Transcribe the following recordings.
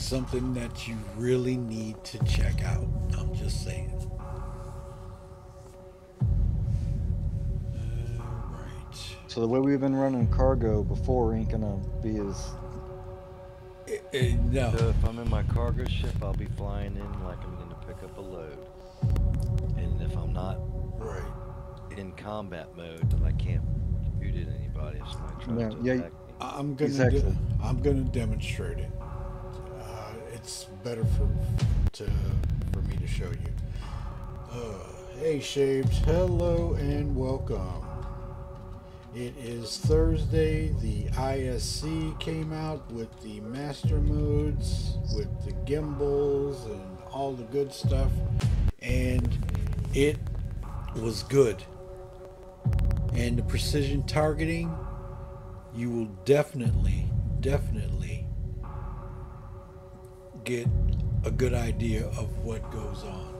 something that you really need to check out. I'm just saying. Alright. So the way we've been running cargo before ain't gonna be as. Eh, eh, no. So if I'm in my cargo ship, I'll be flying in like I'm going to pick up a load. And if I'm not Right. in combat mode, then I can't shoot at anybody if somebody tries Yeah, to yeah, attack me. I'm gonna Exactly. de- I'm gonna demonstrate it. Better for to for me to show you. Uh, hey, Shaped. Hello and welcome. It is Thursday. The ISC came out with the master modes, with the gimbals and all the good stuff, and it was good. And the precision targeting you will definitely, definitely get a good idea of what goes on.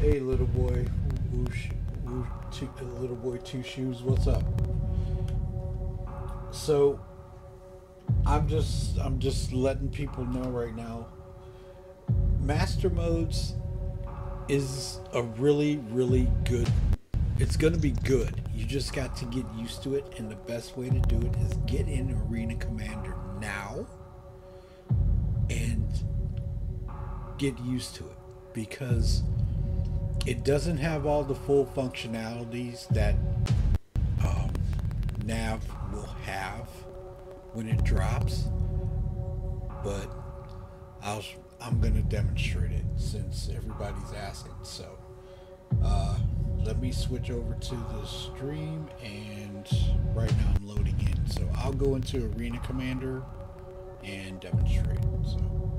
Hey, little boy, woo, sh- woo, two, uh, little boy, two shoes. What's up? So, I'm just, I'm just letting people know right now. Master modes is a really, really good it's to be good. You just got to get used to it, and the best way to do it is get in Arena Commander now get used to it because it doesn't have all the full functionalities that um, Nav will have when it drops, but I'll I'm gonna demonstrate it since everybody's asking. So. Uh, let me switch over to the stream and right now I'm loading in. So I'll go into Arena Commander and demonstrate. So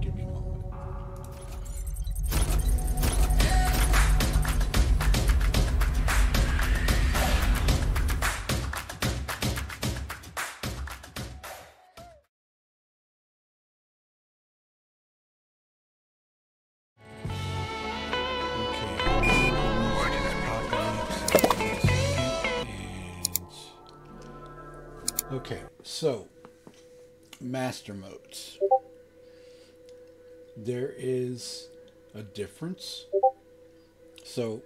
master modes. There is a difference. So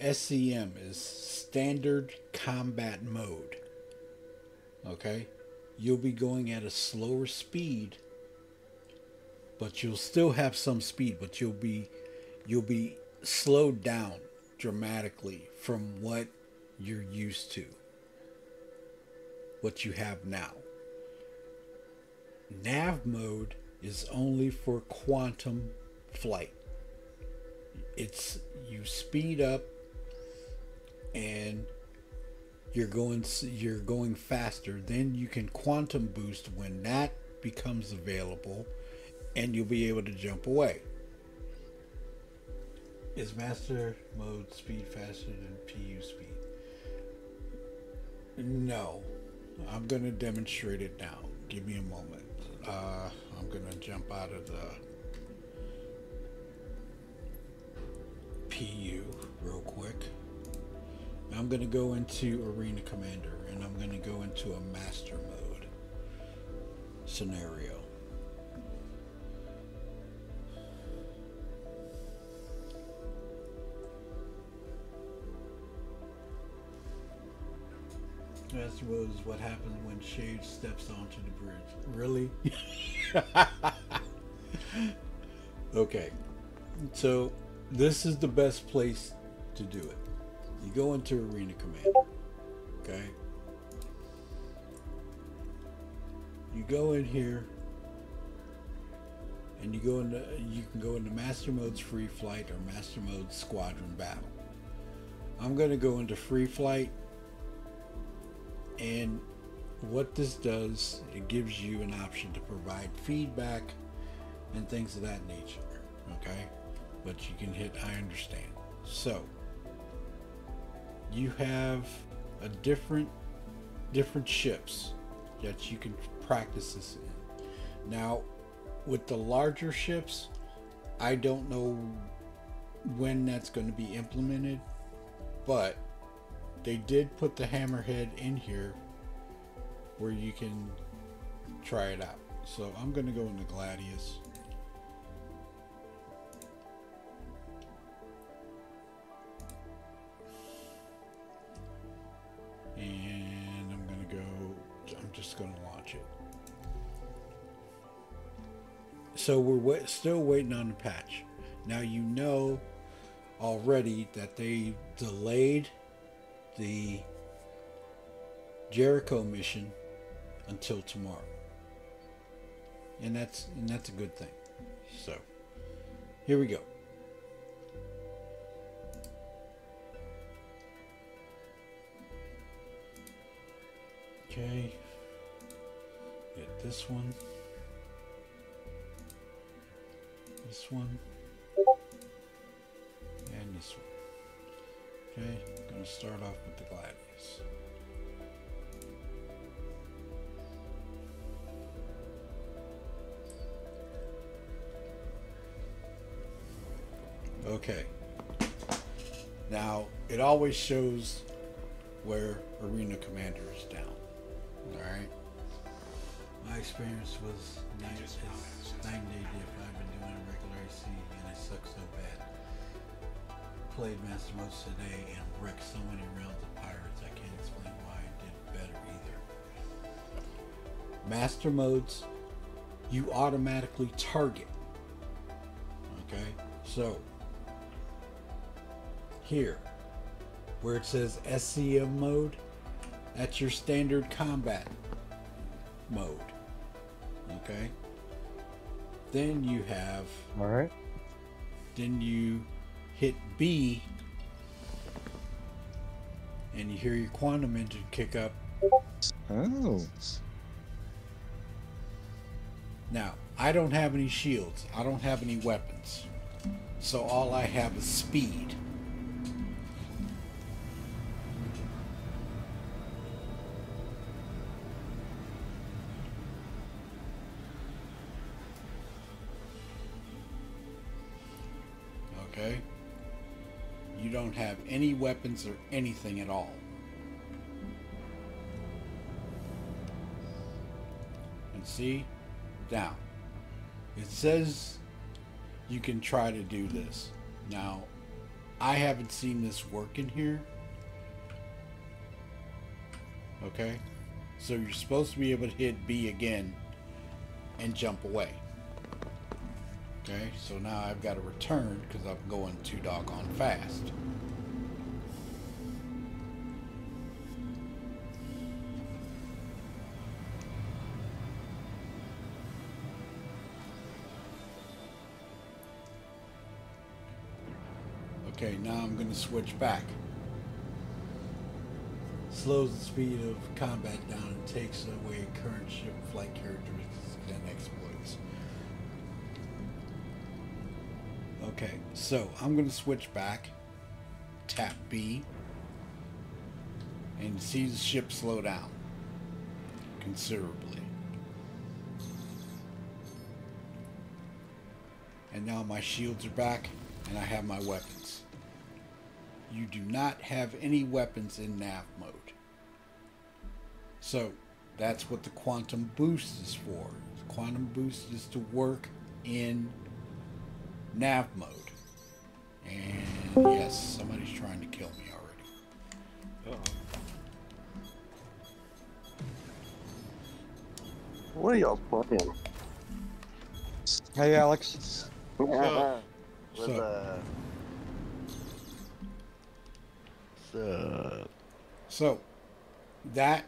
SCM is standard combat mode. Okay? You'll be going at a slower speed, but you'll still have some speed, but you'll be you'll be slowed down dramatically from what you're used to what you have now. Nav mode is only for quantum flight. It's you speed up and you're going you're going faster. Then you can quantum boost when that becomes available and you'll be able to jump away. Is master mode speed faster than PU speed? No. I'm going to demonstrate it now. Give me a moment. Uh, I'm going to jump out of the PU real quick. I'm going to go into Arena Commander and I'm going to go into a master mode scenario. Master mode is what happens when Shade steps onto the bridge. Really? okay. So this is the best place to do it. You go into Arena Commander. Okay. You go in here and you go into you can go into master mode's free flight or master mode squadron battle. I'm going to go into free flight and what this does, it gives you an option to provide feedback and things of that nature. Okay? But you can hit I understand. So you have a different different ships that you can practice this in. Now with the larger ships, I don't know when that's going to be implemented, but they did put the hammerhead in here where you can try it out. So I'm gonna go into Gladius. And I'm gonna go. I'm just gonna launch it. So we're still waiting on the patch. Now you know already that they delayed the Jericho mission until tomorrow. And that's and that's a good thing. So here we go. Okay. Get this one. This one. And this one. Okay, gonna start off with the Gladius. Okay. Now, it always shows where Arena Commander is down. Alright? My experience was nine, nine day. Played Master Modes today and wrecked so many rounds of Pirates, I can't explain why I did better either. Master Modes, you automatically target. Okay? So, here, where it says SCM mode, that's your standard combat mode. Okay? Then you have, All right. then you hit B, and you hear your quantum engine kick up. Oh. Now, I don't have any shields, I don't have any weapons. So all I have is speed. Any weapons or anything at all. And see? Down. It says you can try to do this. Now, I haven't seen this work in here. Okay? So you're supposed to be able to hit B again and jump away. Okay, so now I've got to return because I'm going too doggone fast. Going to switch back. Slows the speed of combat down and takes away current ship flight characteristics and exploits. Okay, so I'm going to switch back, tap B, and see the ship slow down considerably. And now my shields are back and I have my weapons. You do not have any weapons in nav mode. So that's what the quantum boost is for. The quantum boost is to work in nav mode. And yes, somebody's trying to kill me already. What are y'all playing? Hey, Alex. With, So- uh, So, So that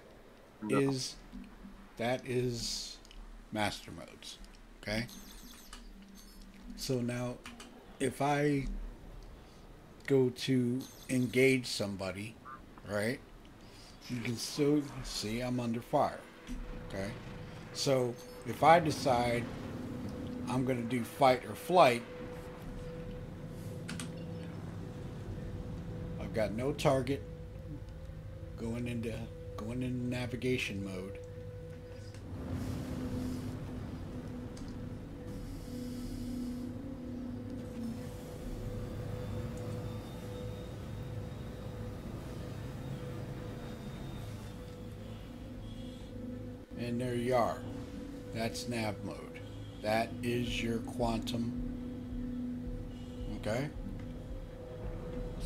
is that is master modes. Okay? So now if I go to engage somebody, right? You can still see I'm under fire. Okay? So if I decide I'm gonna do fight or flight, I've got no target going into going into navigation mode. And there you are. That's nav mode. That is your quantum. Okay?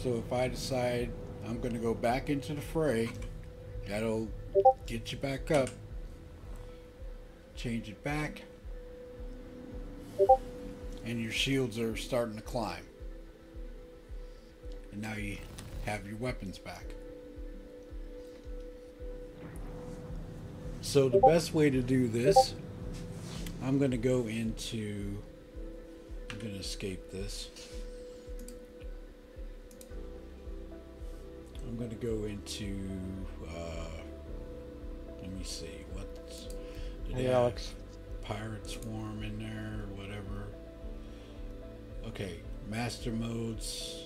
So if I decide I'm going to go back into the fray, that'll get you back up. Change it back. And your shields are starting to climb. And now you have your weapons back. So the best way to do this, I'm going to go into, I'm going to escape this. I'm going to go into, uh, let me see, what's, did Hey, Alex. Pirate Swarm in there or whatever. Okay, Master Modes,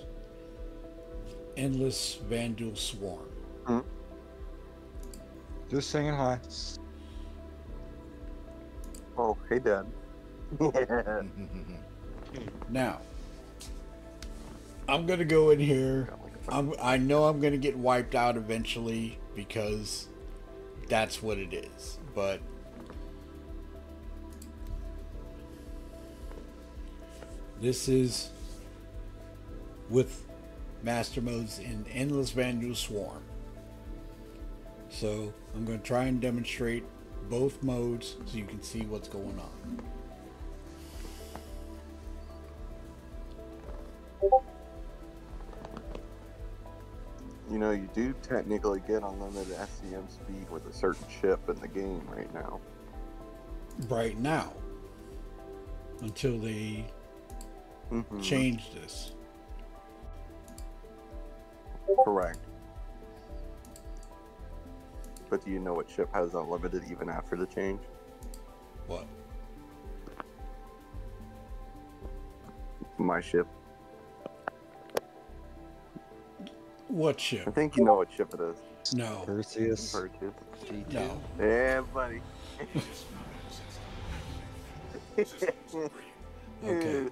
Endless Vandal Swarm. Just saying hi. Oh, hey, Dad. Yeah. Now, I'm gonna go in here. I'm, I know I'm gonna get wiped out eventually because that's what it is. But this is with master modes in Endless Vandal Swarm. So I'm gonna try and demonstrate both modes so you can see what's going on. Do technically get unlimited SCM speed with a certain ship in the game right now. right now until they Mhm. change this. Correct. But do you know what ship has unlimited even after the change? What? My ship. What ship? I think you know what ship it is. No. Perseus. Purchase. G2. No. Yeah, buddy. Okay.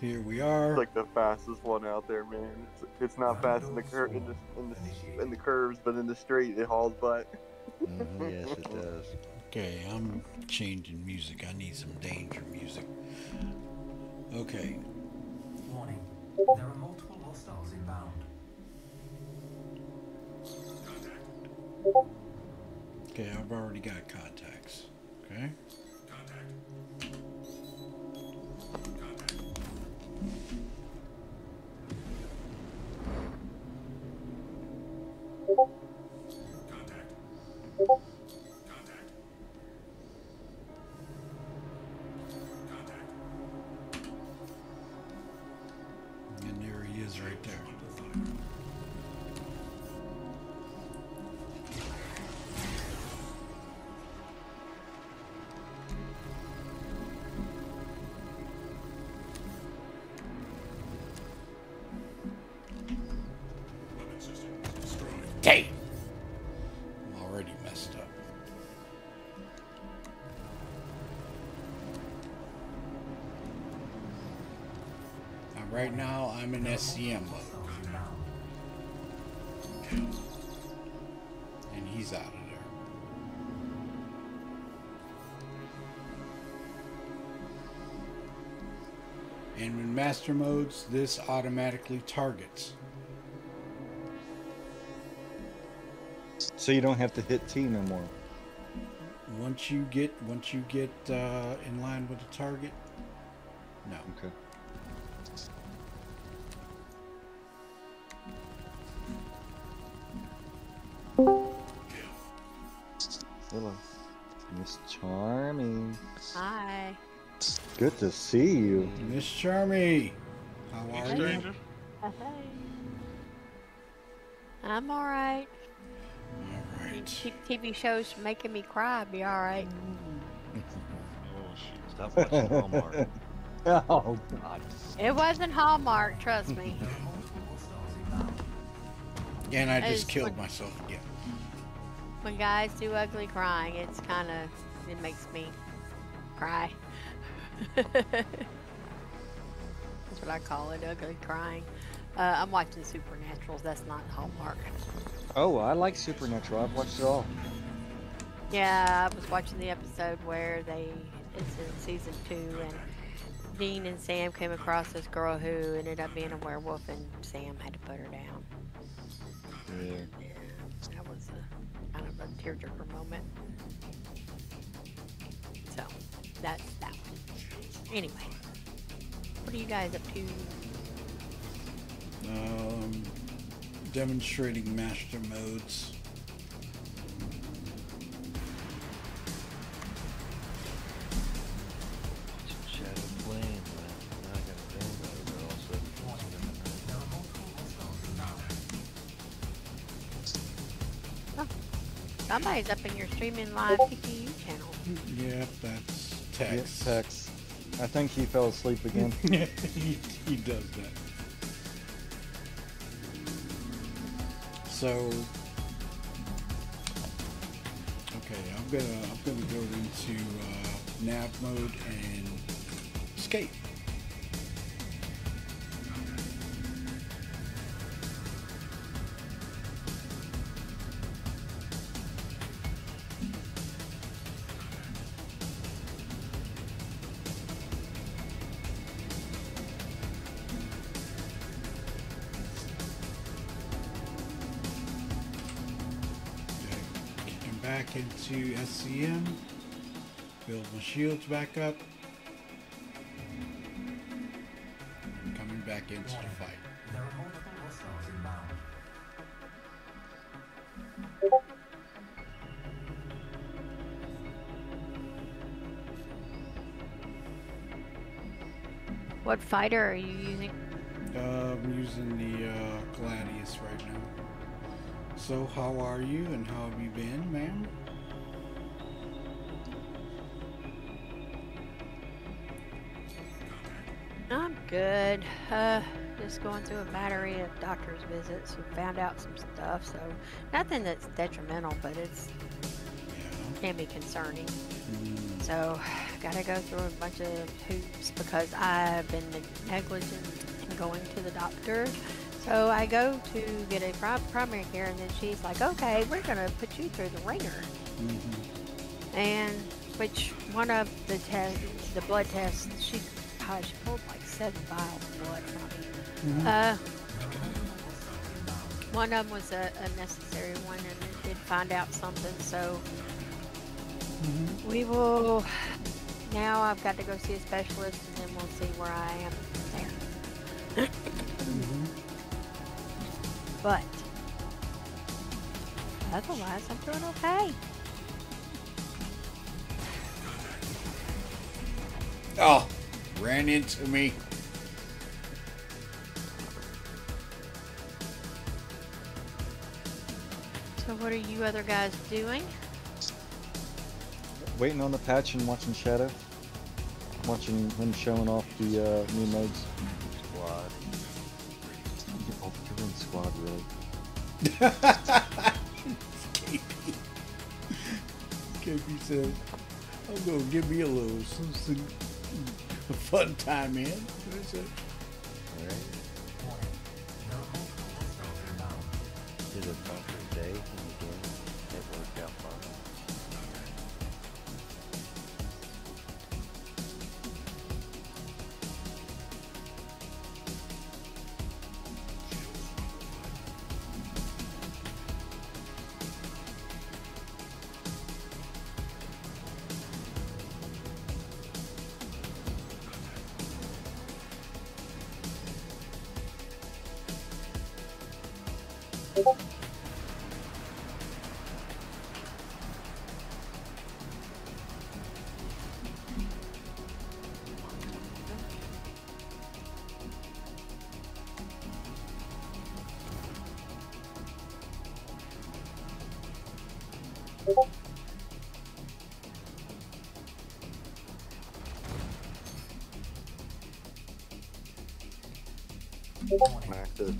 Here we are. It's like the fastest one out there, man. It's, it's not fast in the cur- in the, in the in the curves, but in the straight it hauls butt. Mhm, yes, it does. Okay, I'm changing music. I need some danger music. Okay. Warning. There are multiple Okay, I've already got contacts. Okay. Right now, I'm in SCM mode. And he's out of there. And in master modes, this automatically targets. So you don't have to hit T no more. Once you get once you get uh, in line with the target, Good to see you. Miss Charmy, how are you? Hey. I'm all right. All right. TV shows making me cry. Be all right. Oh, shit, Stop watching Hallmark. Oh, God. It wasn't Hallmark, trust me. And I just killed what- myself again. when guys do ugly crying, it's kind of it makes me cry. That's what I call it, ugly crying. Uh, I'm watching Supernaturals. That's not Hallmark. oh, I like Supernatural. I've watched it all. Yeah, I was watching the episode where they it's in season two and Dean and Sam came across this girl who ended up being a werewolf and Sam had to put her down. Yeah. That was a kind of a tearjerker moment. So that's. Anyway. What are you guys up to? Um, demonstrating master modes. Shadow Flame, but now I gotta download it also. There are multiple hostiles inbound. Somebody's up in your streaming live PTU channel. Yep, that's Yep, Tex. I think he fell asleep again. he, he does that. So, okay, I'm gonna I'm gonna go into uh, nav mode and escape. Into SCM. Build my shields back up. Coming back into the fight. There are multiple hostiles inbound. What fighter are you using? Uh, I'm using the uh, Gladius right now. So, how are you and how have you been, ma'am? I'm good. Uh, just going through a battery of doctor's visits. We found out some stuff, so nothing that's detrimental, but it's can be concerning. Mm, So, gotta go through a bunch of hoops because I've been negligent in going to the doctor. So I go to get a pri- primary care, and then she's like, "Okay, we're gonna put you through the ringer." mhm. And which one of the tests, the blood tests, she, she pulled like seven blood from me. Uh, one of them was a, a necessary one, and it did find out something. So mm-hmm. we will. Now I've got to go see a specialist, and then we'll see where I am there. Mm-hmm. But otherwise, I'm doing okay. Oh, ran into me. So what are you other guys doing? Waiting on the patch and watching Shadow. Watching him showing off the uh, new modes. Squad. Oh, you're in squad, really. KP. KP said, I'm gonna give me a little some, some fun time, man.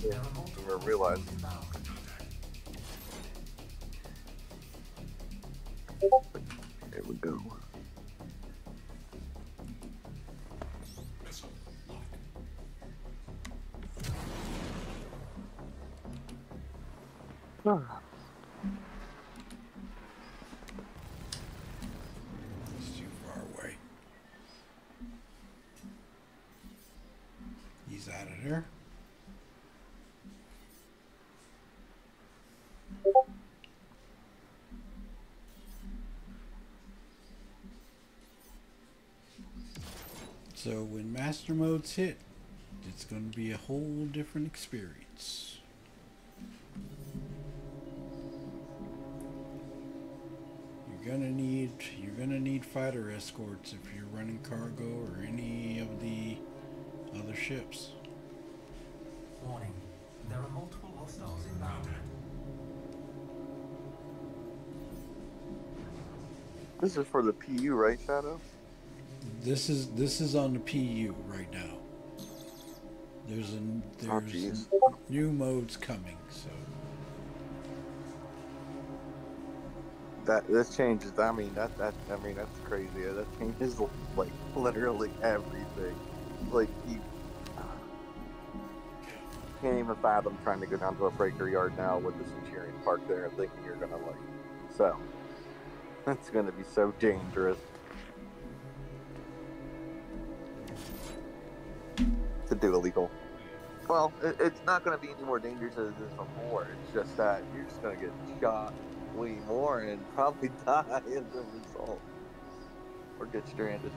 There are So when master modes hit, it's going to be a whole different experience. You're gonna need you're gonna need fighter escorts if you're running cargo or any of the other ships. Warning. There are multiple hostiles inbound. This is for the PU, right, Shadow? This is this is on the PU right now. There's a Oh, there's jeez. new modes coming, so That this changes. I mean, that that I mean that's crazy. That changes like literally everything. Like you can't even fathom trying to go down to a breaker yard now with the Centurion parked there and thinking you're gonna like. So that's gonna be so dangerous. It, it's not going to be any more dangerous than before. It's just that you're just going to get shot way more and probably die as a result. Or get stranded.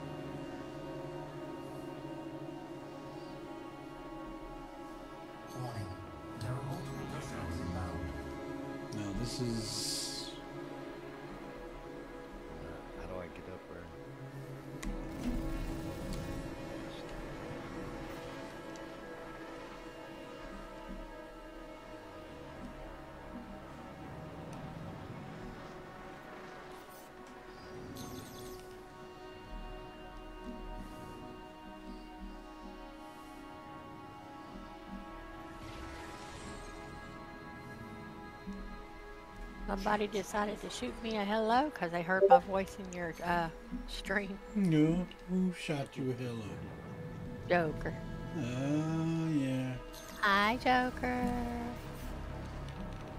Somebody decided to shoot me a hello because they heard my voice in your uh, stream. no. Who shot you a hello? Joker. Oh yeah. Hi, Joker.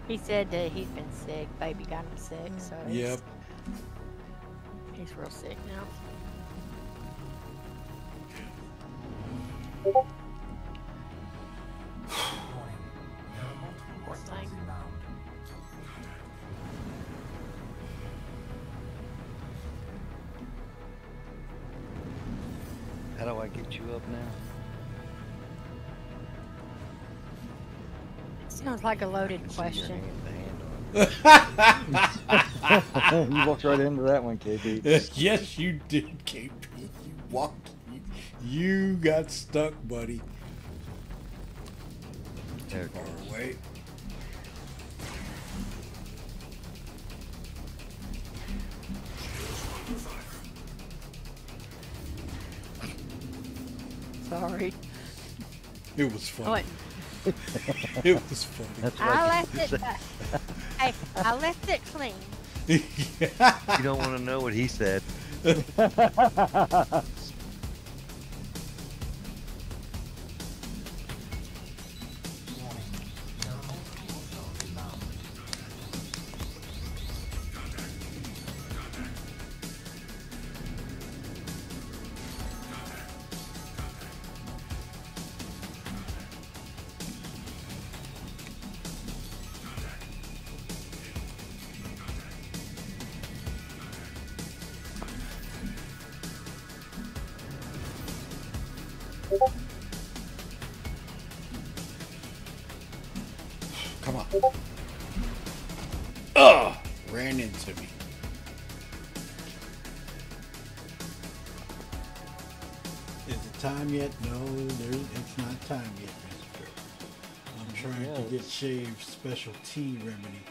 He said that he's been sick. Baby got him sick, so Yep. he's real sick now. I get you up now? Sounds like a loaded question. hand- the hand on it. you walked right into that one, KP. yes, you did, KP. You walked. You, you got stuck, buddy. There it Far away. It was funny. wait. It was funny. That's I left it. Uh, hey, I left it clean. You don't want to know what he said. tea remedy,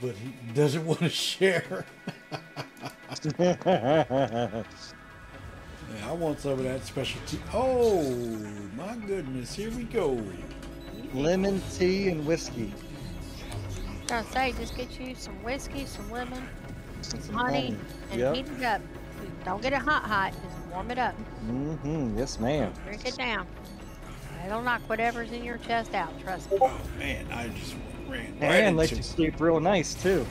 but he doesn't want to share. Yeah, I want some of that special tea. Oh, my goodness, here we go. Lemon tea and whiskey. Gonna say, just get you some whiskey, some lemon, and some honey, and Yep. heat it up. Don't get it hot, hot. Just warm it up. Mm-hmm. Yes, ma'am. Drink it down. It'll knock whatever's in your chest out. Trust me. Oh man, I just ran right And let into you sleep real nice too.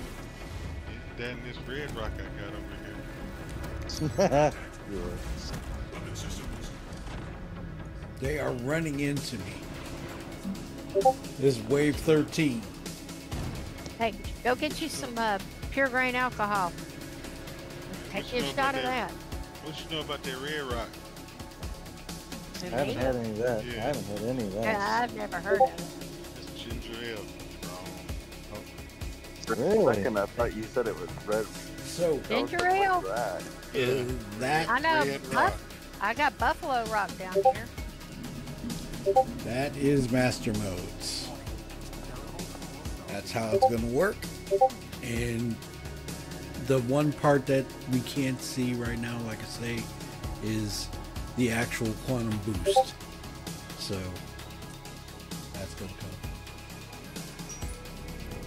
That and this red rock I got over here. They are running into me. This is wave 13. Hey, go get you some uh, pure grain alcohol. Take you a shot of then- that. What you know about that red rock? I haven't had any of that. I haven't had any of that. Yeah, I've never heard of it. It's ginger ale. Wrong. For a second, I thought you said it was red. So, Ginger I like, ale? "What's that?" is that I know. Red Buff- rock. I got Buffalo Rock down here. that is master modes. That's how it's going to work. And the one part that we can't see right now, like I say, is the actual quantum boost. So that's going to come.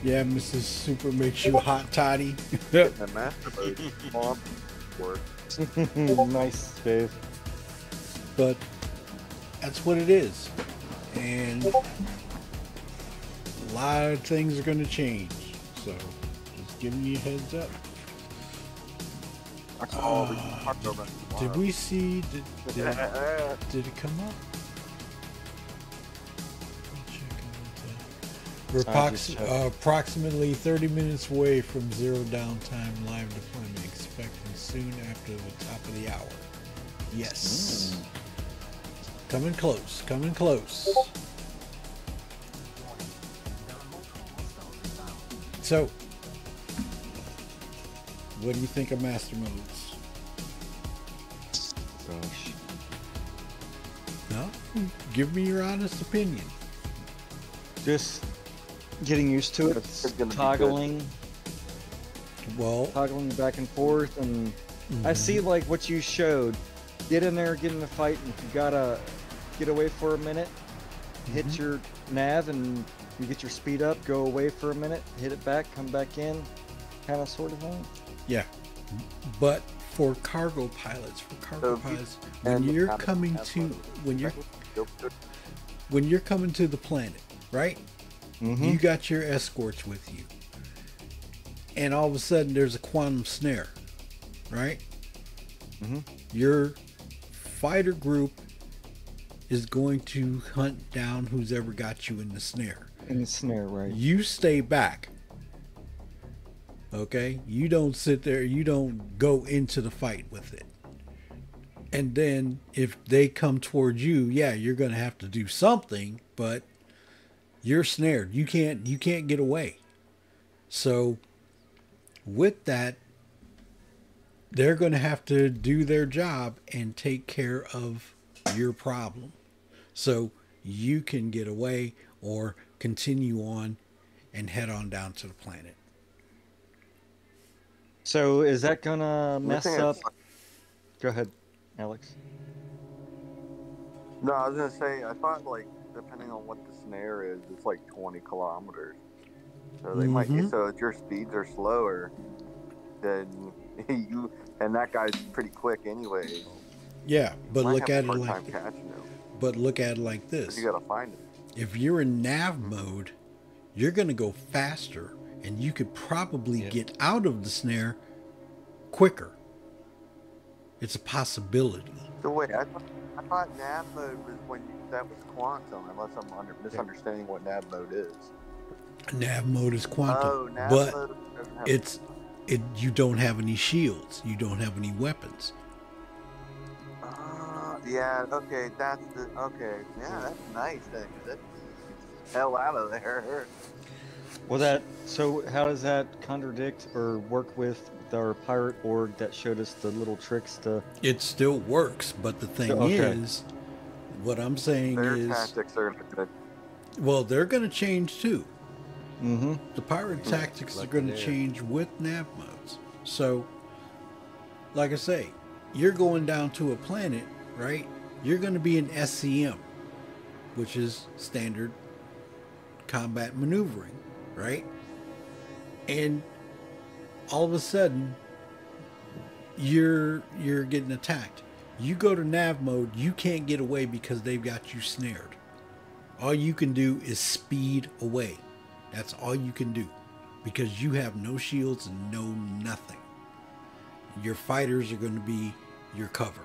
Yeah, Mrs. Super makes you hot toddy. The master mode on work. nice, Dave. but that's what it is. And a lot of things are going to change. So just giving you a heads up. Oh, we can uh, talk about it Did we see? Did, did, did it come up? We're approx- uh, approximately 30 minutes away from zero downtime live deployment, expecting soon after the top of the hour. Yes. Coming close, coming close. So, what do you think of master modes? Gosh. No? Give me your honest opinion. Just getting used to it. It's gonna be good. toggling, Well, toggling back and forth, and I mhm. see like what you showed. Get in there, get in the fight, and if you gotta get away for a minute, hit mhm. your nav, and you get your speed up. Go away for a minute, hit it back, come back in, kind of sort of thing. Yeah. But for cargo pilots, for cargo So pilots, when you're coming to when you're Go- go- when you're coming to the planet, right? Mm-hmm. You got your escorts with you. And all of a sudden there's a quantum snare, right? Mhm. Your fighter group is going to hunt down who's ever got you in the snare. In the snare, right? You stay back. Okay? You don't sit there, you don't go into the fight with it. And then if they come towards you, yeah, you're going to have to do something, but you're snared. You can't you can't get away. So with that they're going to have to do their job and take care of your problem. So you can get away or continue on and head on down to the planet. So is that gonna mess thing up? Go ahead, Alex. No, I was gonna say I thought like depending on what the snare is, it's like 20 kilometers. So they might. Mhm. So if your speeds are slower, then you and that guy's pretty quick anyway. Yeah, but look at it like time but look at it like 'cause this. You gotta find him. If you're in nav mode, you're going to go faster and you could probably Yeah. get out of the snare quicker. It's a possibility. So wait, I thought, I thought nav mode was when you, that was quantum. Unless I'm under, misunderstanding what nav mode is. Nav mode is quantum, oh, nav but mode it's it you don't have any shields, you don't have any weapons. Ah, yeah. Okay, that's the okay. Yeah, that's nice. Then 'cause that hell out of there. Well, that. So how does that contradict or work with our pirate org that showed us the little tricks to? It still works, but the thing Okay. is what I'm saying Their is tactics are gonna. well, they're going to change too. Mm-hmm. The pirate tactics are going to change with nav modes. So, like I say, you're going down to a planet, right? You're going to be in SCM, which is standard combat maneuvering, right? And all of a sudden, you're you're getting attacked. You go to nav mode, you can't get away because they've got you snared. All you can do is speed away. That's all you can do because you have no shields and no nothing. Your fighters are going to be your cover.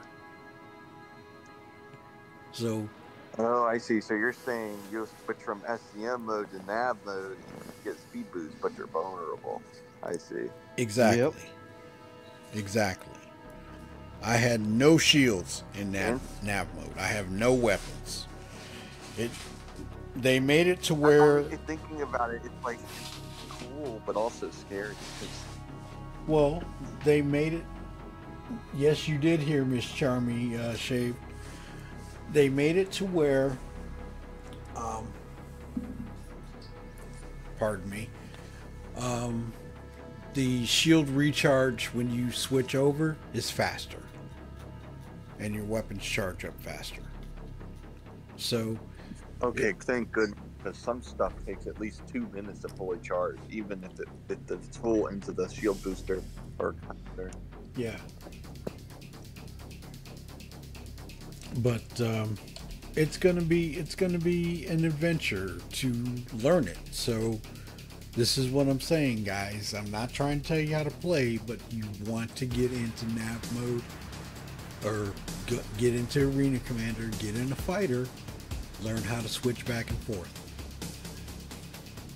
So Oh, I see. So you're saying you'll switch from SCM mode to nav mode and get speed boost, but you're vulnerable. I see. Exactly. Exactly. I had no shields in nav, nav mode. I have no weapons. It. They made it to where. Thinking about it, it's like it's cool, but also scary. Well, they made it. Yes, you did hear Miss Charmy uh, Shave. They made it to where. Um, pardon me. Um, the shield recharge when you switch over is faster, and your weapons charge up faster. So Okay, thank goodness. Because some stuff takes at least two minutes to fully charge, even if, it, if it's full into the shield booster or counter. Yeah. But um, it's gonna be it's gonna be an adventure to learn it. So this is what I'm saying, guys. I'm not trying to tell you how to play, but you want to get into nav mode or go- get into arena commander, get in a fighter, learn how to switch back and forth.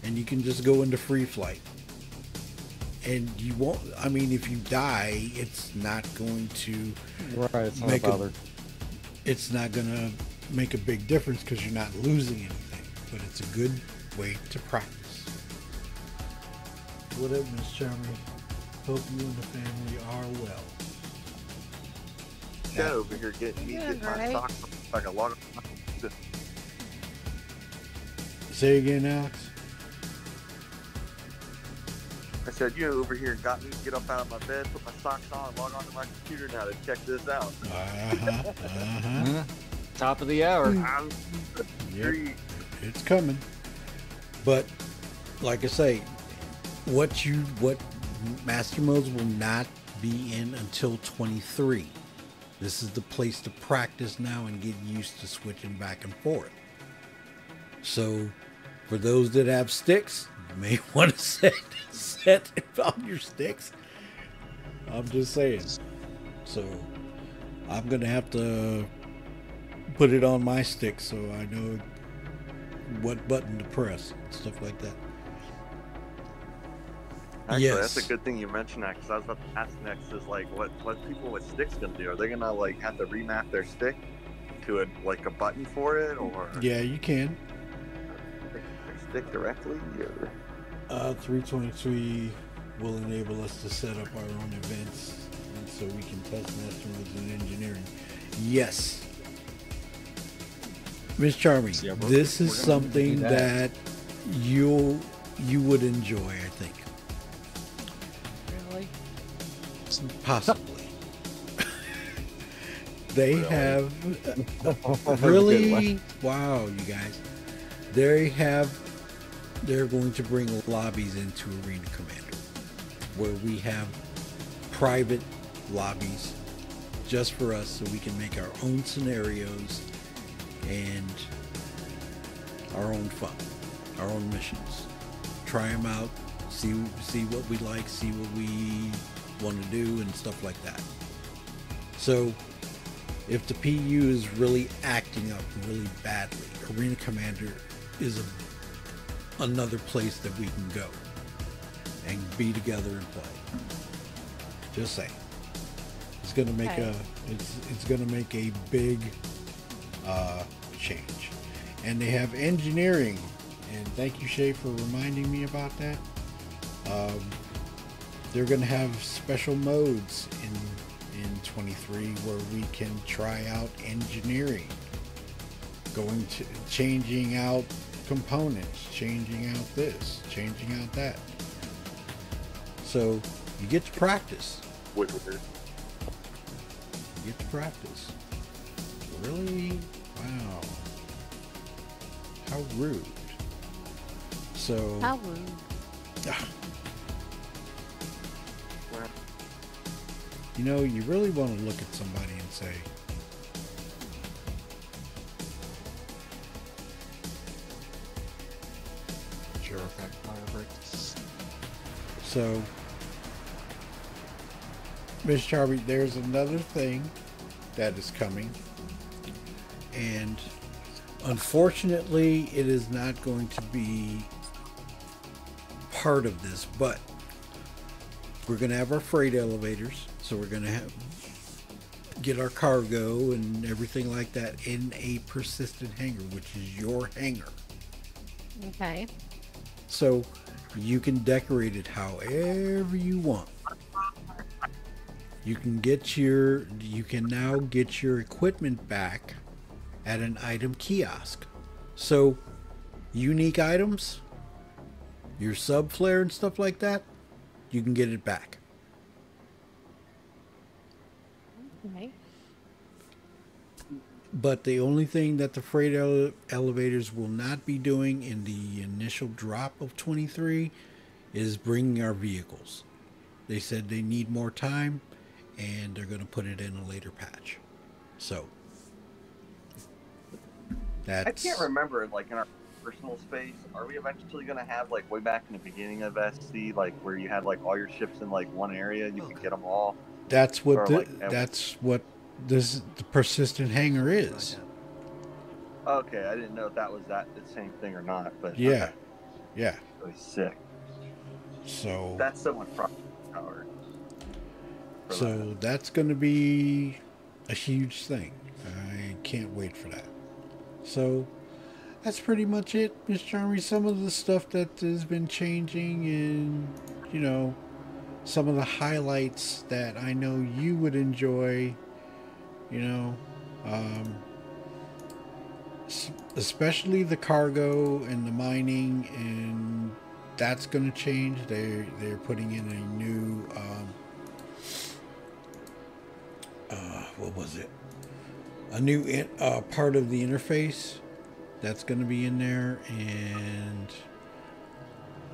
And you can just go into free flight. And you won't i mean if you die it's not going to Right, it's not Make a, It's not going to make a big difference because you're not losing anything but it's a good way to practice. What up miss charmy hope you and the family are well Yeah, over here getting me Yeah, getting my socks like a lot of. say again alex I said, you over here got me to get up out of my bed, put my socks on, log onto my computer now to check this out. uh-huh uh-huh Top of the hour. Yep. three. it's coming but like i say what you what master modes will not be in until 23 this is the place to practice now and get used to switching back and forth. So for those that have sticks you may want to set set on your sticks. I'm just saying. So i'm gonna have to put it on my stick so i know what button to press stuff like that. Actually, that's a good thing you mentioned that because I was about to ask next is like, what what people with sticks gonna do? Are they gonna like have to remap their stick to a like a button for it, or Yeah, you can. their stick directly? Or... Uh, 323 will enable us to set up our own events, and so we can test master modes in engineering. Yes. Miss Charmy, Yeah, this is something that. that. you'll you would enjoy, I think. Possibly. they Really? have That was a good one. really wow you guys they have they're going to bring lobbies into arena commander where we have private lobbies just for us so we can make our own scenarios and our own fun our own missions try them out see see what we like see what we want to do and stuff like that so if the PU is really acting up really badly, Arena Commander is a, another place that we can go and be together and play. Just saying, it's gonna make Okay. a it's it's gonna make a big uh, change, and they have engineering, and thank you Shay for reminding me about that. Um, they're gonna have special modes in in 23 where we can try out engineering. Going to changing out components changing out this changing out that. So you get to practice. Would would- you get to practice. Really? Wow. How rude. So How rude. Ah, you know you really want to look at somebody and say Sure, okay. Fire breaks. So, Miss Charmy, there's another thing that is coming, and Unfortunately, it is not going to be part of this, but we're going to have our freight elevators. So we're going to have get our cargo and everything like that in a persistent hangar, which is your hangar. Okay. So you can decorate it however you want. You can get your you can now get your equipment back at an item kiosk. So unique items, your sub flair and stuff like that, you can get it back. Okay. But the only thing that the freight ele- elevators will not be doing in the initial drop of 23 is bringing our vehicles. They said they need more time and they're going to put it in a later patch. So that's I can't remember, like in our personal space, are we eventually going to have like way back in the beginning of SC, like where you had like all your ships in like one area, you could get them all? That's what the, like that's what this the persistent hanger is. Okay, I didn't know if that was that the same thing or not, but Yeah. okay, Yeah. really sick. So That's so much pro- power. so that. that's going to be a huge thing. I can't wait for that. So that's pretty much it, Miss Charmy. Some of the stuff that has been changing and you know some of the highlights that I know you would enjoy, you know, um, especially the cargo and the mining, and that's going to change. They they're putting in a new, um, uh, what was it? A new in, uh, part of the interface that's going to be in there, and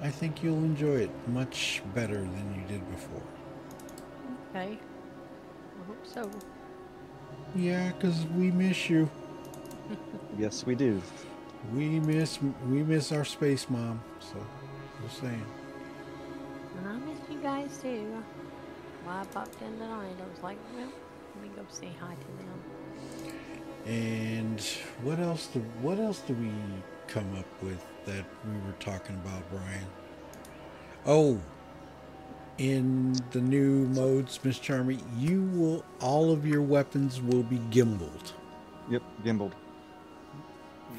I think you'll enjoy it much better than you did before. Okay. I hope so. Yeah, because we miss you. Yes, we do. We miss we miss our space mom. So just saying. And I miss you guys too. Why I popped in tonight, I was like, well, let me go say hi to them. And what else do what else do we come up with that we were talking about, Brian? Oh, in the new modes, Miss Charmy, you will all of your weapons will be gimbaled. Yep, gimbaled.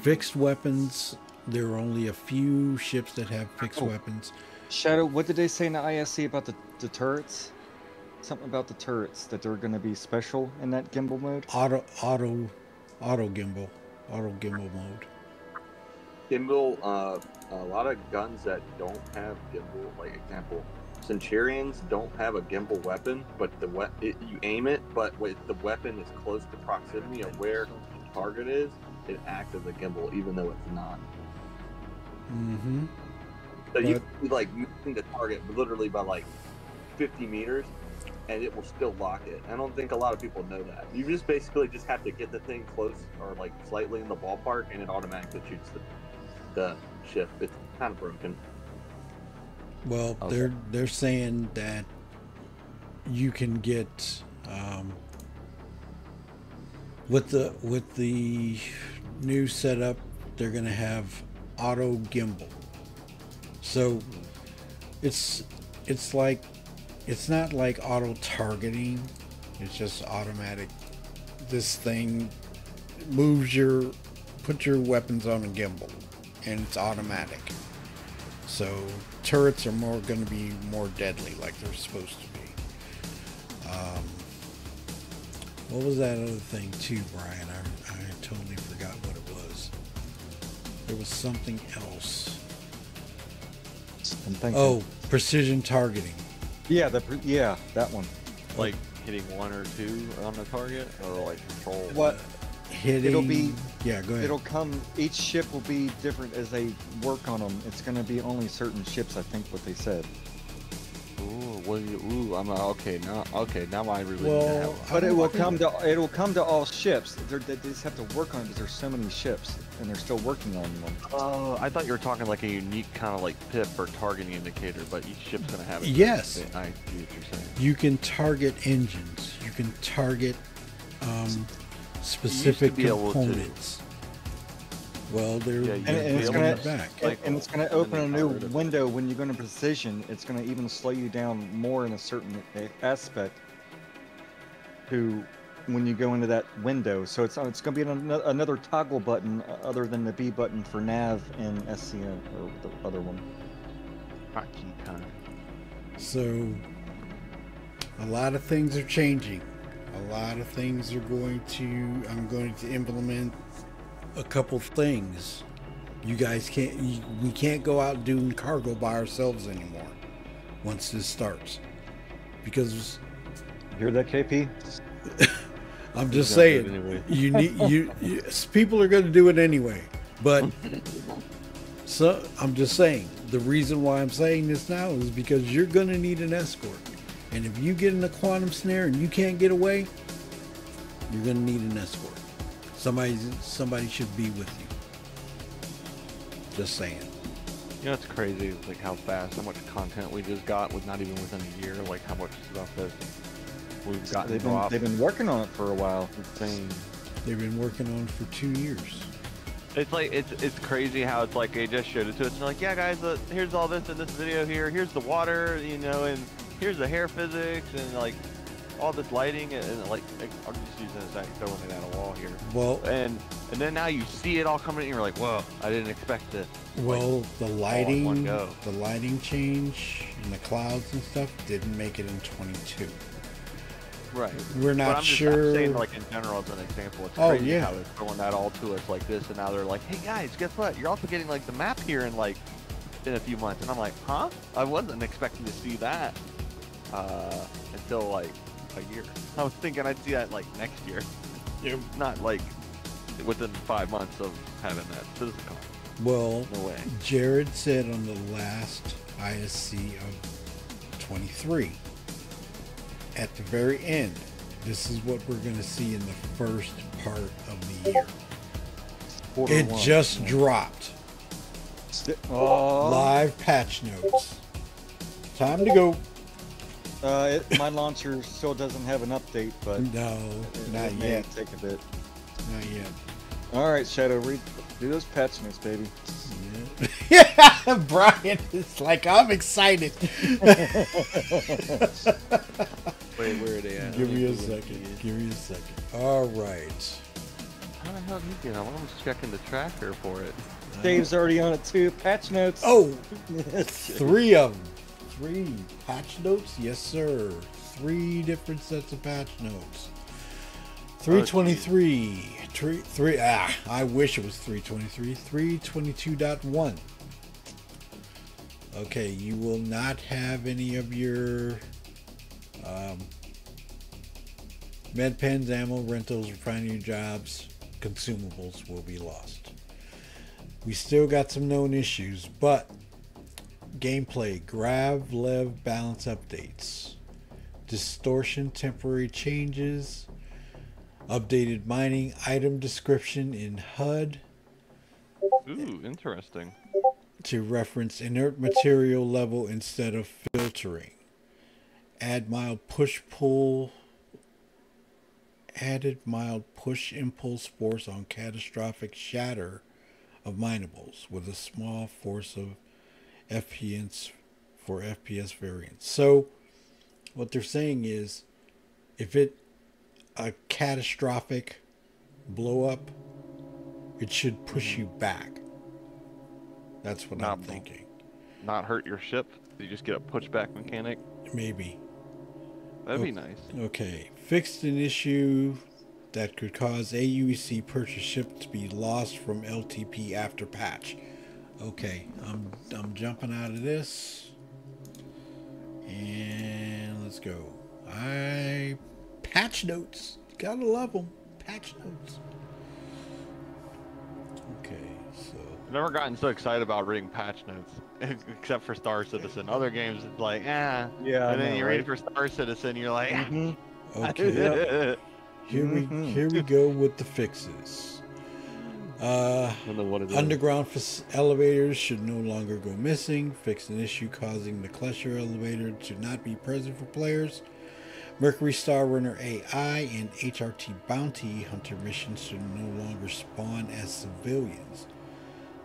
Fixed weapons. There are only a few ships that have fixed Oh. weapons. Shadow, what did they say in the ISC about the, the turrets? Something about the turrets that they're going to be special in that gimbal mode. Auto auto auto gimbal. Auto gimbal mode. Gimbal uh, a lot of guns that don't have gimbal like example centurions don't have a gimbal weapon but the we- it, you aim it but with the weapon is close to proximity of where the target is it acts as a gimbal even though it's not. Mm-hmm. so you But- can be like moving the target literally by like 50 meters and it will still lock it. I don't think a lot of people know that. You just basically just have to get the thing close or like slightly in the ballpark and it automatically shoots the, the ship it's kind of broken Well, Okay. they're they're saying that you can get um, with the with the new setup. They're gonna have auto gimbal, so it's it's like it's not like auto targeting. It's just automatic. This thing moves your put your weapons on a gimbal, and it's automatic. So turrets are more going to be more deadly, like they're supposed to be. Um, what was that other thing too, Brian? I, I totally forgot what it was. There was something else. I'm. Oh, precision targeting. yeah, the pre- yeah that one. Like hitting one or two on the target, or like control. What? Hitting. It'll be- Yeah, go ahead. It'll come. Each ship will be different as they work on them. It's going to be only certain ships. I think what they said. Ooh, well, you, ooh, I'm uh, okay now. Okay, now I really need to well, have. But it will think- come to it will come to all ships. They're, they just have to work on it because there's so many ships and they're still working on them. Oh, I thought you were talking like a unique kind of like pip or targeting indicator, but each ship's gonna have it. Yes. I see what you're saying. You can target engines. You can target um, specific be able to. components. Well, they're Yeah, And, and it's gonna back. and, and it's gonna open a new rid of it. window when you go into position. It's gonna even slow you down more in a certain aspect. To when you go into that window, so it's it's gonna be an, another toggle button uh, other than the B button for nav and SCM or the other one. Hockey time. So, a lot of things are changing. A lot of things are going to. I'm going to implement a couple things. You guys can't. You, we can't go out doing cargo by ourselves anymore. Once this starts, because You hear that, KP? I'm just gonna do it saying, anyway. you need you, you. People are going to do it anyway, but so I'm just saying. The reason why I'm saying this now is because you're going to need an escort, and if you get in a quantum snare and you can't get away, you're going to need an escort. Somebody, somebody should be with you. Just saying. You know, it's crazy, it's like how fast, how much content we just got with not even within a year, like how much stuff that we've gotten They've been they've been working on it for a while. insane. They've been working on it for two years. It's like it's it's crazy how it's like they just showed it to us and they're like, yeah, guys, uh, here's all this in this video here. Here's the water, you know, and here's the hair physics and like all this lighting and, and like like, I'm just using this like throwing it at a wall here. Well, And and then now you see it all coming in, and you're like, whoa, I didn't expect this. Well, the one lighting, go. the lighting change and the clouds and stuff didn't make it in 22. Right. We're not I'm just sure. I'm saying, like in general, as an example, it's Oh, crazy yeah. how they're throwing that all to us like this, and now they're like, "Hey guys, guess what? You're also getting like the map here in like in a few months." And I'm like, "Huh? I wasn't expecting to see that uh, until like a year. I was thinking I'd see that like next year, not like within five months of having that physical. well, No way. Jared said on the last ISC of 23, at the very end, this is what we're going to see in the first part of the year. Quarter It one. just dropped. Oh, Live patch notes. Time to go. Uh, it, my launcher still doesn't have an update, but No, it, not it may yet. take a bit. Not yet. All right, Shadow, read do those patch notes, baby. Yeah, Brian is like, I'm excited. Wait, where are they at? Give me a second. Give me a second. All right. How the hell did you get? I'm almost checking the tracker for it. Dave's already on it too. Patch notes. Oh, three of them. Three patch notes? Yes, sir. Three different sets of patch notes. 323. Three, three, ah, I wish it was 323. 322.1. Okay, you will not have any of your um, med pens, ammo, rentals, refinery jobs, consumables will be lost. We still got some known issues, but gameplay, grav, lev, balance updates, distortion, temporary changes, updated mining, item description in HUD Ooh, interesting. to reference inert material level instead of filtering. Add mild push pull. Added mild push impulse force on catastrophic shatter of minables with a small force of FPS for FPS variance. So, what they're saying is, if it a catastrophic blow up, it should push you back. That's what I'm thinking. Not hurt your ship. You just get a pushback mechanic. Maybe. That'd be Oh. nice. Okay. Fixed an issue that could cause AUEC purchase ship to be lost from LTP after patch. Okay, I'm I'm jumping out of this. And let's go. I patch notes. Gotta love them. Patch notes. Okay, so I've never gotten so excited about reading patch notes, except for Star Citizen. Other games, it's like, ah. Yeah, I and then know, you right? read for Star Citizen, you're like, ah. Mhm. okay. Here we Mhm. here we go with the fixes. Uh I don't know what it is. Underground elevators should no longer go missing. Fix an issue causing the Cluster elevator to not be present for players. Mercury Star Runner AI and HRT Bounty Hunter missions should no longer spawn as civilians.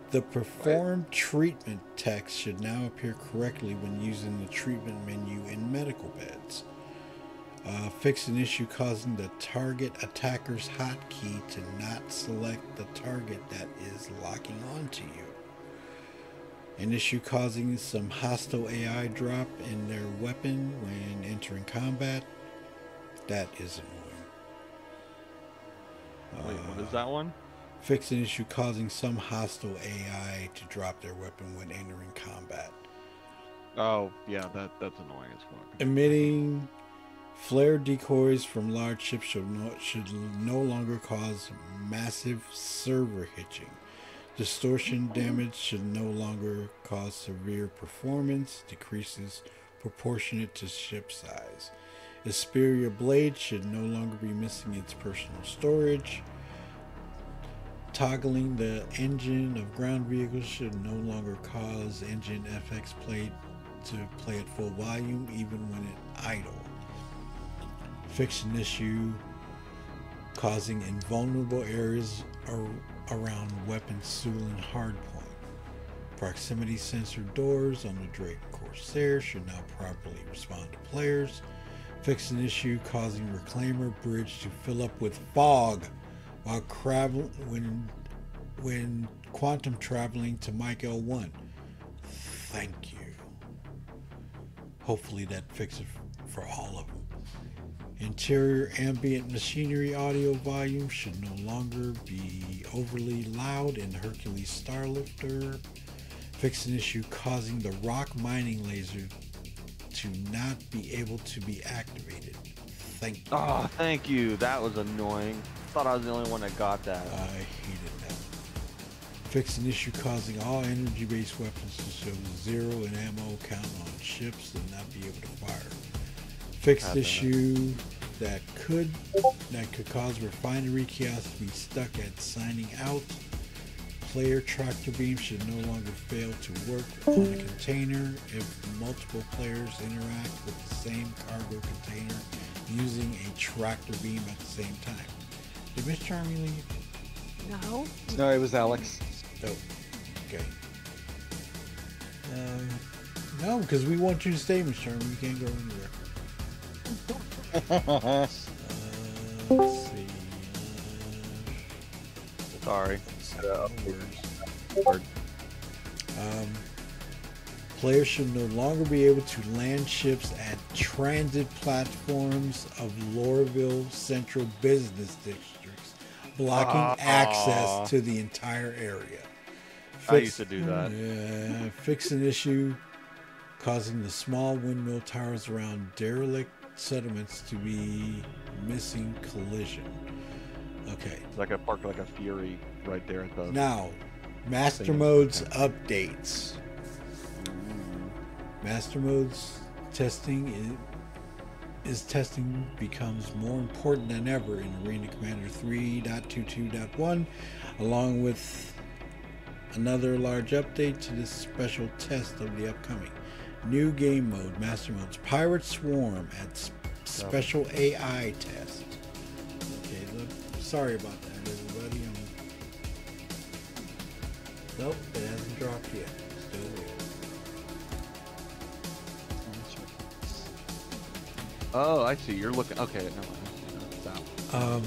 The performed treatment text should now appear correctly when using the treatment menu in medical beds. Uh, fix an issue causing the target attacker's hotkey to not select the target that is locking onto you. An issue causing some hostile AI drop in their weapon when entering combat. That is annoying. Wait, what is that one? Fix an issue causing some hostile AI to drop their weapon when entering combat. Oh, yeah, that that's annoying as fuck. Emitting flare decoys from large ships should no, should no longer cause massive server hitching. Distortion damage should no longer cause severe performance decreases proportionate to ship size. Esperia blade should no longer be missing its personal storage. Toggling the engine of ground vehicles should no longer cause engine FX plate to play at full volume even when it idle. Fix an issue causing invulnerable areas ar- around weapon Sulin hardpoint. Proximity sensor doors on the Drake Corsair should now properly respond to players. Fix an issue causing Reclaimer Bridge to fill up with fog while travel when when quantum traveling to MIC-L1. Thank you. Hopefully that fixes for all of them. Interior ambient machinery audio volume should no longer be overly loud in Hercules Starlifter. Fix an issue causing the rock mining laser to not be able to be activated. Thank you. Oh, thank you. That was annoying. Thought I was the only one that got that. I hated that. Fix an issue causing all energy-based weapons to show zero in ammo count on ships and not be able to fire. Fixed Happened. issue that could that could cause refinery kiosks to be stuck at signing out. Player tractor beam should no longer fail to work on a container if multiple players interact with the same cargo container using a tractor beam at the same time. Did Miss Charmy leave? No. No, it was Alex. Oh, okay. Um, no, because we want you to stay, Miss Sherman. You can't go anywhere. Uh. Sorry. Uh, um, players should no longer be able to land ships at transit platforms of Lorville Central Business Districts, blocking Aw. access to the entire area. I used to do that. Yeah, fix an issue causing the small windmill towers around derelict settlements to be missing collision. Okay, It's like I parked like a fury right there at the. now master modes updates. Master modes testing is, is testing becomes more important than ever in Arena Commander 3.22.1, along with another large update to this special test of the upcoming new game mode, Master Modes, Pirate Swarm at s- special AI test. Okay, look, sorry about that, everybody. Um, nope, it hasn't dropped yet. Still waiting. Oh, I see. You're looking. Okay, no, I. It's out. Um,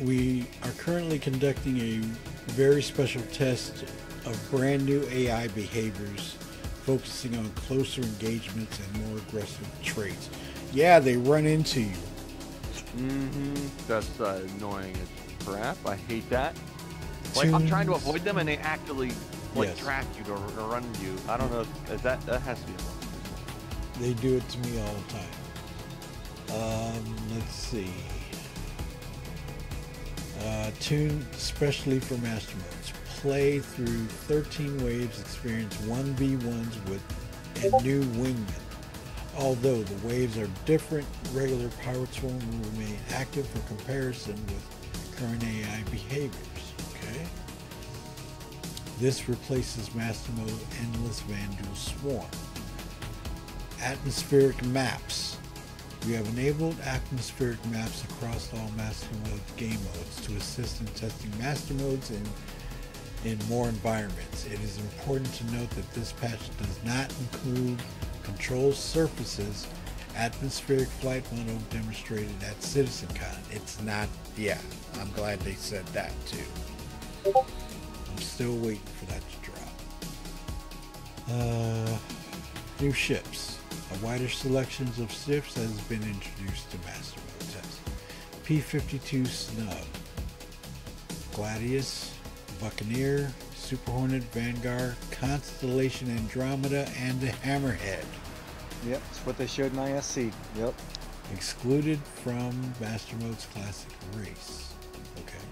we are currently conducting a very special test of brand new AI behaviors, focusing on closer engagements and more aggressive traits. Yeah, they run into you. Mm-hmm. That's uh, annoying as crap. I hate that. Like I'm trying to avoid them, and they actually like Yes. track you or, or run you. I don't know. If, is that that has to be. A problem. They do it to me all the time. Um, let's see. Uh, tune especially for master modes. Play through 13 waves, experience 1v1s with a new wingman. Although the waves are different, regular Pirate Swarm will remain active for comparison with current AI behaviors. Okay. This replaces Master Mode Endless Vanduul Swarm atmospheric maps. We have enabled atmospheric maps across all master mode game modes to assist in testing master modes in in more environments. It is important to note that this patch does not include control surfaces atmospheric flight model demonstrated at CitizenCon. It's not, yeah, I'm glad they said that too. I'm still waiting for that to drop. Uh, new ships. A wider selection of ships has been introduced to Master Mode test. P-52 Snub, Gladius, Buccaneer, Super Hornet, Vanguard, Constellation Andromeda, and the Hammerhead. Yep, it's what they showed in ISC. Yep. Excluded from Master Mode's Classic Race. Okay.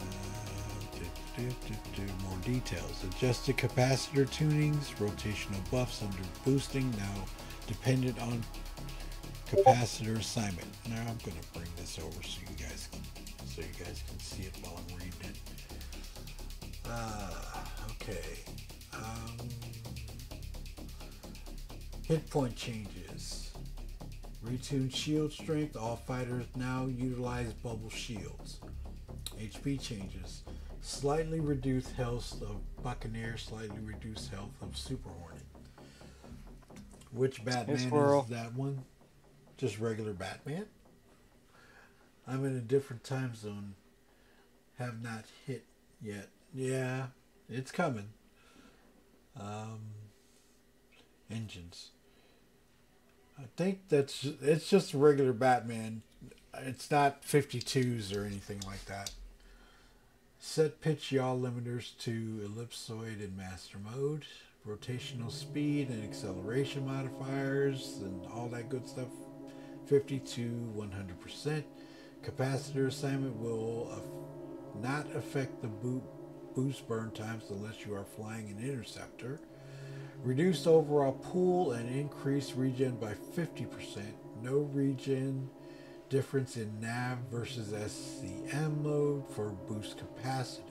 Uh, do, do, do, do, more details. Adjusted capacitor tunings, rotational buffs under boosting, now dependent on capacitor assignment. Now I'm going to bring this over so you guys so you guys can see it while I'm reading it. Ah, okay. Um, hit point changes. Retuned shield strength. All fighters now utilize bubble shields. HP changes. Slightly reduced health of Buccaneer. Slightly reduced health of Super Hornet. Which Batman is that one? Just regular Batman? I'm in a different time zone. Have not hit yet. Yeah, it's coming. Um, engines. I think that's it's just regular Batman. It's not 52s or anything like that. Set pitch yaw limiters to ellipsoid in master mode. Rotational speed and acceleration modifiers and all that good stuff. 50 to 100%. Capacitor assignment will not affect the boot boost burn times unless you are flying an interceptor. Reduced overall pool and increased regen by 50%. No regen difference in nav versus SCM mode for boost capacity.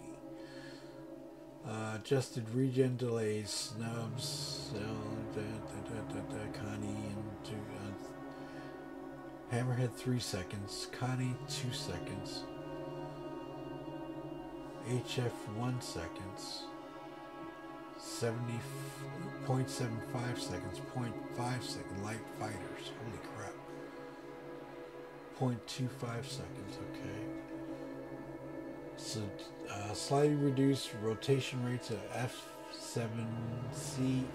Uh, adjusted regen delays, snubs, uh, da, da, da, Connie and two, uh, Hammerhead 3 seconds, Connie 2 seconds, HF 1 seconds, 70.75 seconds, 0.5 second light fighters. Holy crap. 0.25 seconds, okay. So, uh, slightly reduced rotation rates of F7CM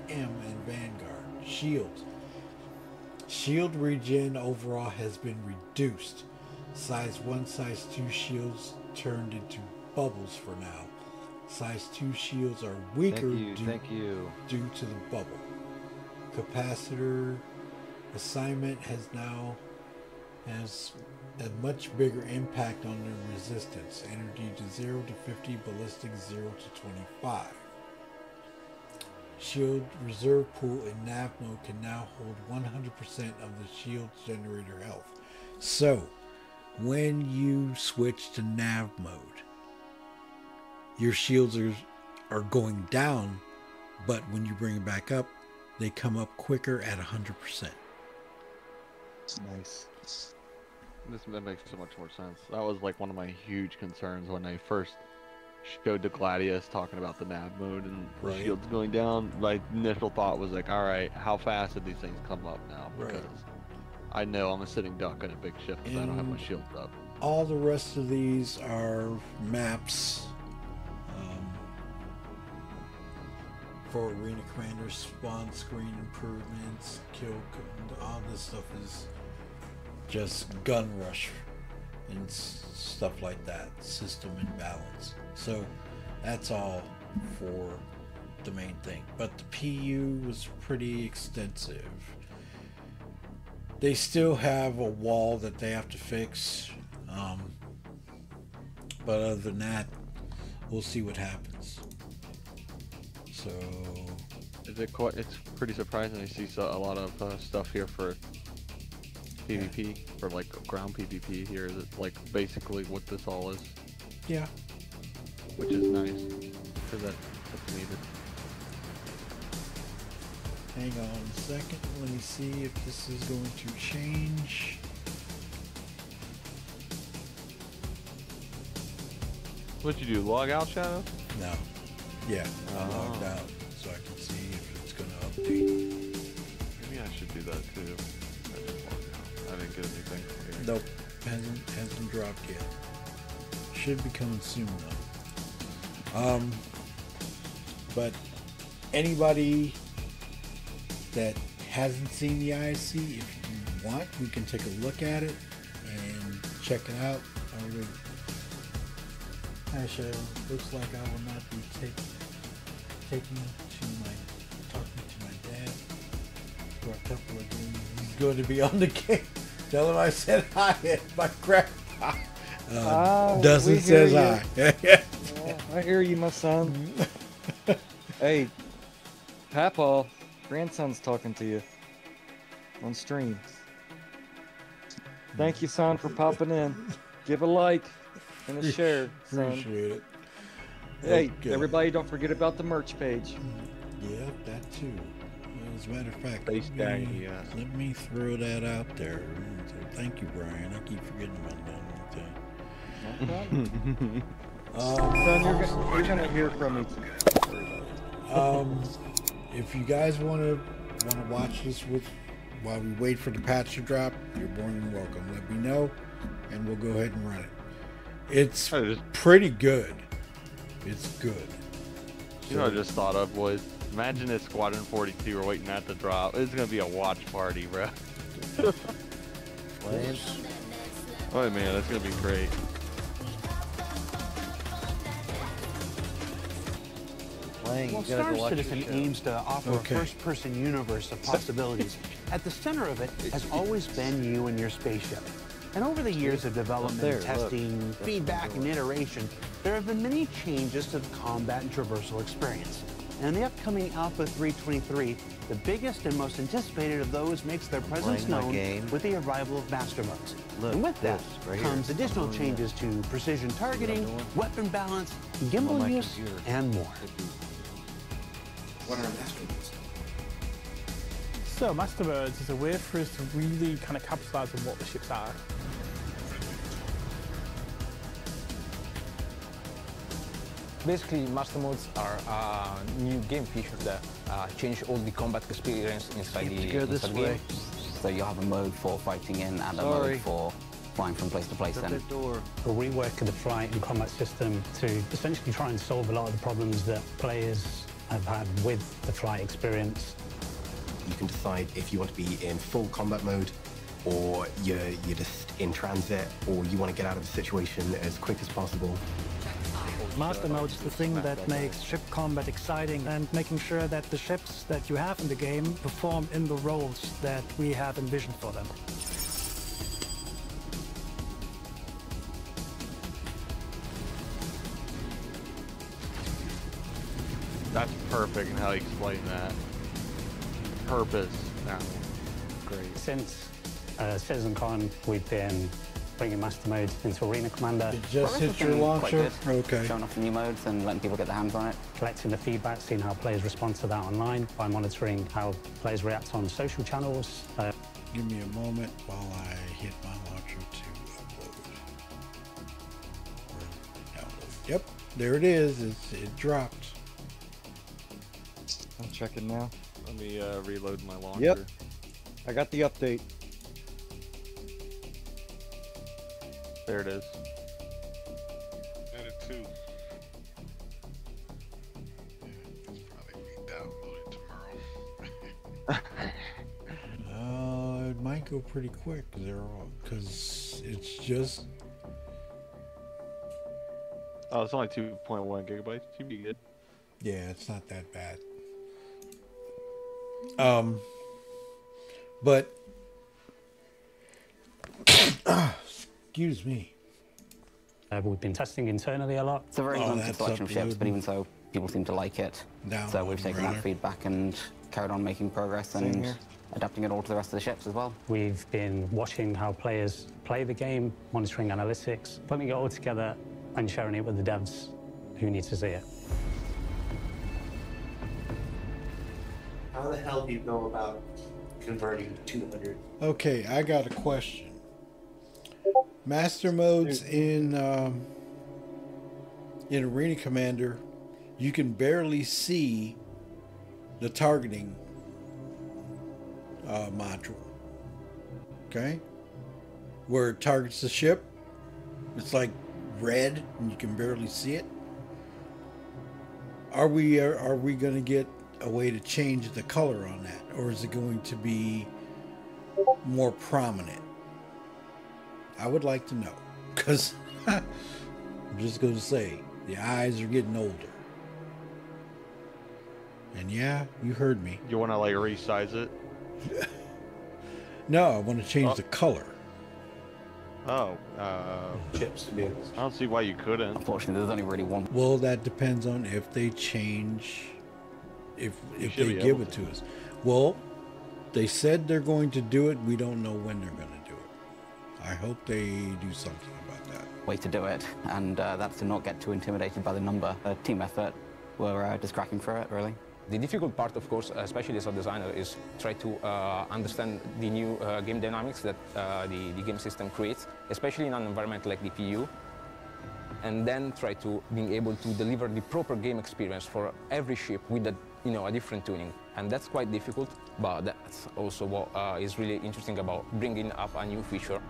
and Vanguard. Shield. Shield regen overall has been reduced. Size 1, size 2 shields turned into bubbles for now. Size 2 shields are weaker Thank you, due, thank you. due to the bubble. Capacitor assignment has now has a much bigger impact on the resistance. Energy to 0 to 50, ballistic 0 to 25. Shield reserve pool in nav mode can now hold 100% of the shield generator health. So, when you switch to nav mode, your shields are, are going down, but when you bring it back up, they come up quicker at 100%. Nice. This that makes so much more sense. That was like one of my huge concerns when I first showed the Gladius talking about the nav mode and the Right. shields going down. My initial thought was like, all right, how fast did these things come up now? Right. Because I know I'm a sitting duck in a big ship because I don't have my And- shields up. all the rest of these are maps for arena commanders spawn screen improvements kill all this stuff is just gun rush and stuff like that system imbalance. So that's all for the main thing. But the pu was pretty extensive. They still have a wall that they have to fix um, but other than that, we'll see what happens. So, Is it quite? It's pretty surprising. I see so, a lot of uh, stuff here for PvP for like ground PvP here. Is it like basically what this all is, yeah, which is nice because that, that's needed. Hang on a second. Let me see if this is going to change. What'd you do? Log out, Shadow? No. Yeah, I logged Oh. out so I can see if it's going to update. Maybe I should do that too. I didn't log out. I didn't get anything. from here. Nope, hasn't hasn't dropped yet. Should be coming soon though. Um, but anybody that hasn't seen the IC, if you want, we can take a look at it and check it out. I would. Actually, looks like I will not be take, taking to my talking to my dad for a couple of days. He's going to be on the game. Tell him I said hi at my grandpa. Uh, Ah, we Dustin says hi. Yeah, I hear you, my son. hey, Papa, grandson's talking to you on stream. Thank you, son, for popping in. Give a like and son. Appreciate it. Hey, Okay. everybody, don't forget about the merch page. Yep, that too. As a matter of fact, let me, yes. let me throw that out there. Thank you, Brian. I keep forgetting about that No problem. all son, the you're gonna, you're gonna hear from me. Um, if you guys want to want to watch this with while we wait for the patch to drop, you're more than welcome. Let me know, and we'll go ahead and run it. It's just, pretty good. It's good. you know what I just thought of was, imagine if Squadron 42 were waiting at the drop. It's gonna be a watch party, bro. Oh man, that's gonna be great. Playing, Well, Star go watch your Citizen show. aims to offer Okay. a first-person universe of possibilities. At the center of it has always been you and your spaceship. And over the years of development, there, testing, That's the feedback, and iteration, there have been many changes to the combat and traversal experience. And in the upcoming Alpha 323, the biggest and most anticipated of those makes their presence known game. with the arrival of Master Modes. Look, and with that this right here. comes additional Oh, yeah. changes to precision targeting, weapon balance, gimbal my use, computer. and more. What are master modes? So, Master Modes is a way for us to really kind of capitalize on what the ships are. Basically, master modes are a new game feature that uh, change all the combat experience inside You the, to this inside the way. game. So you have a mode for fighting in and a mode for flying from place to place Shut then. that door. a rework of the flight and combat system to essentially try and solve a lot of the problems that players have had with the flight experience. You can decide if you want to be in full combat mode, or you're, you're just in transit, or you want to get out of the situation as quick as possible. Master mode is the thing that makes ship combat exciting and making sure that the ships that you have in the game perform in the roles that we have envisioned for them. That's perfect in how you explain that. Purpose. Now. Great. Since uh, CitizenCon, we've been bringing master mode into Arena Commander, It just hit your has been quite launcher. Okay. Showing off the new modes and letting people get their hands on it. collecting the feedback, seeing how players respond to that online by monitoring how players react on social channels. Uh, Give me a moment while I hit my launcher to upload. Download. Yep, there it is. It's, it dropped. I'm checking now. Let me uh, reload my launcher. Yep. I got the update. There it is. Got it too. It's probably be downloaded tomorrow. Uh, it might go pretty quick because it's just Oh, it's only 2.1 gigabytes. Should be good. yeah, it's not that bad. Um, but excuse me. uh, we've been testing internally a lot. It's a very Oh, limited selection of ships, but even so, people seem to like it. Download so we've taken rather. that feedback and carried on making progress Same and here. adapting it all to the rest of the ships as well. We've been watching how players play the game, monitoring analytics, putting it all together and sharing it with the devs who need to see it. How the hell do you go about converting 200? Okay, I got a question. Master modes in um, in Arena Commander, you can barely see the targeting uh, module. Okay, where it targets the ship, it's like red, and you can barely see it. Are we are, are we going to get a way to change the color on that, or is it going to be more prominent? I would like to know because I'm just going to say the eyes are getting older. And yeah, you heard me. You want to like resize it? No, I want to change Oh. the color. Oh, uh, chips. I don't see why you couldn't. Unfortunately, there's only really one. Well, that depends on if they change, if You if they give it to us. Well, they said they're going to do it. We don't know when they're going to do it. I hope they do something about that. way to do it, and uh, that's to not get too intimidated by the number. A team effort. We're uh, just cracking through it, really. The difficult part, of course, especially as a designer, is try to uh, understand the new uh, game dynamics that uh, the, the game system creates, especially in an environment like the PU, and then try to being able to deliver the proper game experience for every ship with a, you know, a different tuning. And that's quite difficult, but that's also what uh, is really interesting about bringing up a new feature.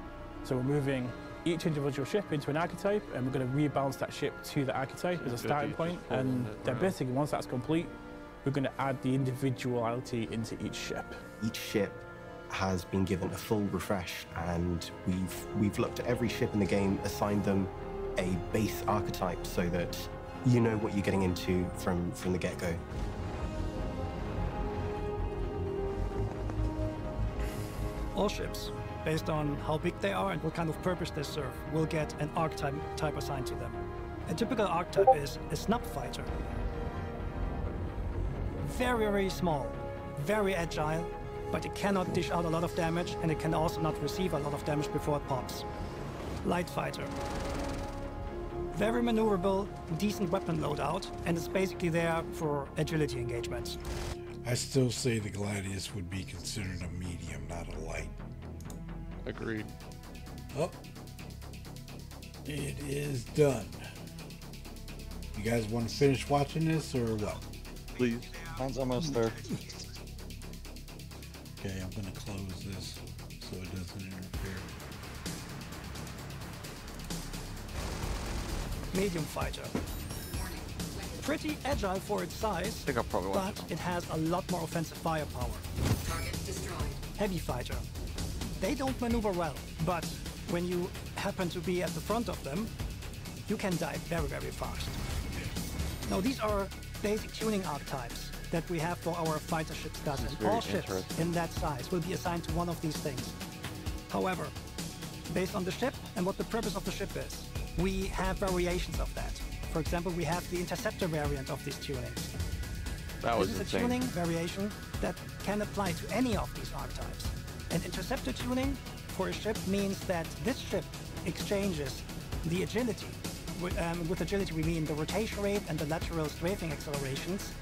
So we're moving each individual ship into an archetype and we're going to rebalance that ship to the archetype as a starting point. And it then around. basically once that's complete, we're going to add the individuality into each ship. Each ship has been given a full refresh, and we've we've looked at every ship in the game, assigned them a base archetype, so that you know what you're getting into from from the get-go. All ships, based on how big they are and what kind of purpose they serve, will get an archetype type assigned to them. A typical archetype is a snub fighter. Very, very small, very agile, but it cannot dish out a lot of damage and it can also not receive a lot of damage before it pops. Light fighter. Very maneuverable, decent weapon loadout, and it's basically there for agility engagements. I still say the Gladius would be considered a medium, not a light. Agreed. Oh, it is done. You guys want to finish watching this or what? Please. Mine's almost there. Okay, I'm gonna close this so it doesn't interfere. Medium fighter. Pretty agile for its size, I think I'll probably but it. it has a lot more offensive firepower. Target destroyed. Heavy fighter. They don't maneuver well, but when you happen to be at the front of them, you can die very, very fast. Now, these are basic tuning archetypes that we have for our fighter ship and all ships in that size will be assigned to one of these things. However, based on the ship and what the purpose of the ship is, we have variations of that. For example, we have the interceptor variant of these tunings. That was this is insane. a tuning variation that can apply to any of these archetypes. An interceptor tuning for a ship means that this ship exchanges the agility. With, um, with agility, we mean the rotation rate and the lateral strafing accelerations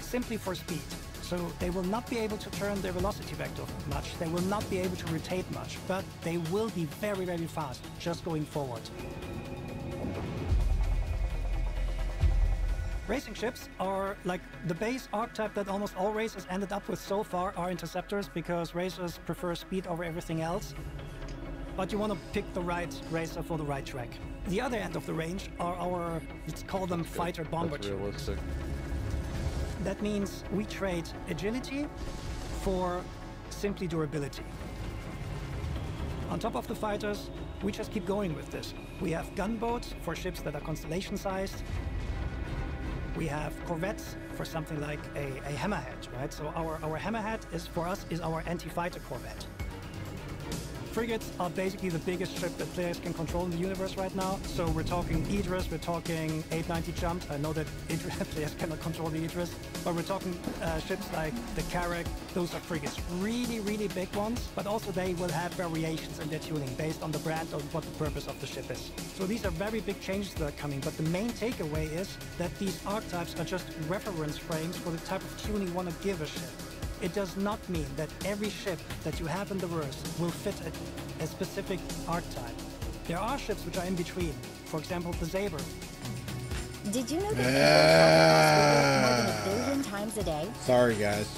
simply for speed. So they will not be able to turn their velocity vector much, they will not be able to rotate much, but they will be very, very fast just going forward. Racing ships are like the base archetype that almost all racers ended up with so far are interceptors because racers prefer speed over everything else. But you want to pick the right racer for the right track. The other end of the range are our, let's call them fighter bomber That's That means we trade agility for simply durability. On top of the fighters, we just keep going with this. We have gunboats for ships that are constellation sized. We have corvettes for something like a, a hammerhead, right? So our, our hammerhead is for us is our anti-fighter corvette. Frigates are basically the biggest ship that players can control in the universe right now. So we're talking Idris, we're talking 890 jump. I know that Idris players cannot control the Idris, but we're talking uh, ships like the Carrack. Those are frigates, really, really big ones. But also they will have variations in their tuning based on the brand or what the purpose of the ship is. So these are very big changes that are coming. But the main takeaway is that these archetypes are just reference frames for the type of tuning you want to give a ship. It does not mean that every ship that you have in the verse will fit a, a specific archetype. There are ships which are in between. For example, the Saber. Did you know that people more than a billion times a day? Sorry, guys.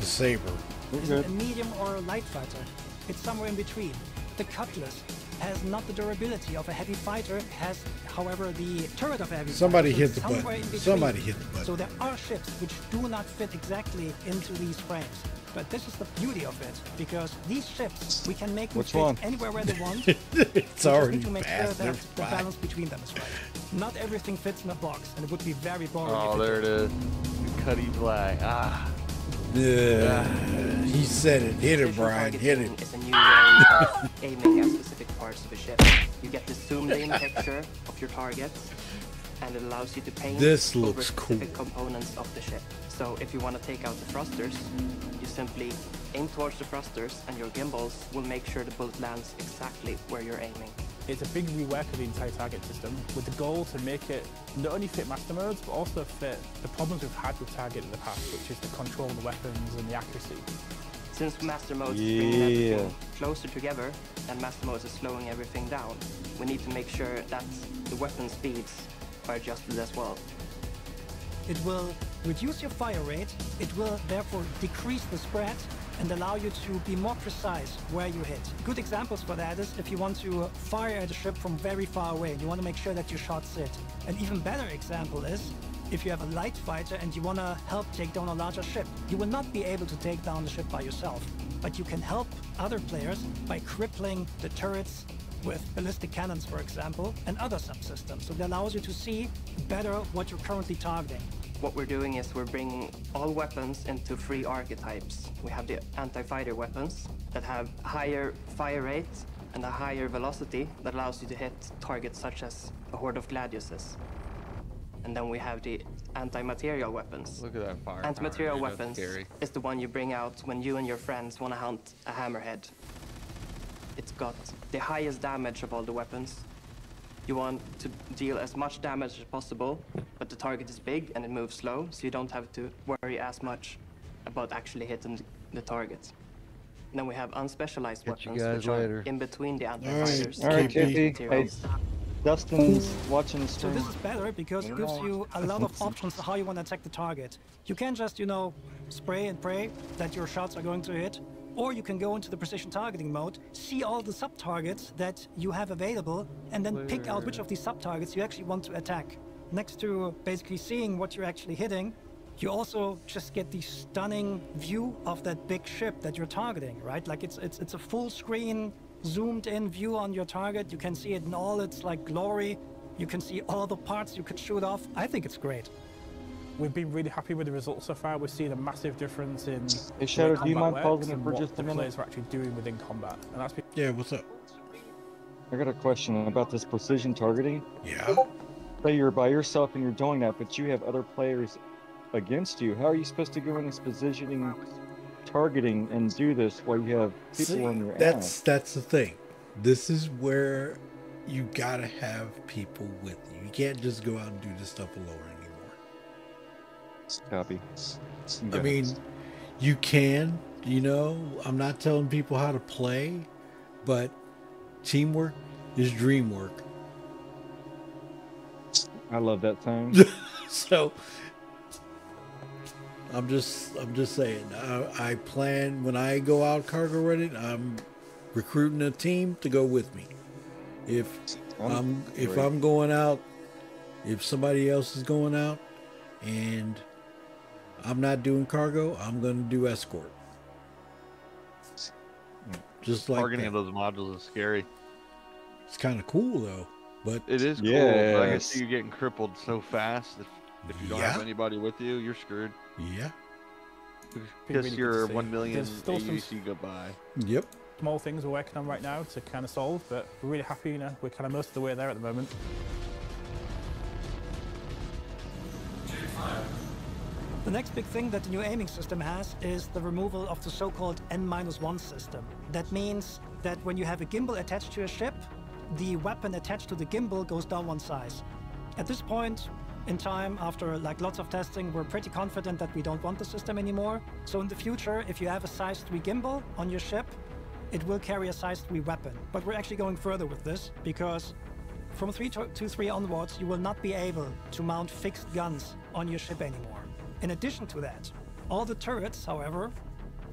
The saber. Is it a medium or a light fighter? It's somewhere in between. The Cutlass has not the durability of a heavy fighter, has, however, the turret of a heavy Somebody fighter. hit the somewhere button. between. Somebody hit the button. So there are ships which do not fit exactly into these frames. But this is the beauty of it, because these ships, we can make them Which fit one? anywhere where they want. It's We already need to make sure that They're the fine. balance between them is right. Not everything fits in a box, and it would be very boring. Oh, if it there it did. is. Cutty Black. Ah. Yeah, he said it. Hit it, Brian. Hit it. targeting a new way of aiming at specific parts of a ship. You get the zoomed-in picture of your target, and it allows you to paint This looks specific components of the ship. So if you want to take out the thrusters, you simply aim towards the thrusters, and your gimbals will make sure the bullet lands exactly where you're aiming. It's a big rework of the entire target system with the goal to make it not only fit master modes but also fit the problems we've had with target in the past, which is the control of the weapons and the accuracy. Since Master Mode is bringing everything closer together and Master modes is slowing everything down, we need to make sure that the weapon speeds are adjusted as well. It will reduce your fire rate, it will therefore decrease the spread and allow you to be more precise where you hit. Good examples for that is if you want to fire at a ship from very far away and you want to make sure that your shots hit. An even better example is if you have a light fighter and you want to help take down a larger ship. You will not be able to take down the ship by yourself, but you can help other players by crippling the turrets with ballistic cannons, for example, and other subsystems. So it allows you to see better what you're currently targeting. What we're doing is we're bringing all weapons into three archetypes. We have the anti-fighter weapons that have higher fire rate and a higher velocity that allows you to hit targets such as a horde of gladiuses. And then we have the anti-material weapons. Look at that fire. Anti-material weapons scary. is the one you bring out when you and your friends want to hunt a hammerhead. It's got the highest damage of all the weapons. You want to deal as much damage as possible, but the target is big and it moves slow, so you don't have to worry as much about actually hitting the target. Then we have unspecialized Catch weapons, which later. are in between the anti-fighters. All right, and Kippy. Dustin's watching the So this is better because it gives you a lot of options on how you want to attack the target. You can just, you know, spray and pray that your shots are going to hit, or you can go into the precision targeting mode, see all the sub-targets that you have available, and then pick out which of these sub-targets you actually want to attack. Next to basically seeing what you're actually hitting, you also just get the stunning view of that big ship that you're targeting, right? Like it's it's it's a full screen zoomed in view on your target. You can see it in all its like glory. You can see all the parts you could shoot off. I think it's great. We've been really happy with the results so far. We've seen a massive difference in Hey, the Shadow, do you combat mind pausing it and for what just a the minute? players are actually doing within combat, and that's been Yeah, what's up? I got a question about this precision targeting. Yeah. Say you're by yourself and you're doing that, but you have other players against you. How are you supposed to go in this positioning, targeting, and do this while you have people See, on your that's ass? that's the thing. This is where you gotta have people with you. You can't just go out and do this stuff alone anymore. Copy. I mean, you can, you know. I'm not telling people how to play, but teamwork is dream work. I love that song. so I'm just I'm just saying I, I plan when I go out cargo running I'm recruiting a team to go with me. If I'm I'm if. I'm going out, if somebody else is going out, and I'm not doing cargo, I'm gonna do escort. Just like Targeting that. those modules is scary. It's kind of cool though, but It is cool. But I can Yes. see you getting crippled so fast. If, if you don't have anybody with you, you're screwed. yeah, been Kiss really your one million still some AUC goodbye. yep. small things we're working on right now to kind of solve, but we're really happy. You know, we're kind of most of the way there at the moment. The next big thing that the new aiming system has is the removal of the so-called N-1 system. That means that when you have a gimbal attached to a ship, the weapon attached to the gimbal goes down one size. At this point, in time, after like lots of testing, we're pretty confident that we don't want the system anymore. So in the future, if you have a size 3 gimbal on your ship, it will carry a size 3 weapon. But we're actually going further with this because from 3 to 3 onwards, you will not be able to mount fixed guns on your ship anymore. In addition to that, all the turrets, however,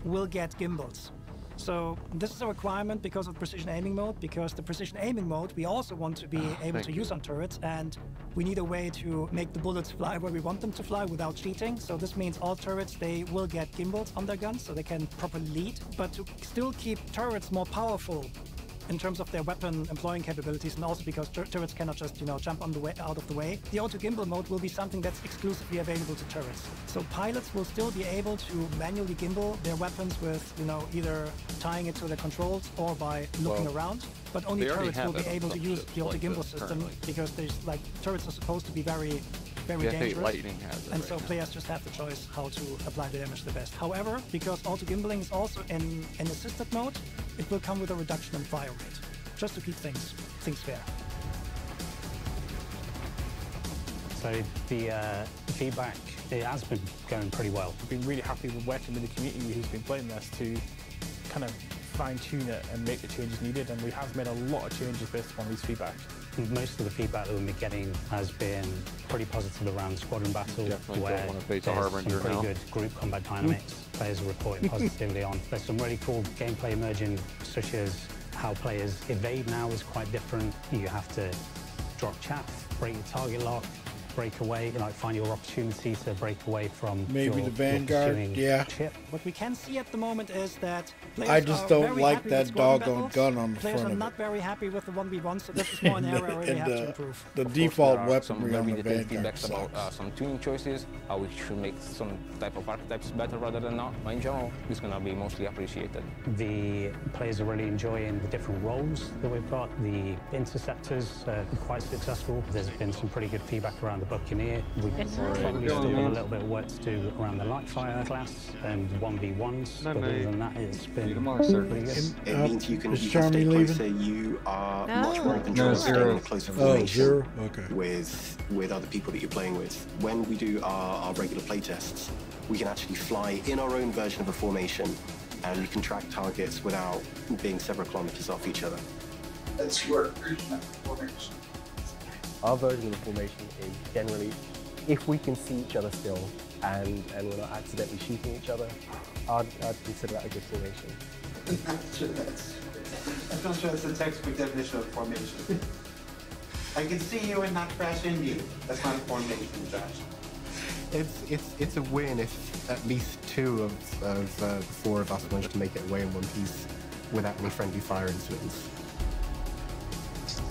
will get gimbals. So this is a requirement because of precision aiming mode, because the precision aiming mode we also want to be Ah, able to you. use on turrets, and we need a way to make the bullets fly where we want them to fly without cheating. So this means all turrets, they will get gimbals on their guns so they can properly lead, but to still keep turrets more powerful in terms of their weapon employing capabilities, and also because tur- turrets cannot just, you know, jump on the way out of the way. The auto gimbal mode will be something that's exclusively available to turrets. So pilots will still be able to manually gimbal their weapons with, you know, either tying it to the controls or by looking Well, around. But only turrets will be able to use the auto gimbal system because there's like turrets are supposed to be very very Yeah, dangerous. Lightning has it and right so now. players just have the choice how to apply the damage the best. However, because auto gimbaling is also in an assisted mode, it will come with a reduction in fire rate, just to keep things things fair. So the uh, feedback, it has been going pretty well. I've been really happy with working with the community who's been playing this to kind of fine tune it and make the changes needed. And we have made a lot of changes based upon these feedback. Most of the feedback that we've been getting has been pretty positive around squadron battle, Definitely don't where wanna face there's Harbinger some pretty now. good group combat dynamics. Players are reporting positively on. There's some really cool gameplay emerging, such as how players evade now is quite different. You have to drop chaff, break your target lock, break away, like find your opportunity to break away from Maybe your, the Vanguard, pursuing yeah. ship. What we can see at the moment is that players I just are don't very like happy that with squadron doggone gun on the Players front are of not very happy with the 1v1, so this is more an area where we and have the- to improve. The of default there are some weaponry very on the detailed Vanguard feedbacks about uh, some tuning choices, how we should make some type of archetypes better rather than not. But in general, it's gonna be mostly appreciated. The players are really enjoying the different roles that we've got. The interceptors are quite successful. There's been some pretty good feedback around the Buccaneer. We've probably still got a little bit of work to do around the light fire class and 1v1s. But other than that, it's been pretty good. It means you uh, can, is you can Charmy stay leaving? closer. You are much more in No. control No, of staying oh, zero. in a closer Oh, formation? Okay. with with other people that you're playing with. When we do our, our regular playtests, we can actually fly in our own version of a formation, and we can track targets without being several kilometers off each other. That's your version of formation. Our version of the formation is generally if we can see each other still and, and we're not accidentally shooting each other, I'd, I'd consider that a good formation. I'm not sure that's, I'm not sure that's the textbook definition of formation. I can see you and not crash into you. That's not a formation, Josh. It's it's it's a win if at least two of, of uh, the four of us manage to make it away in one piece without any friendly fire incidents.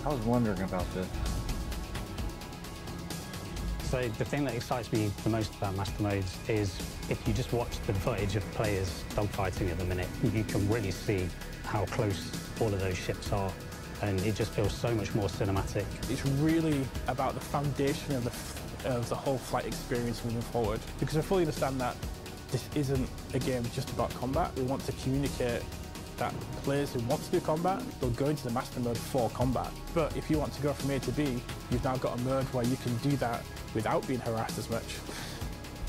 I was wondering about this. So the thing that excites me the most about Master Modes is if you just watch the footage of players dogfighting at the minute, you can really see how close all of those ships are. And it just feels so much more cinematic. It's really about the foundation of the, of the whole flight experience moving forward. Because I fully understand that this isn't a game just about combat. We want to communicate that players who want to do combat they'll go into the master mode for combat. But if you want to go from A to B, you've now got a mode where you can do that without being harassed as much.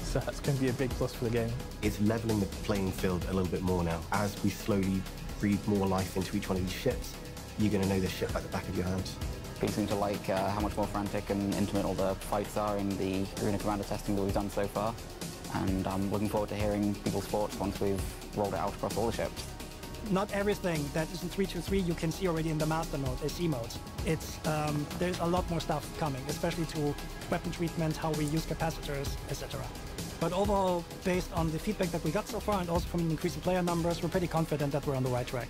So that's going to be a big plus for the game. It's leveling the playing field a little bit more now. As we slowly breathe more life into each one of these ships, you're going to know this ship like the back of your hand. People seem to like uh, how much more frantic and intimate all the fights are in the Arena Commander testing that we've done so far. And I'm looking forward to hearing people's thoughts once we've rolled it out across all the ships. Not everything that is in 323 you can see already in the master mode, AC mode. It's um, there's a lot more stuff coming, especially to weapon treatment, how we use capacitors, etc. But overall, based on the feedback that we got so far and also from increasing player numbers, we're pretty confident that we're on the right track.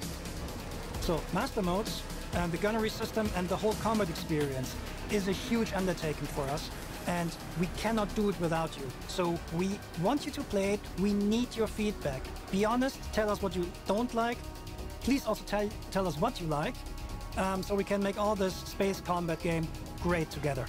So master modes, and the gunnery system and the whole combat experience is a huge undertaking for us and we cannot do it without you. So we want you to play it. We need your feedback. Be honest, tell us what you don't like. Please also tell, tell us what you like um, so we can make all this space combat game great together.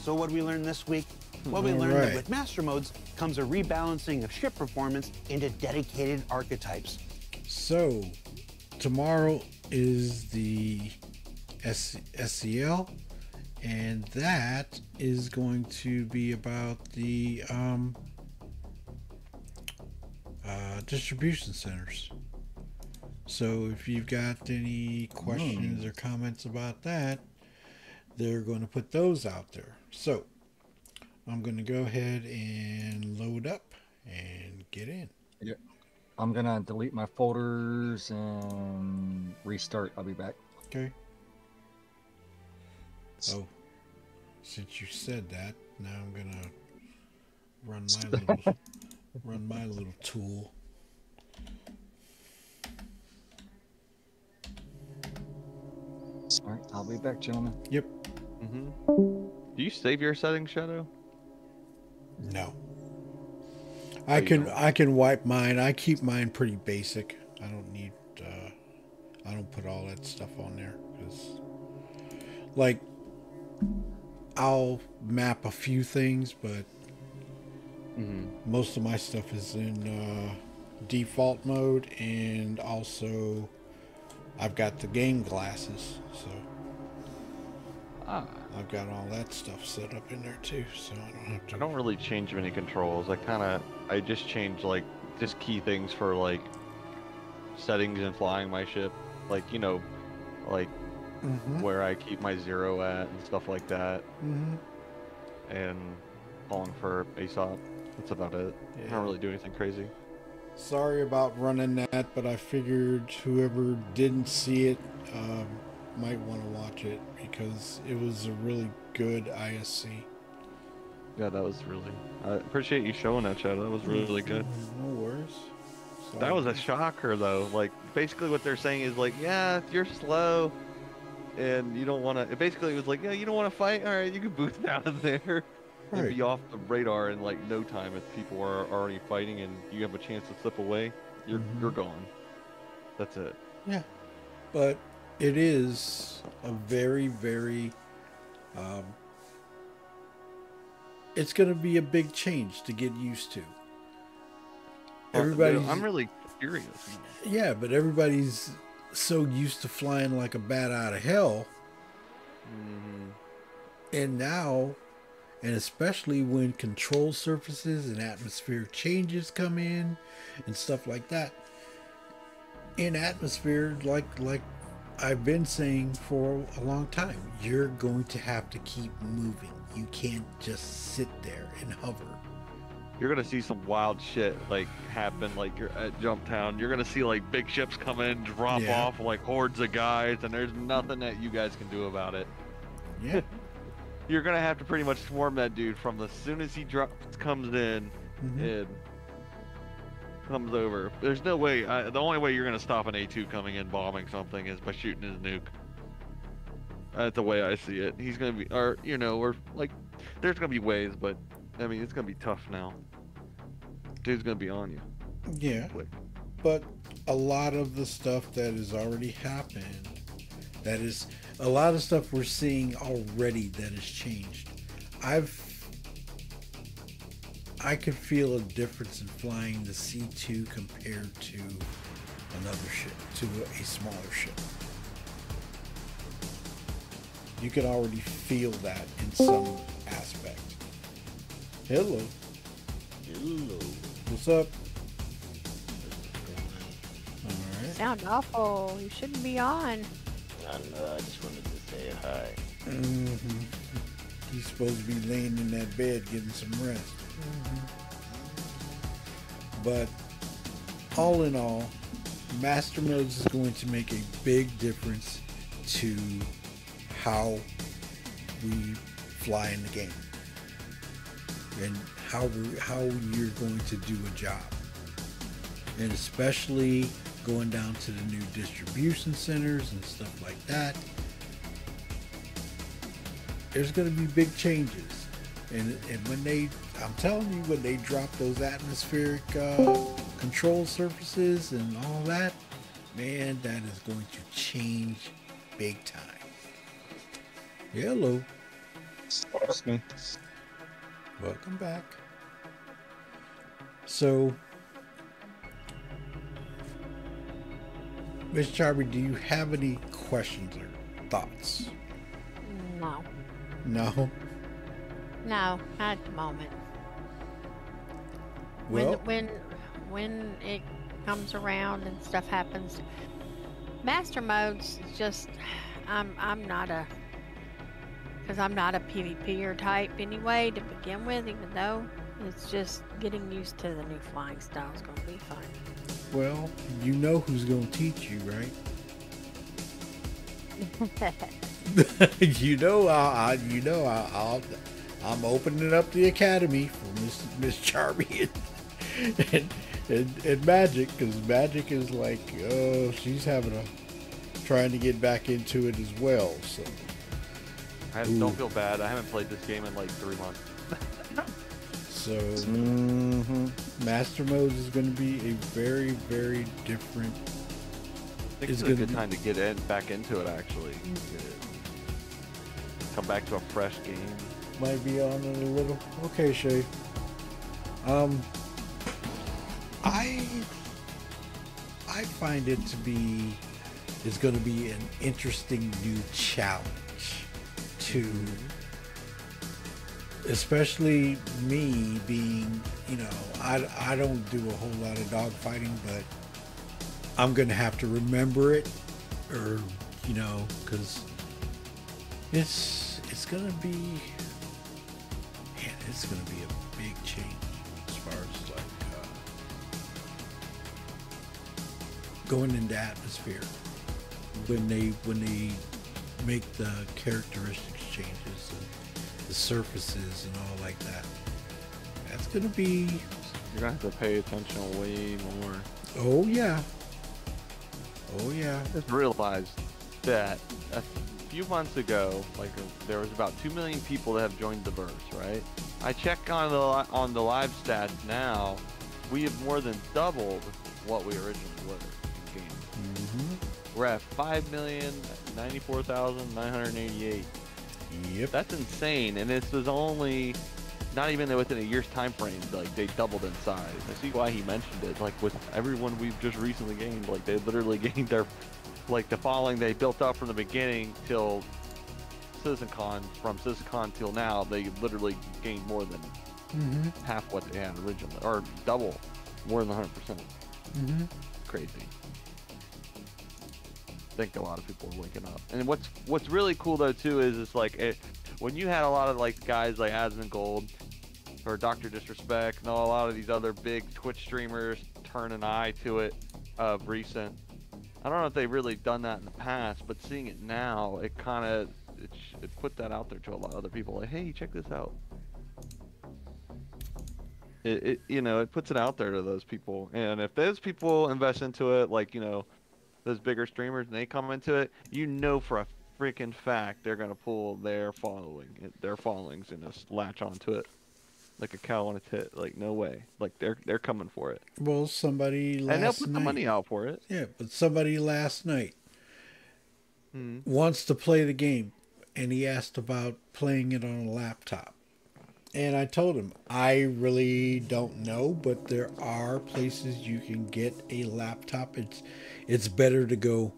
So what we learned this week? Well, we All learned right. that with master modes comes a rebalancing of ship performance into dedicated archetypes. So, tomorrow is the S- SCL, and that is going to be about the um, uh, distribution centers. So if you've got any questions or comments about that, they're going to put those out there. So I'm going to go ahead and load up and get in. Yeah. I'm gonna delete my folders and restart. I'll be back. Okay. Oh, since you said that, now I'm gonna run my little run my little tool. All right, I'll be back, gentlemen. Yep. Mm-hmm. Do you save your settings, Shadow? No. I can I can wipe mine. I keep mine pretty basic. I don't need. Uh, I don't put all that stuff on there because, like, I'll map a few things, but most of my stuff is in uh, default mode, and also I've got the game glasses, so Ah. I've got all that stuff set up in there too. So I don't have to. I don't really change many controls. I kind of, I just change like just key things for like settings and flying my ship, like you know, like Mhm. where I keep my zero at and stuff like that, Mhm. and calling for ASOP. That's about it. I don't really do anything crazy. Sorry about running that, but I figured whoever didn't see it um, might want to watch it because it was a really good ISC. Yeah, that was really. I appreciate you showing that, Shadow. That was really good. No worries. That was a shocker, though. Like, basically, what they're saying is like, yeah, if you're slow, and you don't want to. Basically, it was like, yeah, you don't want to fight. All right, you can boost out of there and be off the radar in like no time if people are already fighting and you have a chance to slip away. You're Mhm. you're gone. That's it. Yeah, but it is a very, very. Um, it's going to be a big change to get used to. Everybody, I'm really curious. yeah, but everybody's so used to flying like a bat out of hell. Mm-hmm. And now, and especially when control surfaces and atmospheric changes come in and stuff like that. In atmosphere, like like I've been saying for a long time, you're going to have to keep moving. You can't just sit there and hover. You're gonna see some wild shit like happen. Like you're at Jump Town. You're gonna see like big ships come in, drop Yeah. off like hordes of guys, and there's nothing that you guys can do about it. Yeah. You're gonna have to pretty much swarm that dude from as soon as he drops, comes in, Mhm. and comes over. There's no way. The only way you're gonna stop an A2 coming in bombing something is by shooting his nuke. That's the way I see it. He's gonna be, or you know, or like, there's gonna be ways, but I mean, it's gonna be tough now. Dude's gonna be on you. Yeah. But a lot of the stuff that has already happened, that is a lot of stuff we're seeing already that has changed. I've I could feel a difference in flying the C2 compared to another ship, to a smaller ship. You can already feel that in some aspect. Hello. Hello. What's up? Alright. Sound awful. You shouldn't be on. I know, I just wanted to say hi. hmm He's supposed to be laying in that bed getting some rest. But all in all, Master Modes is going to make a big difference to how we fly in the game and how how you're going to do a job. And especially going down to the new distribution centers and stuff like that there's going to be big changes. And, and when they, I'm telling you, when they drop those atmospheric uh, control surfaces and all that, man, that is going to change big time. Hello. That's me. Welcome back. So, Miss Charmy, do you have any questions or thoughts? No. No. No, not at the moment. When Well, when when it comes around and stuff happens, master modes just I'm I'm not a because I'm not a PvPer type anyway to begin with. Even though it's just getting used to the new flying style is going to be fun. well, you know who's going to teach you, right? you know, I, I you know, I, I'll, I'm opening up the academy for Miss Miss Charmy and and, and, and Magic because Magic is like, oh, she's having a trying to get back into it as well. So Don't feel bad. I haven't played this game in like three months. so Master Mode is going to be a very very different. I think It's it's a good be- time to get in back into it actually. Come back to a fresh game. might be on it a little. Okay, Shay. Um, I I find it to be is going to be an interesting new challenge to, especially me being, you know, I I don't do a whole lot of dogfighting, but I'm going to have to remember it, or you know, because it's it's gonna be man, it's gonna be a big change as far as like uh, going into atmosphere when they when they make the characteristics changes and the surfaces and all like that. That's gonna be You're gonna have to pay attention way more. oh yeah. Oh yeah. Just realized that a few months ago, like there was about two million people that have joined the verse, right? I check on the on the live stats now. We have more than doubled what we originally were in game. Mm-hmm. We're at five million ninety-four thousand nine hundred eighty-eight. Yep. That's insane, and this was only not even within a year's time frame. Like they doubled in size. I see why he mentioned it. Like with everyone we've just recently gained, like they literally gained their like the following they built up from the beginning till CitizenCon. From CitizenCon till now, they literally gained more than Mhm. half what they had originally, or double, more than 100 percent. Mm-hmm. Crazy. Think a lot of people are waking up. And what's what's really cool though too is it's like it, when you had a lot of like guys like Asmongold or Doctor Disrespect and all, a lot of these other big Twitch streamers turn an eye to it of recent. I don't know if they've really done that in the past, but seeing it now, it kind of it, it put that out there to a lot of other people. Like, hey, check this out. It, it you know it puts it out there to those people, and if those people invest into it, like you know those bigger streamers, and they come into it, you know for a freaking fact they're gonna pull their following, their followings, and just latch onto it like a cow on a tit. Like no way. Like they're they're coming for it, Well, somebody last and they'll put night, the money out for it. Yeah, but somebody last night Mhm. wants to play the game, and he asked about playing it on a laptop. And I told him I really don't know, but there are places you can get a laptop. It's it's better to go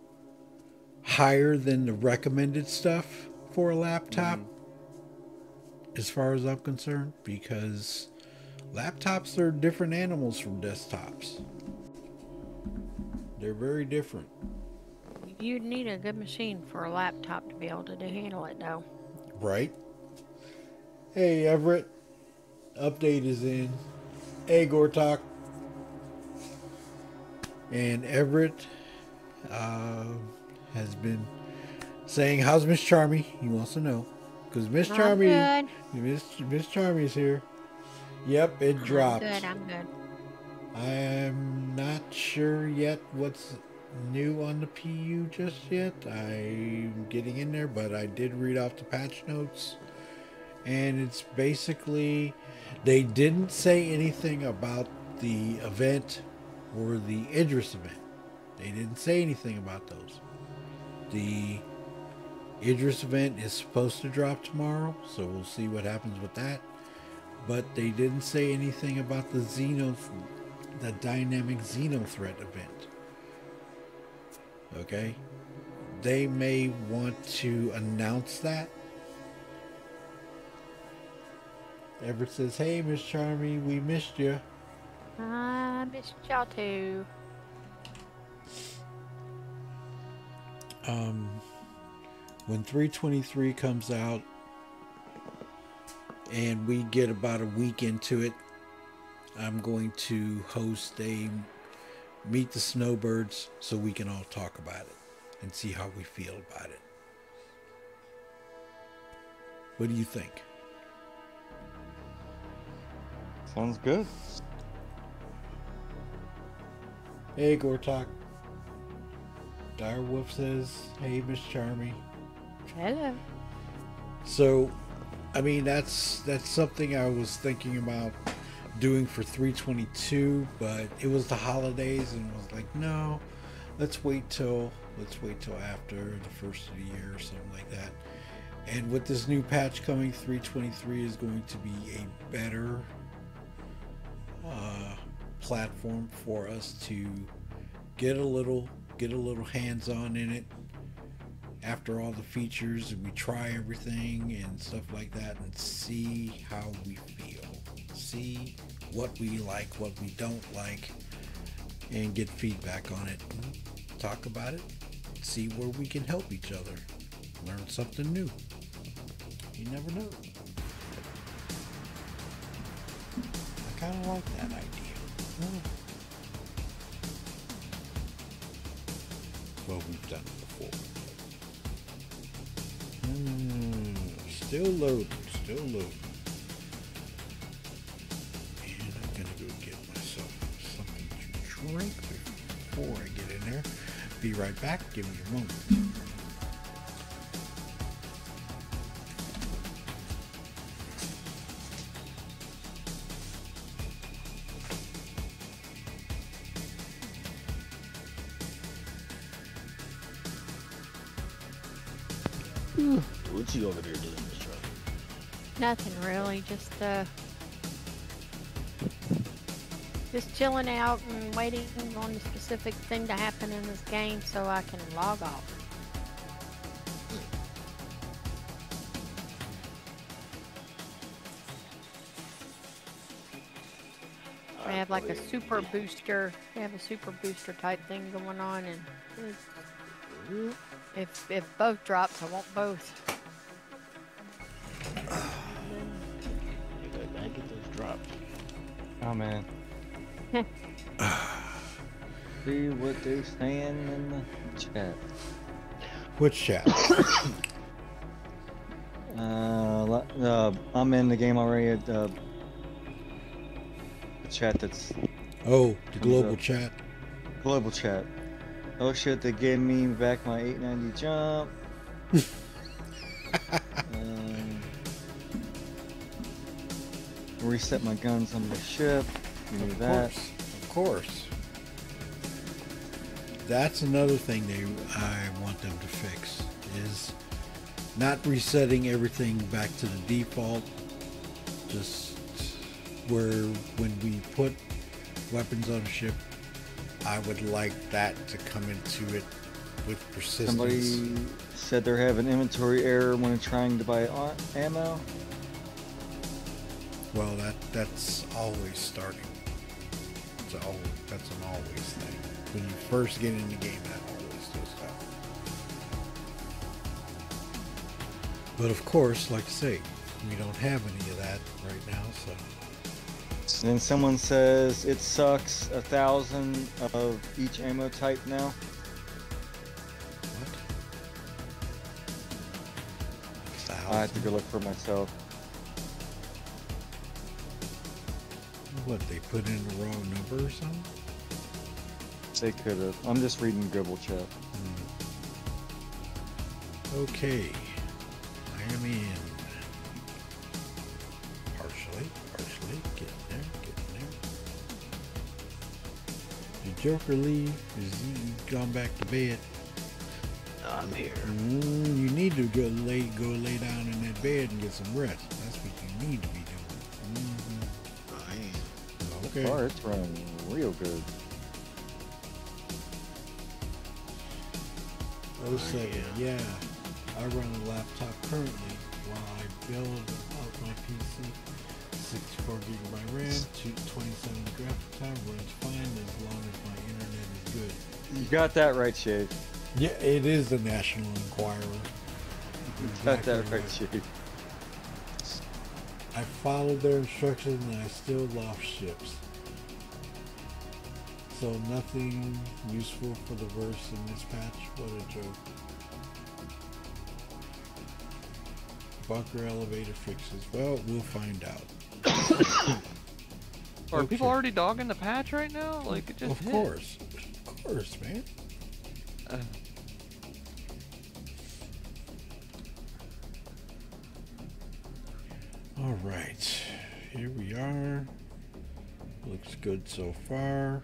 higher than the recommended stuff for a laptop, mm-hmm. as far as I'm concerned, because laptops are different animals from desktops. They're very different. You'd need a good machine for a laptop to be able to do, handle it, though. Right? Hey, Everett. Update is in. Hey, Gortok. And Everett uh, has been saying, How's Miss Charmy? He wants to know. Because Miss Charmy. Miss, Miss Charmy's here. Yep, it dropped. I'm good, I'm good. I'm not sure yet what's new on the PU just yet. I'm getting in there, but I did read off the patch notes. And it's basically, they didn't say anything about the event or the Idris event. They didn't say anything about those. The Idris event is supposed to drop tomorrow, so we'll see what happens with that. But they didn't say anything about the Xeno, the dynamic Xeno threat event. Okay? They may want to announce that Everett says, "Hey, Miss Charmy, we missed you." I missed y'all too. Um, when 323 comes out, and we get about a week into it, I'm going to host a meet the snowbirds so we can all talk about it and see how we feel about it. What do you think? Sounds good. Hey, Gortok. Direwolf says, "Hey, Miss Charmy." Hello. So, I mean, that's that's something I was thinking about doing for 322, but it was the holidays, and I was like, no, let's wait till let's wait till after the first of the year or something like that. And with this new patch coming, 323 is going to be a better uh, platform for us to get a little get a little hands-on in it after all the features we try everything and stuff like that and see how we feel. See what we like what we don't like and get feedback on it. Talk about it. See where we can help each other. Learn something new. You never know. I kind of like that idea we've done before still loading, still loading. And I'm gonna go get myself something to drink before I get in there. Be right back. Give me a moment. Just uh, just chilling out and waiting on the specific thing to happen in this game so I can log off. I have like a super booster. They have a super booster type thing going on, and if if both drops, I want both. Man. See what they're saying in the chat. Which chat? Uh, uh, I'm in the game already. At, uh, the chat that's. Oh, the global up. chat. Global chat. Oh shit! They gave me back my 890 jump. reset my guns on the ship. Of that. course, of course. That's another thing they I want them to fix is not resetting everything back to the default. Just where when we put weapons on a ship, I would like that to come into it with persistence. Somebody said they're having inventory error when trying to buy ammo. Well, that that's always starting. It's al oh, that's an always thing. When you first get in the game, that always does that. But of course, like I say, we don't have any of that right now, so Then someone says it sucks a thousand of each ammo type now. What? I have to go look for myself. What they put in the wrong number or something. They could have. I'm just reading Dribble chat. Okay, I am in. Partially, partially, getting there, getting there. Did Joker leave? Is he gone back to bed? I'm here. Mm, you need to go lay go lay down in that bed and get some rest. That's what you need to be doing. Okay. Oh, it's running real good. Oh seven, oh, yeah. yeah. I run a laptop currently while I build out my PC. 64 gigabyte RAM, 227 graphic time, runs fine as long as my internet is good. You got that right, Shade. Yeah, it is the National Enquirer. You got that Exactly right, Shade. I followed their instructions and I still lost ships. So nothing useful for the verse in this patch. What a joke. Bunker elevator fixes. Well, we'll find out. Are people already dogging the patch right now? Like it just Of hit. course. Of course, man. Uh, All right. Here we are. Looks good so far.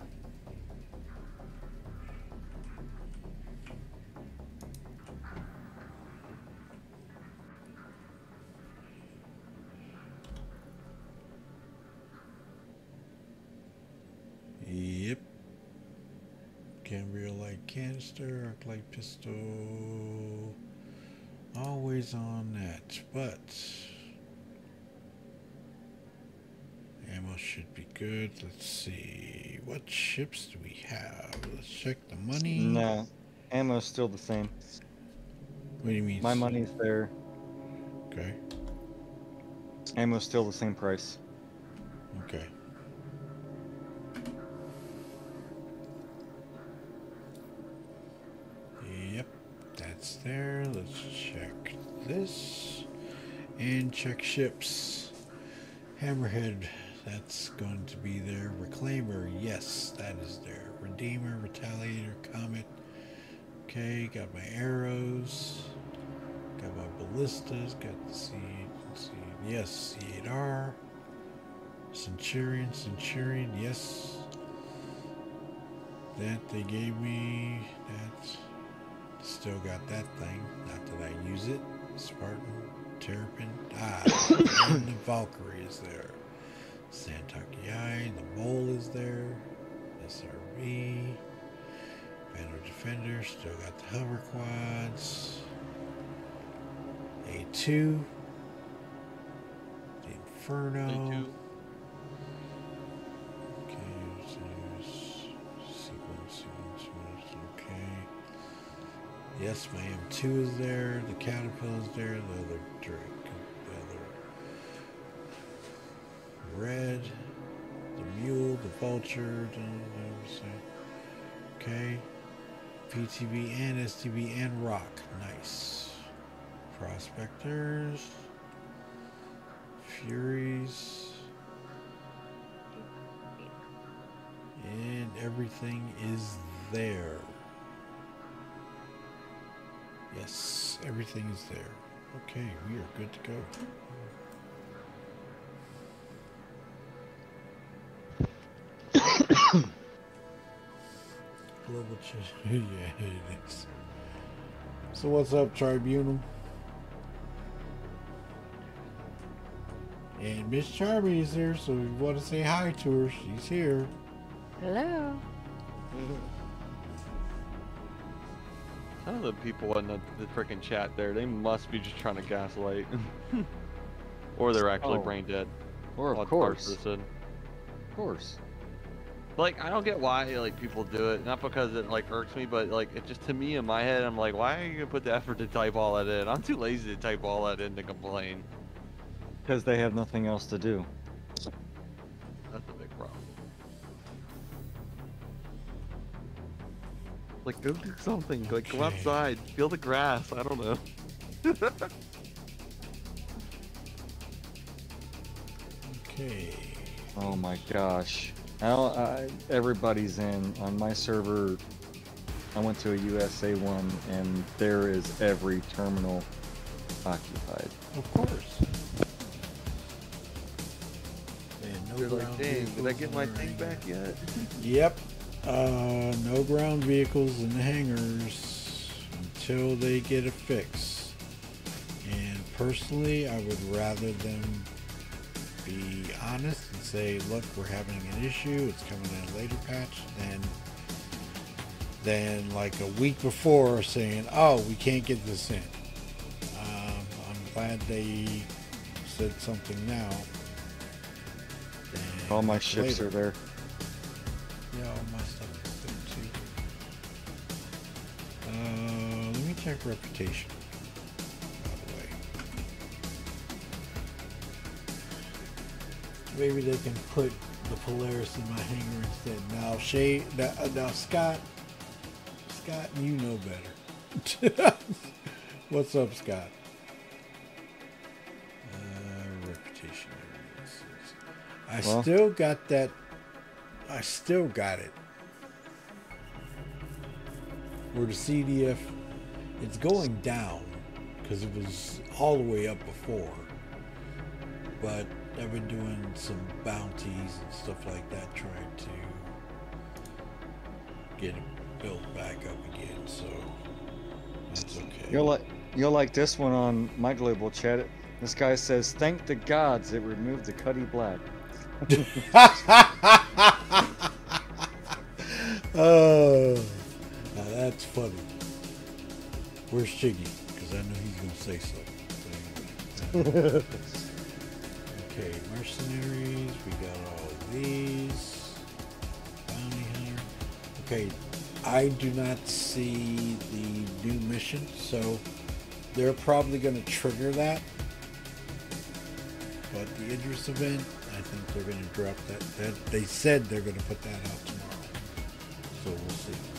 Yep. Cambio-Lite canister, arc light pistol. Always on that, but ammo should be good. Let's see. What ships do we have? Let's check the money. No, ammo's still the same. What do you mean? My money's there. Okay. Ammo's still the same price. Okay. Yep, that's there. Let's check this and check ships. Hammerhead, that's going to be there. Reclaimer, yes, that is there. Redeemer, Retaliator, Comet. Okay, got my arrows. Got my ballistas. Got the C, yes, C8R. Centurion, Centurion, yes. That they gave me. That still got that thing. Not that I use it. Spartan, Terrapin. Ah, the Valkyrie is there. Santaki the Mole is there. SRV. Banu Defender, still got the hover quads. A2. The Inferno. A2. Okay, so sequence, sequence, okay. Yes, my M2 is there, the Caterpillar is there, the other Drake, Red, the Mule, the Vulture, okay. PTV and STV and Rock, nice. Prospectors, Furies. And everything is there. Yes, everything is there. Okay, we are good to go. Global ch- yeah, it is. So what's up, Tribunal? And Miss Charmy is here, so if you want to say hi to her. She's here. Hello. Mm-hmm. Some of the people in the, the freaking chat there, they must be just trying to gaslight. or they're actually Oh. brain dead. Or of Odd course. person. Of course. Like I don't get why like people do it. Not because it like irks me, but like it just to me in my head, I'm like, why are you gonna put the effort to type all that in? I'm too lazy to type all that in to complain. Because they have nothing else to do. That's a big problem. Like go do something. Like go outside, feel the grass. I don't know. Okay. Oh my gosh. Now I, everybody's in on my server. I went to a USA one, and there is every terminal occupied. Of course. And no You're like, ground dang, did I get my thing either." back yet? Yep. Uh, no ground vehicles in the hangars until they get a fix. And personally, I would rather them be honest and say, look, we're having an issue. It's coming in a later patch. Than, then like a week before saying, oh, we can't get this in. Um, I'm glad they said something now. All my ships later. are there. Yeah, all my stuff is there too. Uh, let me check reputation. Maybe they can put the Polaris in my hangar instead. Now, Shay, now, uh, now Scott, Scott, you know better. What's up, Scott? Uh, reputation. I Well- still got that. I still got it. Where the CDF, it's going down because it was all the way up before. But I've been doing some bounties and stuff like that, trying to get it built back up again. So that's okay. You'll like you'll like this one on my global chat. This guy says, "Thank the gods it removed the Cutty Black." Oh, now that's funny. Where's Chiggy? Because I know he's gonna say so. Mercenaries. We got all these. Bounty hunter. Okay, I do not see the new mission, so they're probably gonna trigger that. But the Idris event, I think they're gonna drop that. That they said they're gonna put that out tomorrow. So we'll see.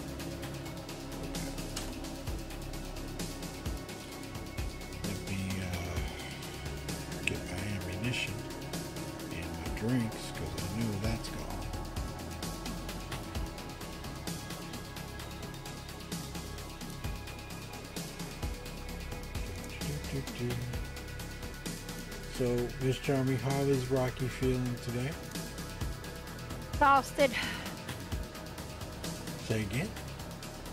Drinks because I know that's gone. So, Miss Charmy, how is Rocky feeling today? Exhausted. Say again.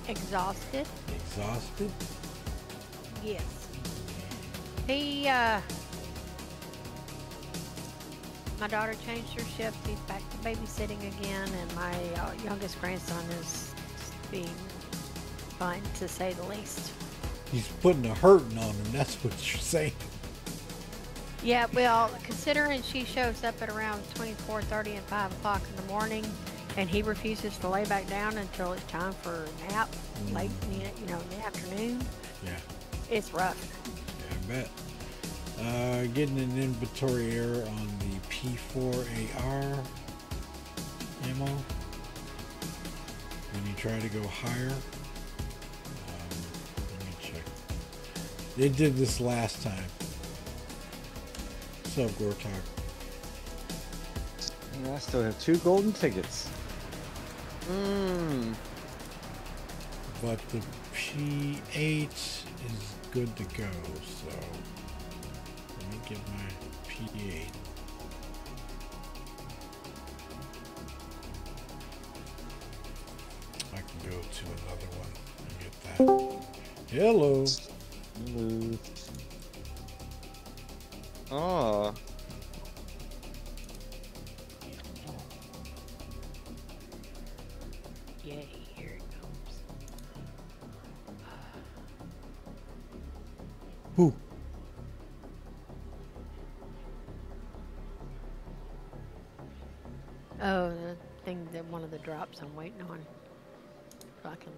Exhausted. Exhausted? Yes. He, uh, my daughter changed her shift. He's back to babysitting again, and my uh, youngest grandson is being fun to say the least. He's putting a hurting on him. That's what you're saying. Yeah, well, considering she shows up at around 24:30 and 5 o'clock in the morning, and he refuses to lay back down until it's time for a nap, late, in the- you know, in the afternoon, Yeah, it's rough. I bet. Uh, getting an inventory error on the P4AR ammo. When you try to go higher. Um, let me check. They did this last time. What's up, Gortok? I still have two golden tickets. Mmm. But the P8 is good to go, so let me get my P8. To another one and get that. Hello. Hello. Oh.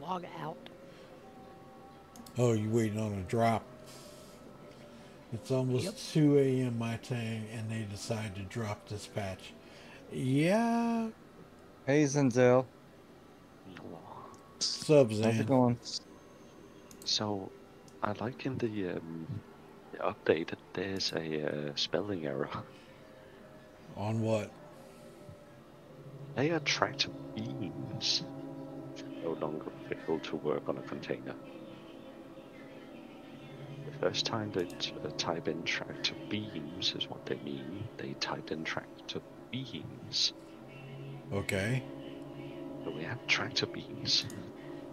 Log out. Oh, you waiting on a drop? It's almost 2 a.m. my time, and they decide to drop this patch. Yeah. Hey, Zenzel. Sub How's it going? So, I like in the, um, the update that there's a uh, spelling error. On what? They attract tractor beams no longer able to work on a container. The first time they t- uh, type in tractor beams is what they mean. They typed in tractor beams. Okay. So we have tractor beams.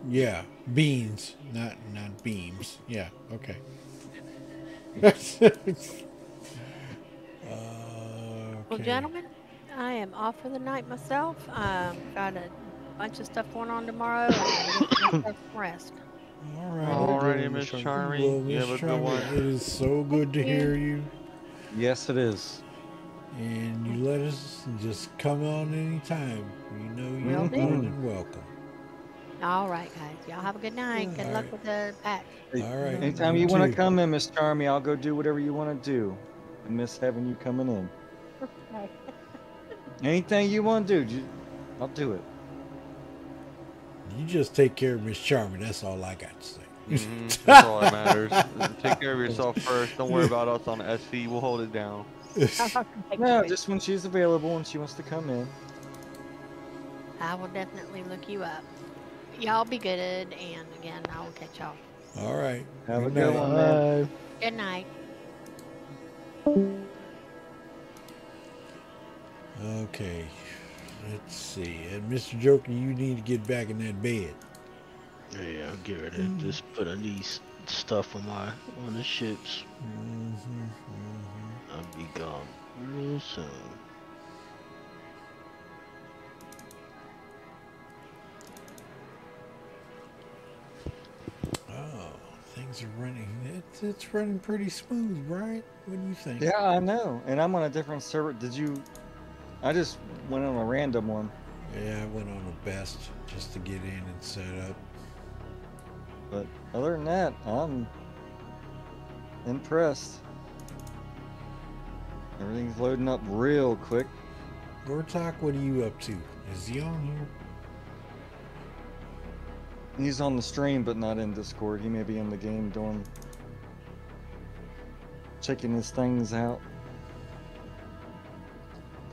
Yeah, beans, not not beams. Yeah, okay. uh, Well, gentlemen, I am off for the night myself. Um, got a bunch of stuff going on tomorrow. and I'm gonna get myself some rest. All right. Alrighty, Well, Miss Charmy. Charmy, Well, you Miss have a good one. It is so good to hear you. Yes, it is. And you let us just come on anytime. You know you're Will do. more than welcome. All right, guys. Y'all have a good night. Good luck with the pack. All right. Anytime you want to come in, Miss Charmy, I'll go do whatever you want to do. I miss having you coming in. Anything you want to do, I'll do it. You just take care of Miss Charmy. That's all I got to say. Mhm, That's all that matters. Take care of yourself first. Don't worry about us on SC. We'll hold it down. No, just when she's available and she wants to come in. I will definitely look you up. Y'all be good, and again, I will catch y'all. All right. Have a Good good night. one, man. Good night. Okay. Let's see. Uh, and Mr. Joker, you need to get back in that bed. Yeah, I'll get rid of just put a these stuff on my on the ships. Mm-hmm, I'll be gone real soon. Mm-hmm. Oh, things are running. It's, it's running pretty smooth, right? What do you think? Yeah, I know. And I'm on a different server. Did you? I just went on a random one. Yeah, I went on the best just to get in and set up. But other than that, I'm impressed. Everything's loading up real quick. Gortok, what are you up to? Is he on here? He's on the stream, but not in Discord. He may be in the game doing checking his things out.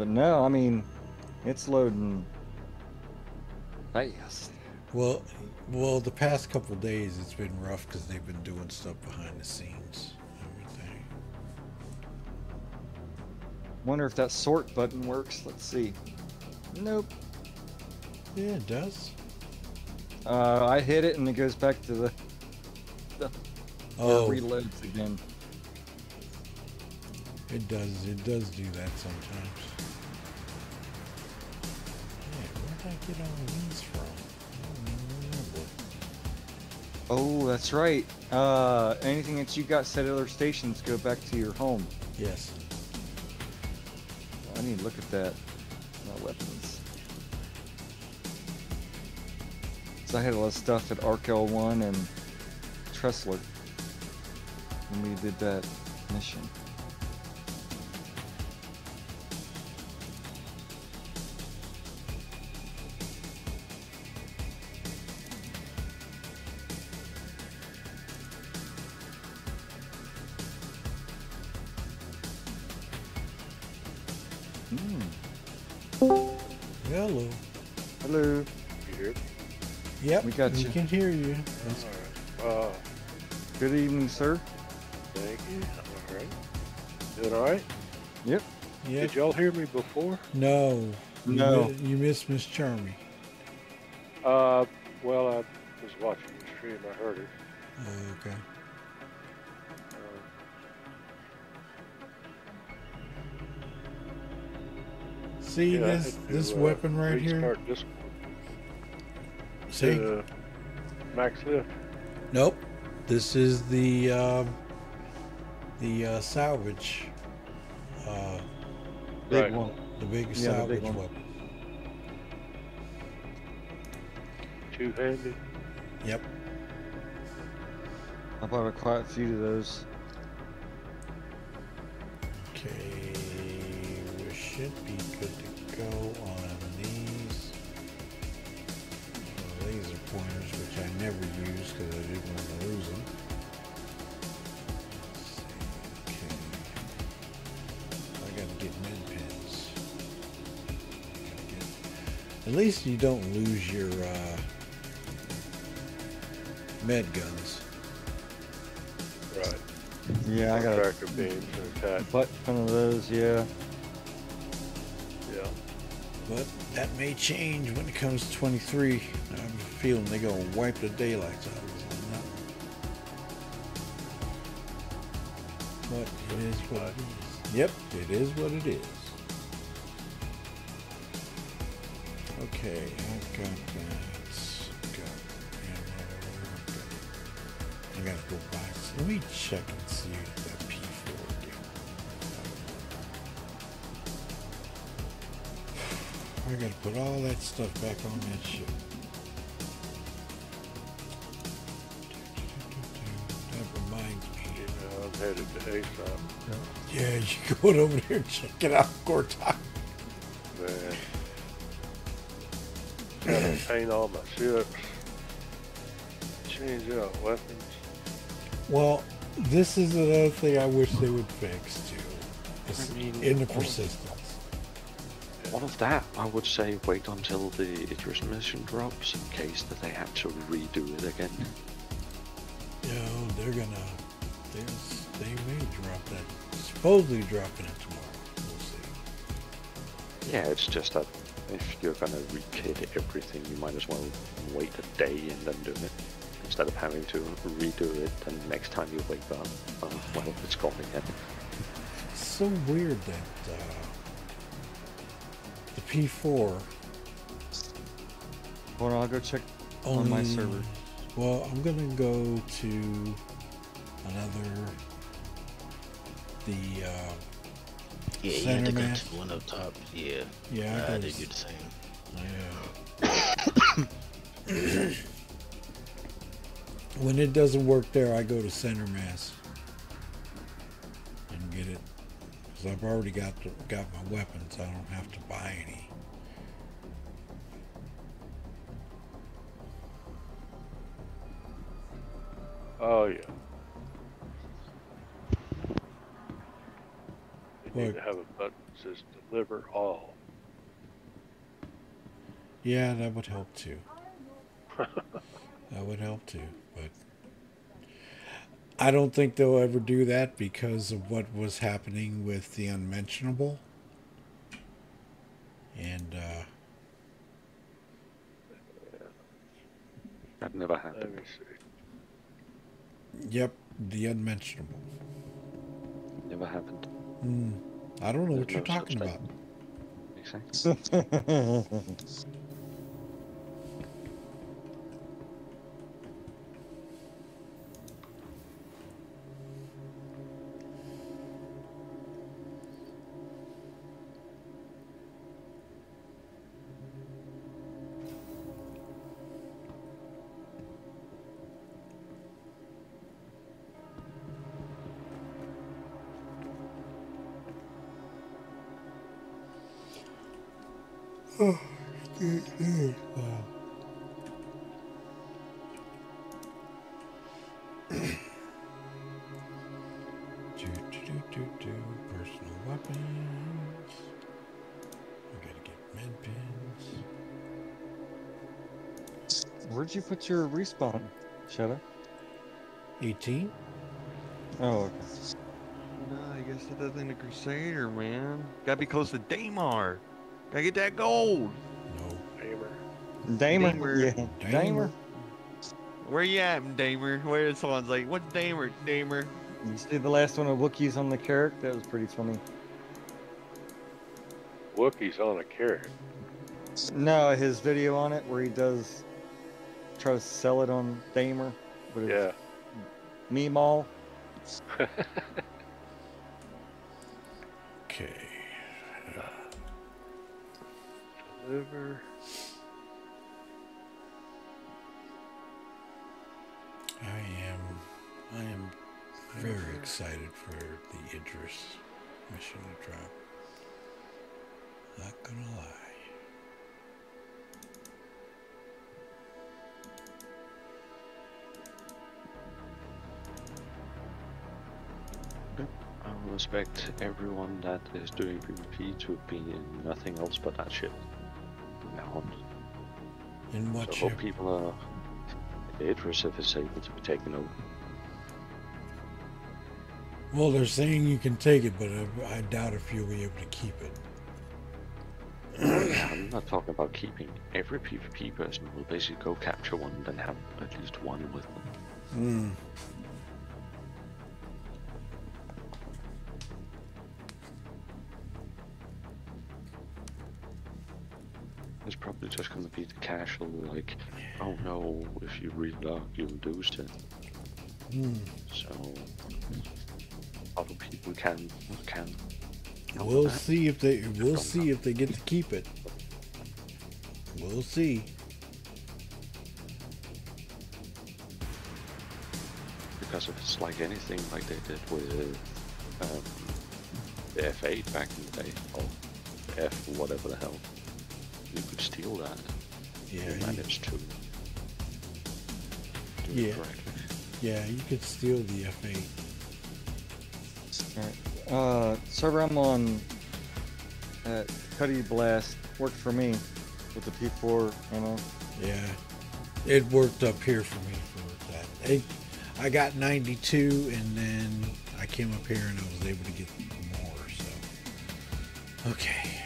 But no, I mean, it's loading fast. Well, well, the past couple days it's been rough because they've been doing stuff behind the scenes. Everything. Wonder if that sort button works. Let's see. Nope. Yeah, it does. Uh, I hit it and it goes back to the. the Oh. It reloads again. It does. It does do that sometimes. Did I get all these from? I don't even remember. Oh, that's right. Uh, anything that you got set at other stations go back to your home. Yes. I need to look at that. My weapons. So I had a lot of stuff at ARC-L1 and Tressler when we did that mission. We got we you. can hear you. That's- Uh, Good evening, sir. thank you. All right. Doing all right? Yep. Yep. Did y'all hear me before? No. You No. mi- You missed Miss Charmy. Uh, well, I was watching the stream. I heard it. Oh, okay. See Yeah, I this to, this uh, weapon right here? Restart Discord. See? Uh, max lift. Nope. This is the um, the uh, salvage. Uh, Big Right. one. the big Yeah, the salvage big one. weapon. Two-handed. Yep. I bought a quite a few of those. Okay, we should be good to go on I never use because I didn't want to lose them. Okay. I gotta get med pens. Gotta get- At least you don't lose your uh, med guns. Right. Yeah, I got a Tractor beams and attached. butt ton of those, yeah. Yeah. That may change when it comes to 23. I'm feeling they're going to wipe the daylights out of. But it is what it is. Yep, it is what it is. Okay, I've got that. Got ammo. I gotta go back. Let me check and see if that I gotta put all that stuff back on that ship. That reminds me. Yeah, I'm headed to ASOP. Yeah, you going over there and check it out, Gortok. Man. Gotta paint all my ships. Change out weapons. Well, this is another thing I wish they would fix too. I mean, in the persistence. All of that, I would say wait until the Idris mission drops in case that they have to redo it again. You know, they're gonna. There's, they may drop that. Supposedly dropping it tomorrow. We'll see. Yeah, it's just that if you're gonna rekit everything, you might as well wait a day and then do it. Instead of having to redo it, and next time you wake up, uh, well, it's gone again. It's so weird that uh, P4 Well, I'll go check only. on my server. Well, I'm gonna go to another. The uh, Yeah, you center had to go mass. to one up top. Yeah. Yeah, I I did do the same. Yeah. when it doesn't work there, I go to center mass because I've already got the, got my weapons. I don't have to buy any. Oh yeah. You need to have a button that says deliver all. Yeah, that would help too. that would help too, but I don't think they'll ever do that because of what was happening with the unmentionable. And uh, That never Let happened. me see. yep, the unmentionable. Never happened. Hmm. I don't know what you're no talking thing. about. Exactly. Oh, wow. do, do, do, do, do. Personal weapons. I gotta get med pins. Where'd you put your respawn, Shadow? 18? Oh, okay. No, I guess that doesn't a Crusader, man. Gotta be close to Damar. Gotta get that gold. No. Damer. Damer. Yeah. Damer. Where you at, Damer? Where someone's like, what's Damer? Damer. You see the last one of Wookiees on the carrot? That was pretty funny. Wookiees on a carrot. No, his video on it where he does try to sell it on Damer. But it's Yeah. Meme Deliver. I am I am very excited for the Idris mission to drop. Not gonna lie. I will expect everyone that is doing PvP to be in nothing else but that shit. On. In what so ship? people are Idris if it's able to be taken over. Well, they're saying you can take it, but I, I doubt if you'll be able to keep it. I'm not talking about keeping. Every PvP person will basically go capture one and then have at least one with them. Hmm. Just going to be the casual, like, oh no, if you relock, you'll lose it. Hmm. So, other people can can. We'll that. see if they we'll see if they get to keep it. We'll see. Because if it's like anything like they did with um, the F8 back in the day, or F whatever the hell, you could steal that. Yeah, You you- managed to. do it Yeah. correctly. Yeah, you could steal the F8. Alright. Uh, server I'm on at Cutty Black worked for me with the P4 ammo. Yeah, it worked up here for me for that. It, I got 92, and then I came up here and I was able to get more. So, okay,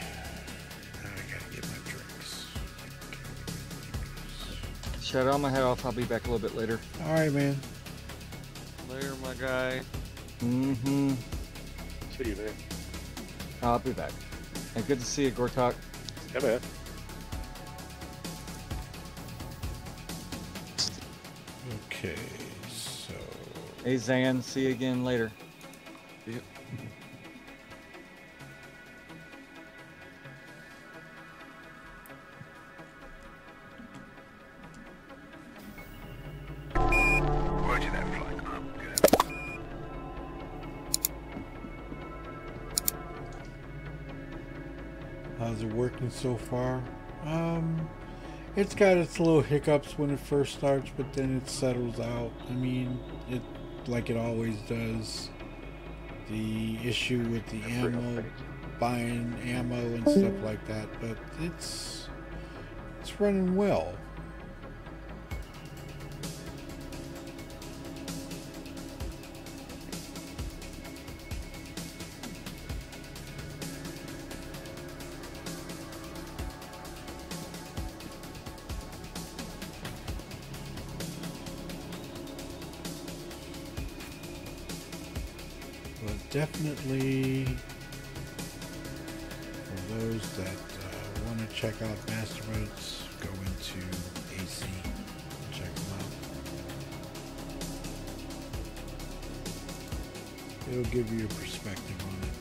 Shadow, I'm gonna head off. I'll be back a little bit later. All right, man. Later, my guy. Mm-hmm. See you, man. I'll be back. And good to see you, Gortok. Yeah, man. Okay, so Hey, Zan. See you again later. So far? Um, it's got its little hiccups when it first starts, but then it settles out. I mean, it like it always does. The issue with the ammo, buying ammo and stuff like that, but it's it's running well. Definitely for those that uh, want to check out Master Modes, go into AC and check them out. It'll give you a perspective on it.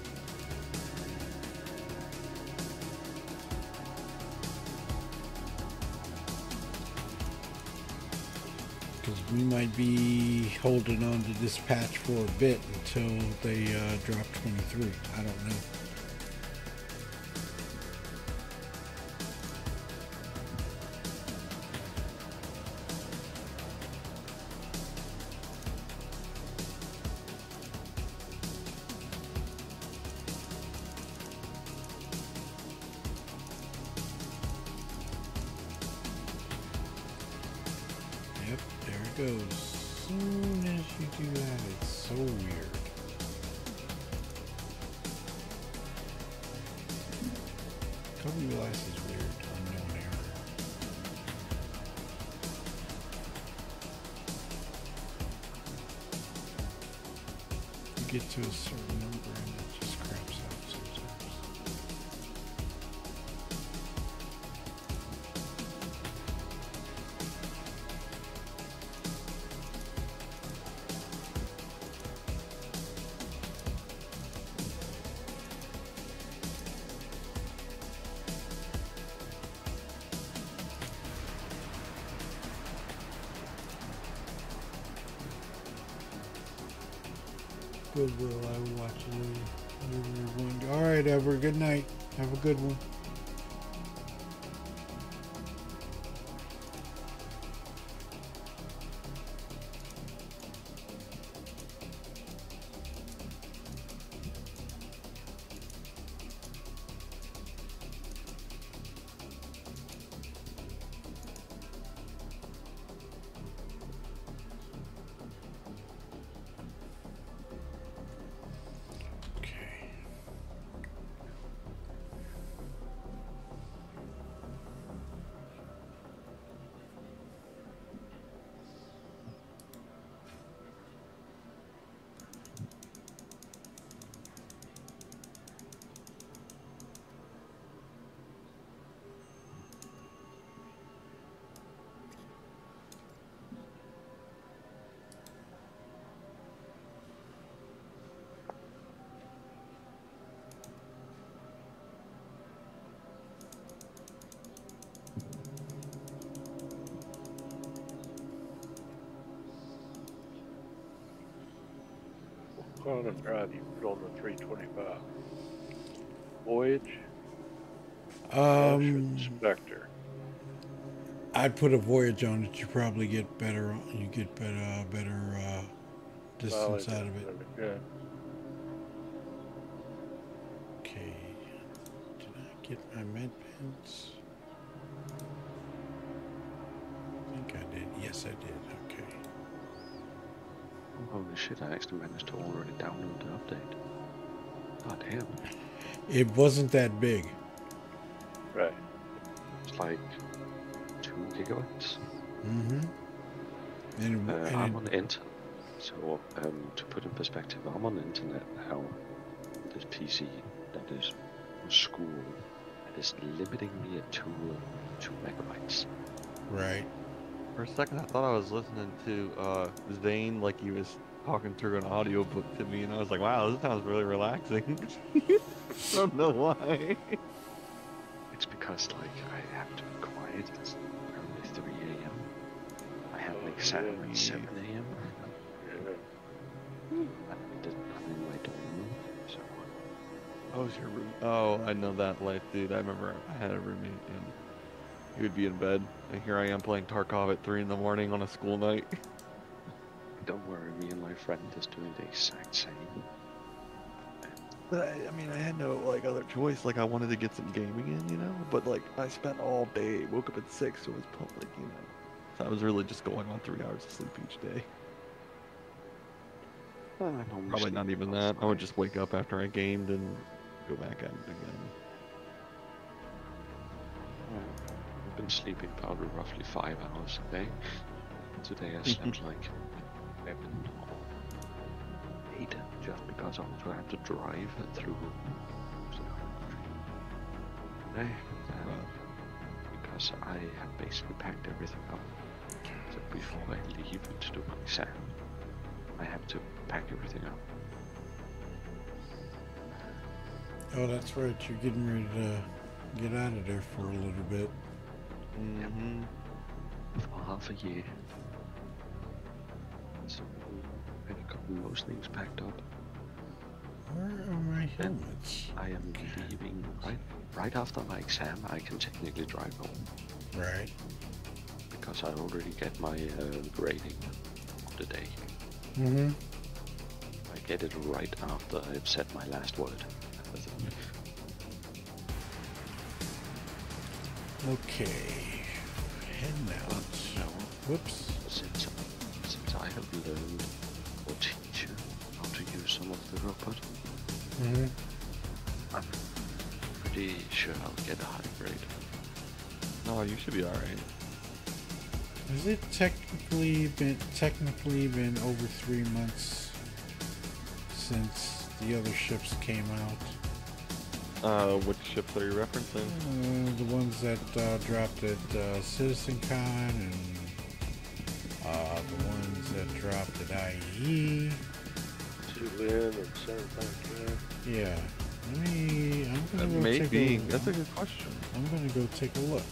Because we might be holding on to this patch for a bit until they uh, drop 23. I don't know. Get to a certain number good one. Quantum drive you put on the 325? Voyage? Um, Spectre. I'd put a voyage on it. You probably get better. You get better, better uh, distance Mileage out of it. Yeah. Okay. Did I get my med pens? Shit, I actually managed to already download the update. God damn. It wasn't that big. Right. It's like 2 gigabytes. Mm-hmm. And, Uh, and I'm on the internet. So, um, to put in perspective, I'm on the internet now. This PC that is from school that is limiting me at 2, uh, 2 megabytes. Right. For a second, I thought I was listening to uh, Zane like he was talking through an audiobook to me, and I was like, wow, this sounds really relaxing. I don't know why. It's because, like, I have to be quiet. It's only 3 a.m. I have an exam at 7 a.m. I did I'm in my dorm room, so Oh, was your room? Oh, I know that life, dude. I remember I had a roommate, and he would be in bed, and here I am playing Tarkov at three in the morning on a school night. don't worry, me and my friend is doing the exact same. But I, I mean, I had no like other choice. Like I wanted to get some gaming in, you know. But like I spent all day, woke up at six, so it was public, you know. So I was really just going on three hours of sleep each day. Probably not even that. I would just wake up after I gamed and go back at it again. I've been sleeping probably roughly five hours a day. Today I slept like seven or eight, just because I also have to drive through the country. Today, um, because I have basically packed everything up. So before I leave to do my exam, I have to pack everything up. oh, that's right. You're getting ready to get out of there for a little bit. Mm-hmm. For half a year. Got most things packed up. Where are my helmets? I am leaving right right after my exam. I can technically drive home Right. because I already get my uh, grading today. Mm-hmm. I get it right after I've said my last word. Okay. Head now. No. Whoops. Since since I have learned or teach you how to use some of the robot, Mm-hmm. I'm pretty sure I'll get a high grade. No, you should be all right. Has it technically been technically been over three months since the other ships came out? Uh, which ships are you referencing? Uh, the ones that uh, dropped at uh, CitizenCon and uh, the ones that dropped at E. IE. Tulin and San Yeah. Let me. I'm gonna That go may take be. a look. That's a good question. I'm gonna go take a look.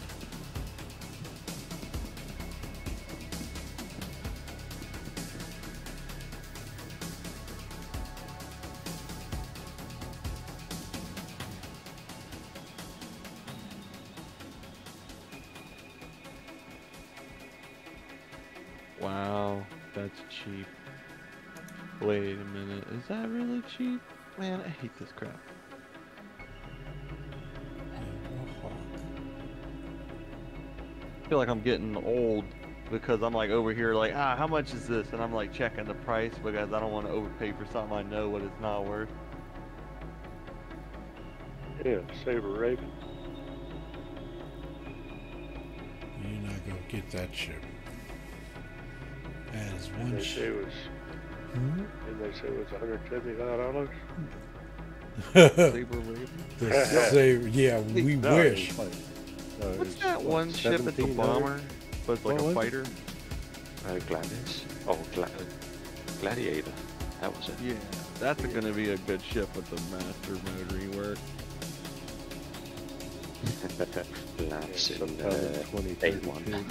Wow, that's cheap. Wait a minute, is that really cheap? Man, I hate this crap. I feel like I'm getting old because I'm like over here like, ah, how much is this? And I'm like checking the price because I don't want to overpay for something I know what it's not worth. Yeah, Sabre Raven. You're not gonna get that ship. That is And one they say ship. it was. Hmm? And they say it was $175. Sabre Raven? Sabre- yeah, we No, wish. it's like- no, What's that what, one ship that's a bomber, but it's like What a fighter? Uh, Gladius. Oh, Gla- Gladiator. That was it. Yeah, that's gonna be a good ship with the master mode rework. Labs Yeah, in uh, A1.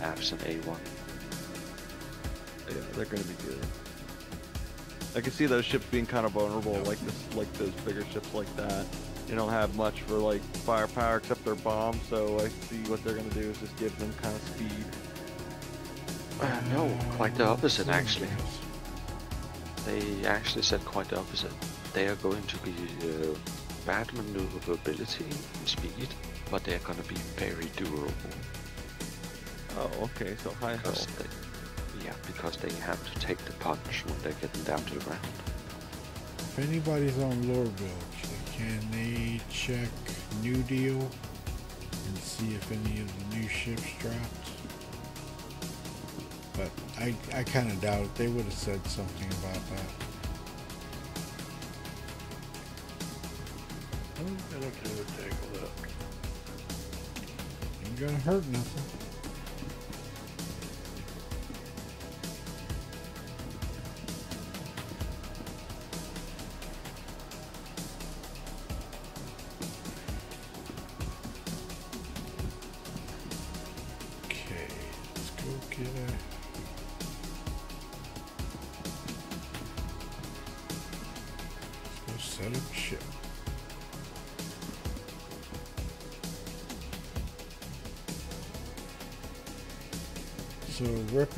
Labs in A1. Yeah, they're gonna be good. I can see those ships being kind of vulnerable, like this, like those bigger ships like that. They don't have much for like firepower except their bombs, so I see what they're gonna do is just give them kind of speed. Uh, no, quite the opposite actually. They actually said quite the opposite. They are going to be uh, bad maneuverability and speed, but they are going to be very durable. Oh, okay, so high health. They, yeah, because they have to take the punch when they're getting down to the ground. If anybody's on lore builds, can they check new deal and see if any of the new ships dropped? But I, I kind of doubt it. They would have said something about that. I'm gonna do a take a look. Ain't gonna hurt nothing.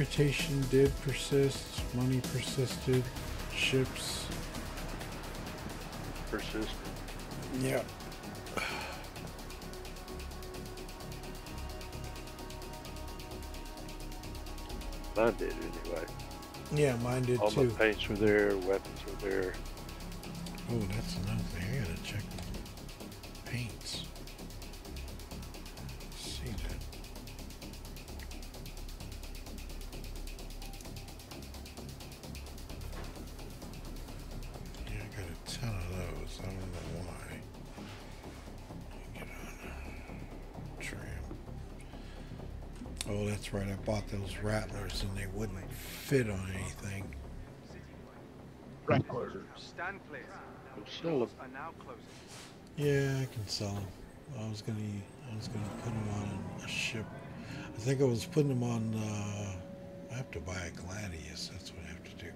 Reputation did persist, money persisted, ships. persisted. Yeah. Mine did anyway. Yeah, mine did All too. my paints were there, weapons were there. Oh, that's fit on anything. Stand clear. Sell them. are now closing. Yeah, I can sell them. I was gonna, I was gonna put them on a ship. I think I was putting them on. Uh, I have to buy a Gladius. That's what I have to do.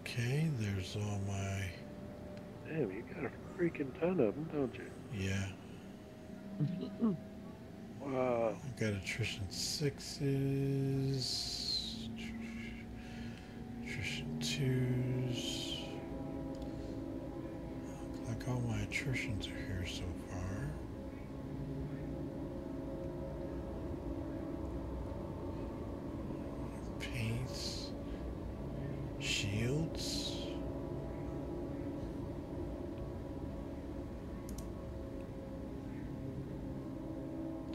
Okay, there's all my. Damn, you got a freaking ton of them, don't you? Yeah, Wow. I've got attrition sixes, attrition twos. Like all my attritions are here so far. Paints, shields.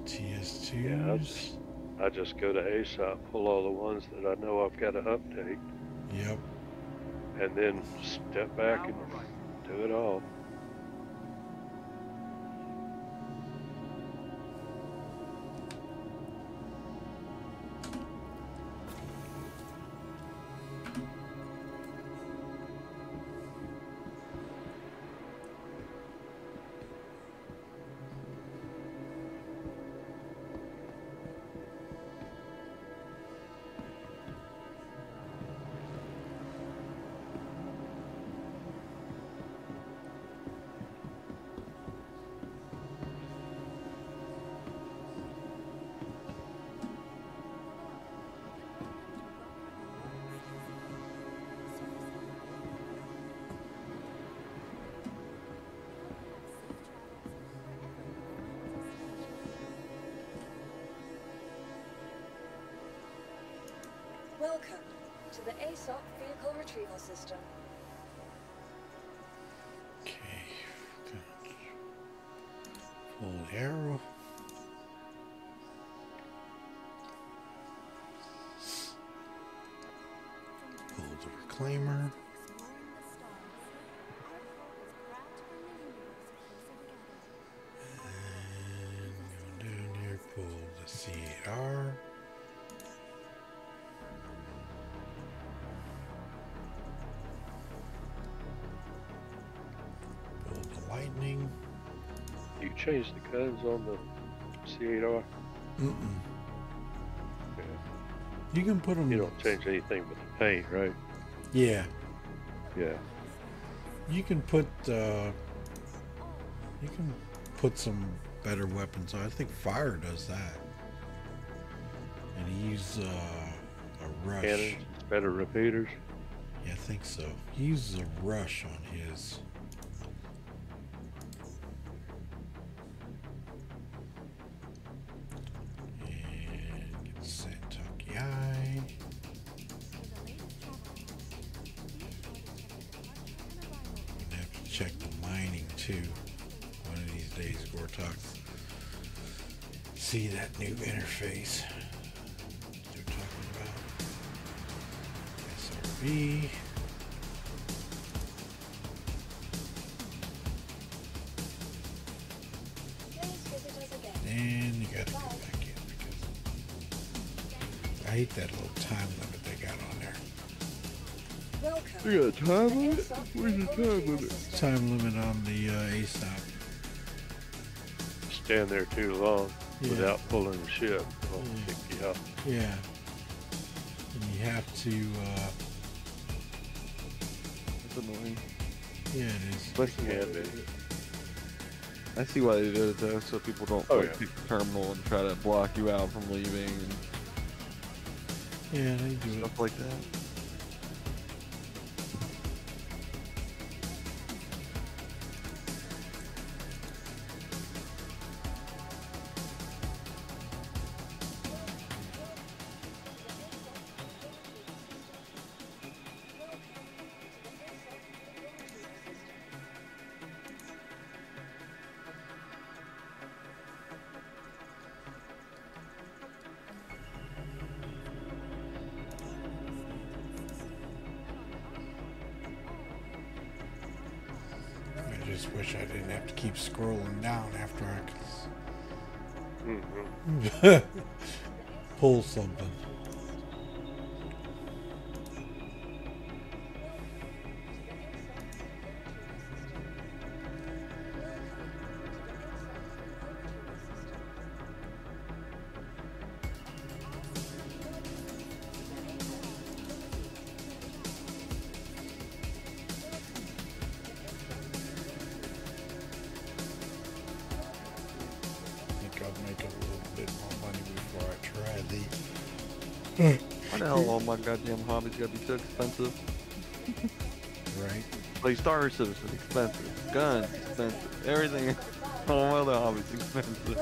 TS2s. Yeah, I just, go to ASOP, pull all the ones that I know I've got to update, Yep. and then step back and do it all. Welcome to the ASOP Vehicle Retrieval System. Okay, full arrow. Pull the reclaimer. Changed the guns on the C8R? Mm-mm. Okay. You can put them. You don't change anything but the paint, right? Yeah. Yeah. You can put. Uh, you can put some better weapons. on. I think fire does that. And he uses uh, a rush. Cannons, better repeaters. Yeah, I think so. He uses a rush on his. Time limit on the uh, ASOP. Stand there too long Yeah. without pulling the ship. It'll Mm. kick you out. Yeah. And you have to, uh, It's annoying. yeah, it is. Especially Yeah, baby. I see why they did it though, so people don't Oh, like yeah. pick the terminal and try to block you out from leaving and Yeah, they do it. stuff like that. All my goddamn hobbies gotta be so expensive? Right. Like Star Citizen, expensive. Guns, expensive. Everything. All my other hobbies, expensive.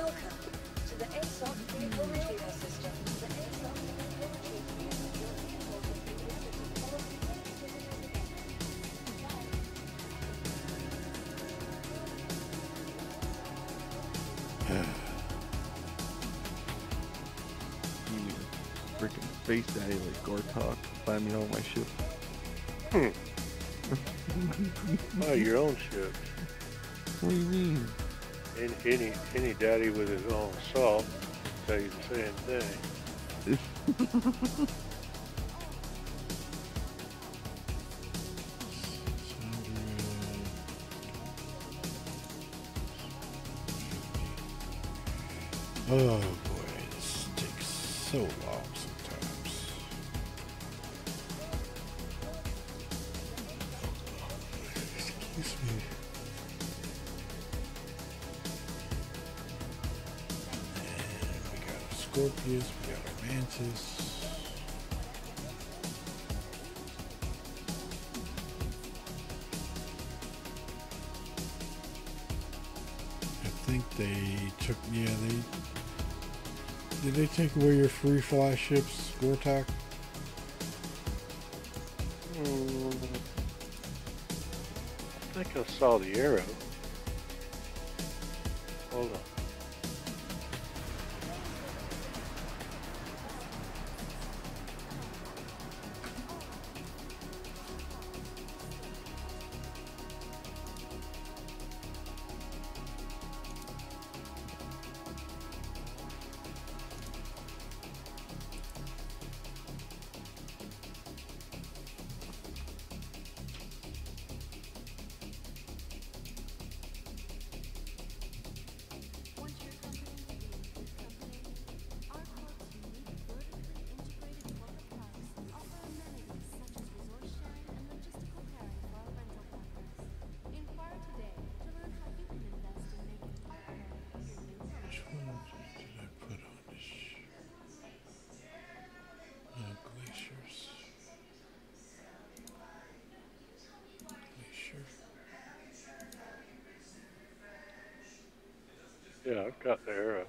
What do you mean? Any, any any daddy with his own salt tell you the same thing. fly ships, Gortok? Hmm. I think I saw the arrow. Yeah, I've got the arrow.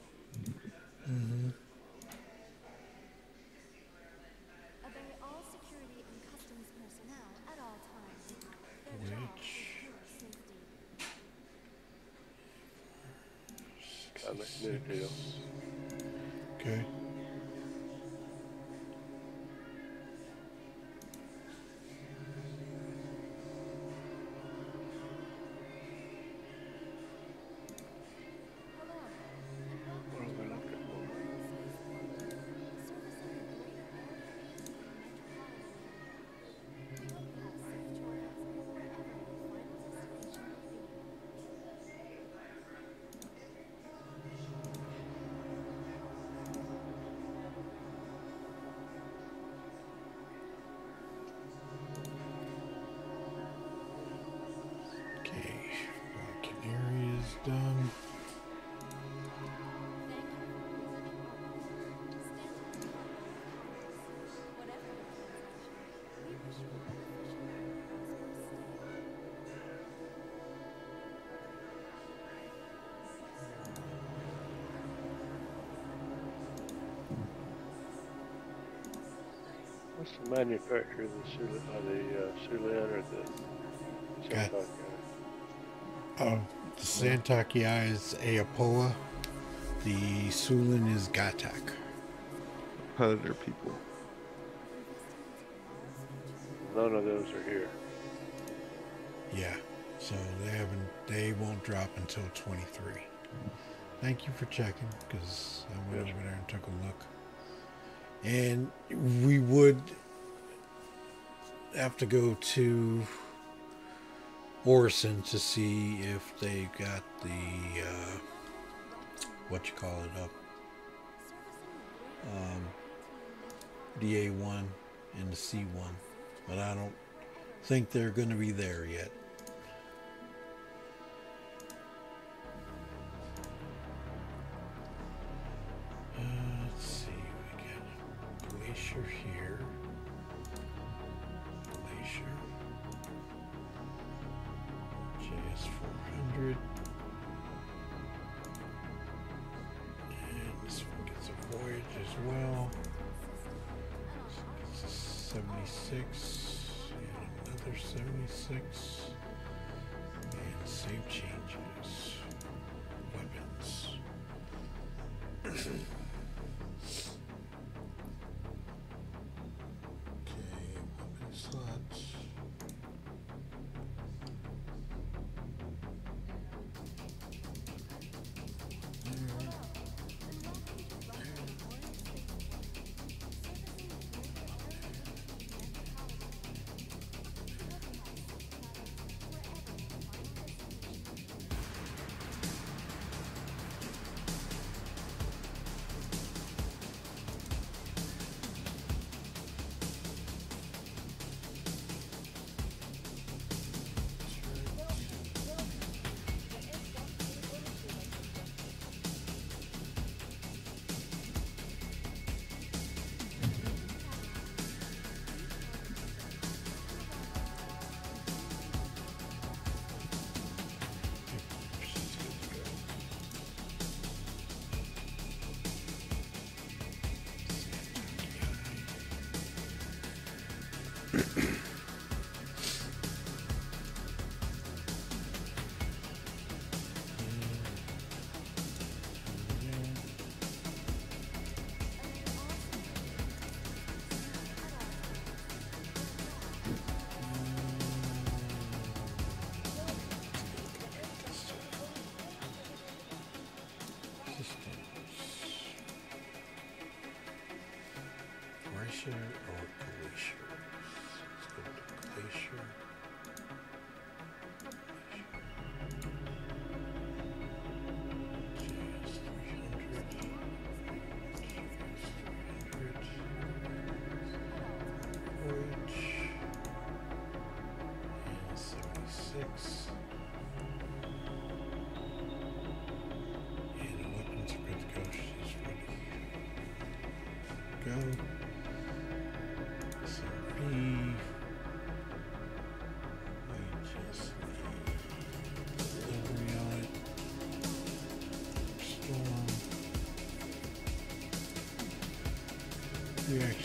Is done. What's the manufacturer of the Sula, uh, the uh, Syulen or the Got- Oh, the San'tok.yāi is Aopoa. The Syulen is Gatac. Predator people. None of those are here. Yeah. So they haven't. They won't drop until 23. Thank you for checking, because I went over there and took a look. And we would have to go to Orison to see if they got the uh, what you call it up. Um, the A1 and the C1, but I don't think they're going to be there yet.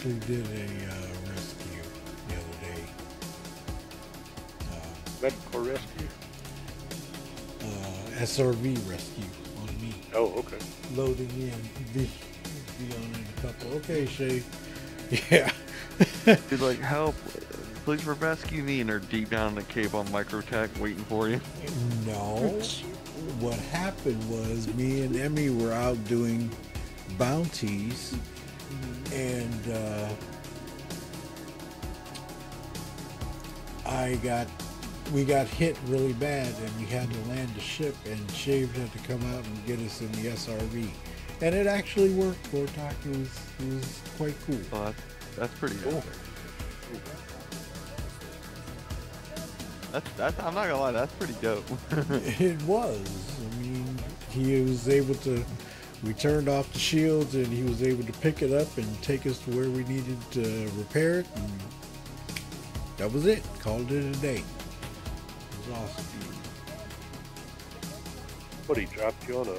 Actually did a uh, rescue the other day. Medical rescue? Uh, SRV rescue on me. Oh, okay. Loading in. Be, be on in a couple. Okay, Shay. Yeah. He's like, help, please rescue me, and they're deep down in the cave on Microtech waiting for you. No. What happened was me and Emmy were out doing bounties and uh, I got we got hit really bad and we had to land the ship and Shave had to come out and get us in the SRV. And it actually worked, Gortok. It was, it was quite cool. Oh, that's, that's pretty cool. That's, that's, I'm not gonna lie, that's pretty dope. it was. I mean, he was able to. We turned off the shields, and he was able to pick it up and take us to where we needed to repair it. And that was it. Called it a day. It was awesome. What, he dropped you on a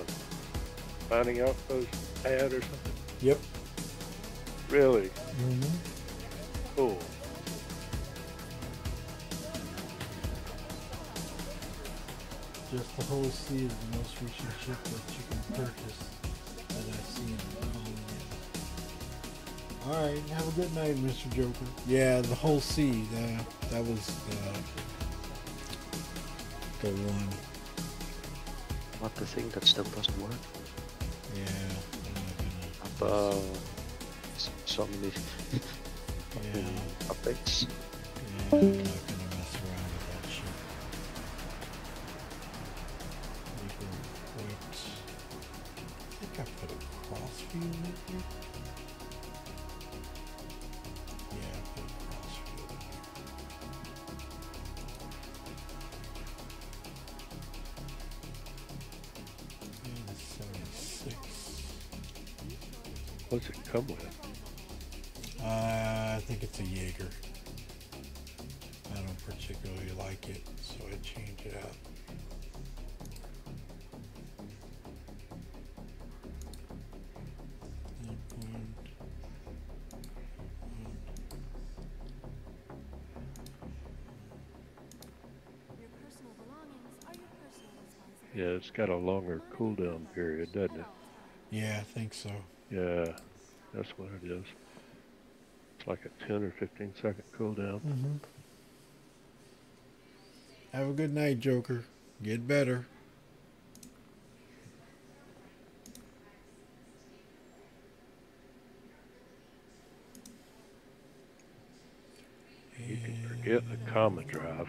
finding outpost pad or something? Yep. Really? Mm-hmm. Cool. Just the Hull C is the most recent ship that you can purchase that I've seen. All right. Have a good night, Mr. Joker. Yeah, the Hull C. That that was the the one. What the thing that still doesn't work? Yeah. Uh, s- so many fucking updates. Yeah, it's got a longer cooldown period, doesn't it? Yeah, I think so. Yeah, that's what it is. It's like a 10 or 15 second cooldown. Mm-hmm. Have a good night, Joker. Get better. You can forget the quantum drive.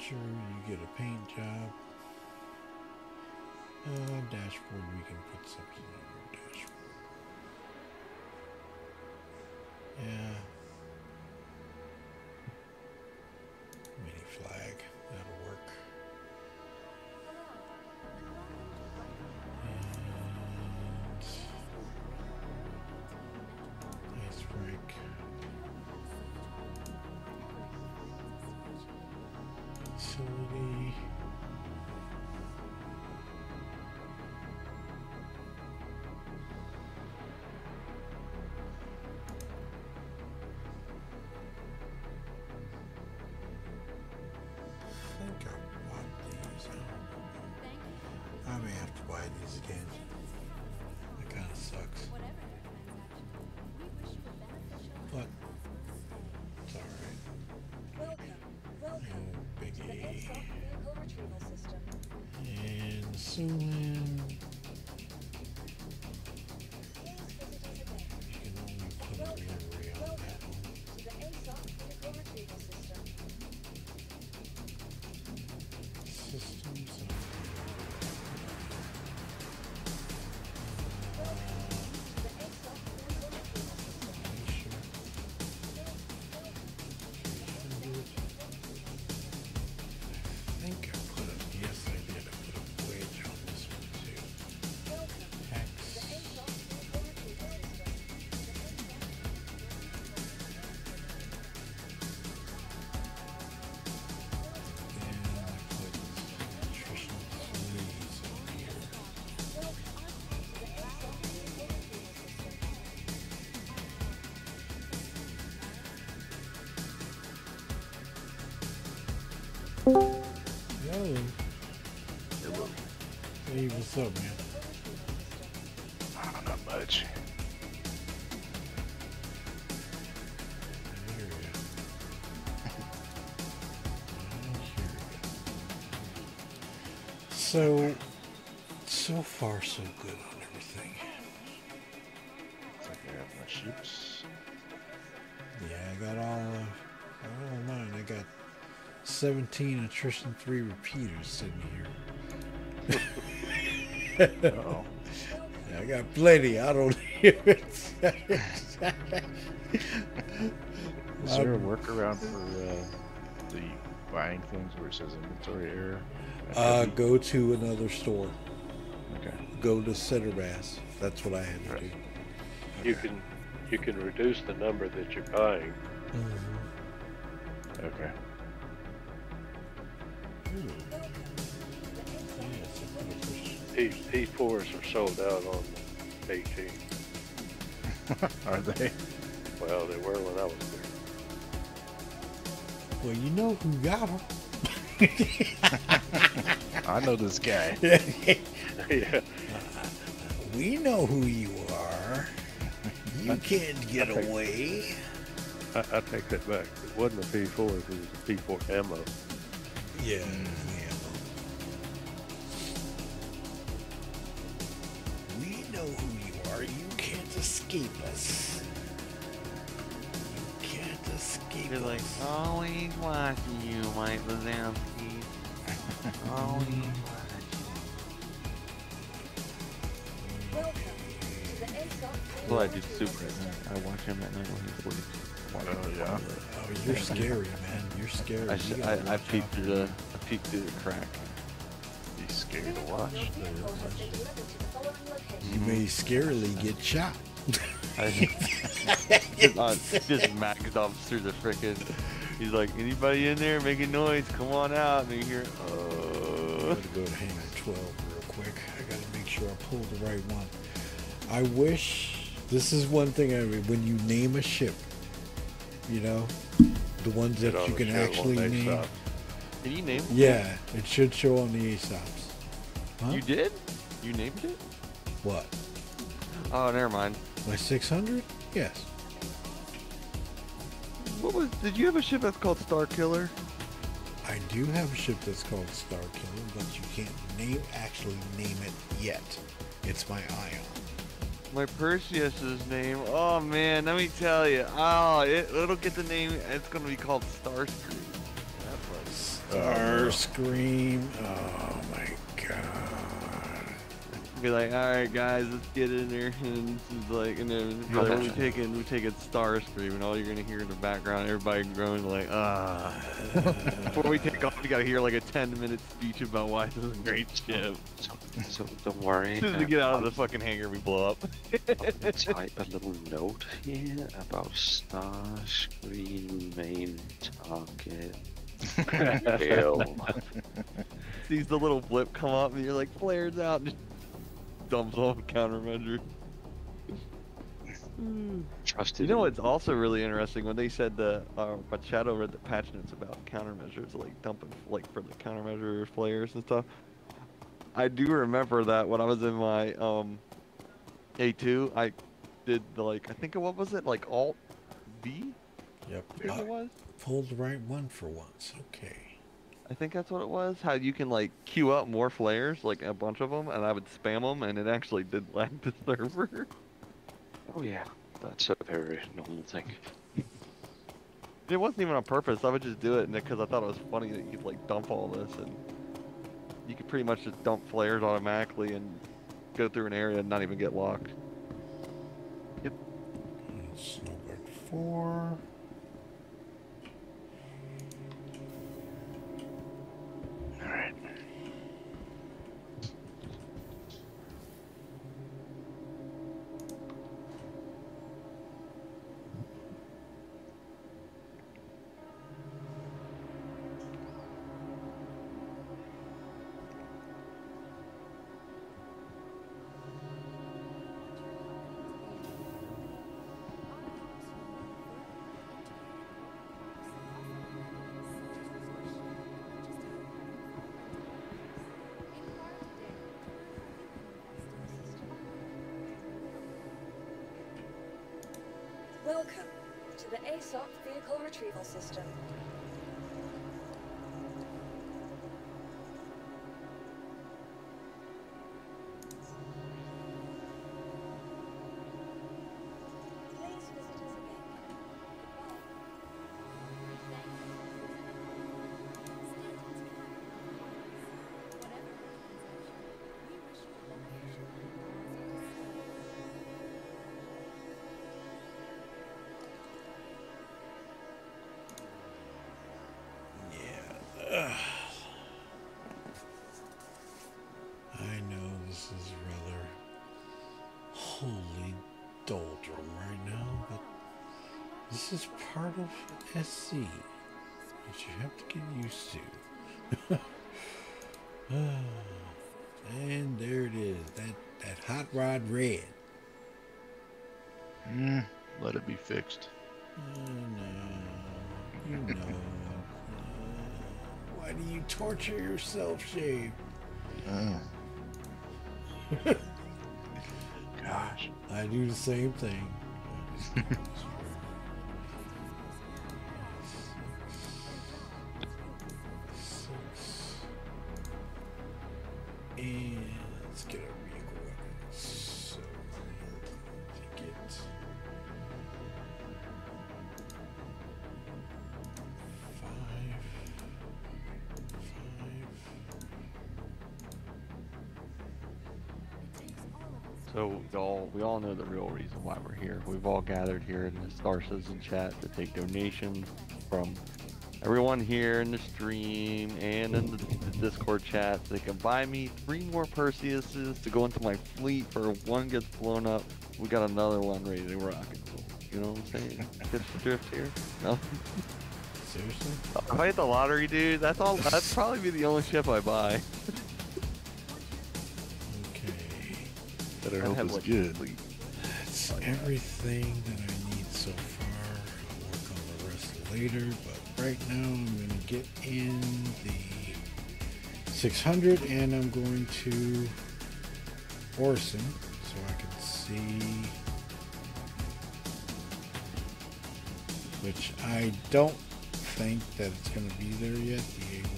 Vulture, you get a paint job. Uh, dashboard, we can put something on your dashboard. It's alright. Welcome, welcome No to the biggie. Vehicle retrieval system. And Sulan. Hey, what's up, man? Ah, not much. So, so far so good on everything. Looks like I have my ships. Yeah, I got all, uh, all mine. I got 17 attrition 3 repeaters sitting here. Uh-oh. I got plenty. I don't hear it. Is there a workaround for uh, the buying things where it says inventory error? Uh, go to another store. Okay. Go to Centermass. That's what I had to do. You can you can reduce the number that you're buying. Okay. P P fours are sold out on AT. Are they? Well, they were when I was there. Well, you know who got them. I know this guy. yeah. We know who you are. You can't get I take- away. I, I take that back. It wasn't a P4, it was a P4 ammo. Yeah. Escape us. You can't escape You're us. like, always watching you, Mike Wazowski. always Welcome to the ASOP Well, I do super at night. I watch him at night when he sleeps. Oh, yeah. Oh, you're scary, man. You're scary. I, You I, I watch peek out. through the I peek through the crack. He's scary to watch. You may scarily get shot. I, just, uh, just maxed off through the frickin' He's like, anybody in there making noise? Come on out. And you hear, I'm uh. gonna go to hangar 12 real quick. I gotta make sure I pull the right one. I wish this is one thing I when you name a ship, you know, the ones that you can actually name. Can you name? Yeah, it should show on the ASOPs. Huh? You did? You named it? What? Oh, never mind. My 600? Yes. What was? Did you have a ship that's called Star Killer? I do have a ship that's called Star Killer, but you can't name actually name it yet. It's my Ion. My Perseus's name. Oh man, let me tell you. Oh, it, it'll get the name. It's gonna be called Starscream. Star Scream. Oh my god. Be like, all right, guys, let's get in there, and this is like, and then be like, we're taking, we're taking Starscream, and all you're gonna hear in the background, everybody groaning like, ah. Before we take off, we gotta hear like a 10-minute speech about why this is a great ship. So, so don't worry. As soon as we get out of the fucking hangar, we blow up. I'll type a little note here about Starscream main target Hell. Sees the little blip come up, and you're like, flares out, and just dumps off a countermeasure. Trusted. You know what's also really interesting when they said the uh, but Shadow read the patch notes about countermeasures, like dumping like for the countermeasure players and stuff. I do remember that when I was in my um A2, I did the like I think what was it like Alt V? Yep. I it was. Pulled the right one for once. Okay. I think that's what it was. How you can like queue up more flares, like a bunch of them, and I would spam them, and it actually did lag the server. Oh yeah, that's a very normal thing. It wasn't even on purpose. I would just do it because I thought it was funny that you could like dump all this and you could pretty much just dump flares automatically and go through an area and not even get locked. Yep. Snowbird four. Welcome to the ASOP Vehicle Retrieval System. Of SC that you have to get used to. and there it is, that, that hot rod red. Mm, let it be fixed. Oh, no. You know. Why do you torture yourself, Shave? Oh. Gosh. I do the same thing. here. We've all gathered here in the Star Citizen chat to take donations from everyone here in the stream and in the, the Discord chat. They can buy me three more Perseuses to go into my fleet for if one gets blown up. We got another one ready to rock and roll. You know what I'm saying? Get the drift here? No? Seriously? If I hit the lottery, dude, that's all. That's probably be the only ship I buy. Okay. Better I'd hope it's good. That's everything that I need so far. I'll work on the rest later, but right now I'm going to get in the 600 and I'm going to Orison so I can see which I don't think that it's going to be there yet, the A1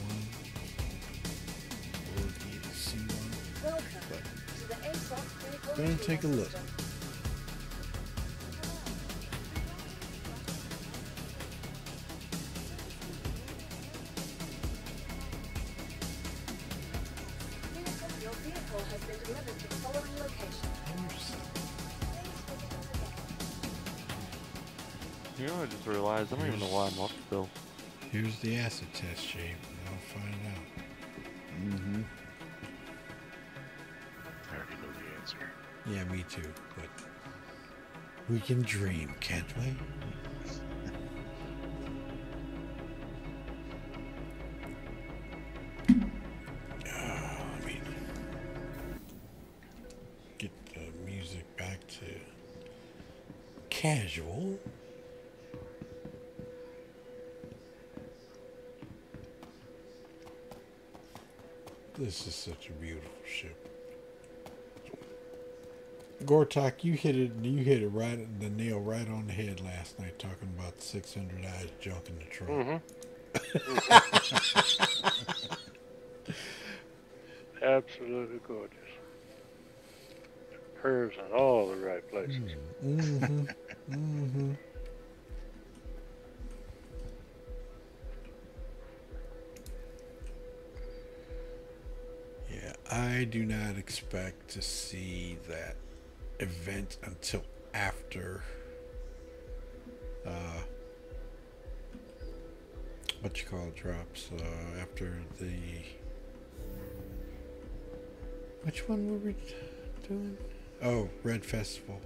or the C1. Welcome to the ASOP Vehicle Gonna take a look. The acid test shape, I'll find out. Mm-hmm. I already know the answer. Yeah, me too, but we can dream, can't we? Gortok, you hit it. You hit it right the nail right on the head last night, talking about 600i junk in the trunk. Absolutely gorgeous. Curves in all the right places. Mm-hmm. mm-hmm. Yeah, I do not expect to see that event until after uh what you call it drops uh after the which one were we doing? Oh red festival.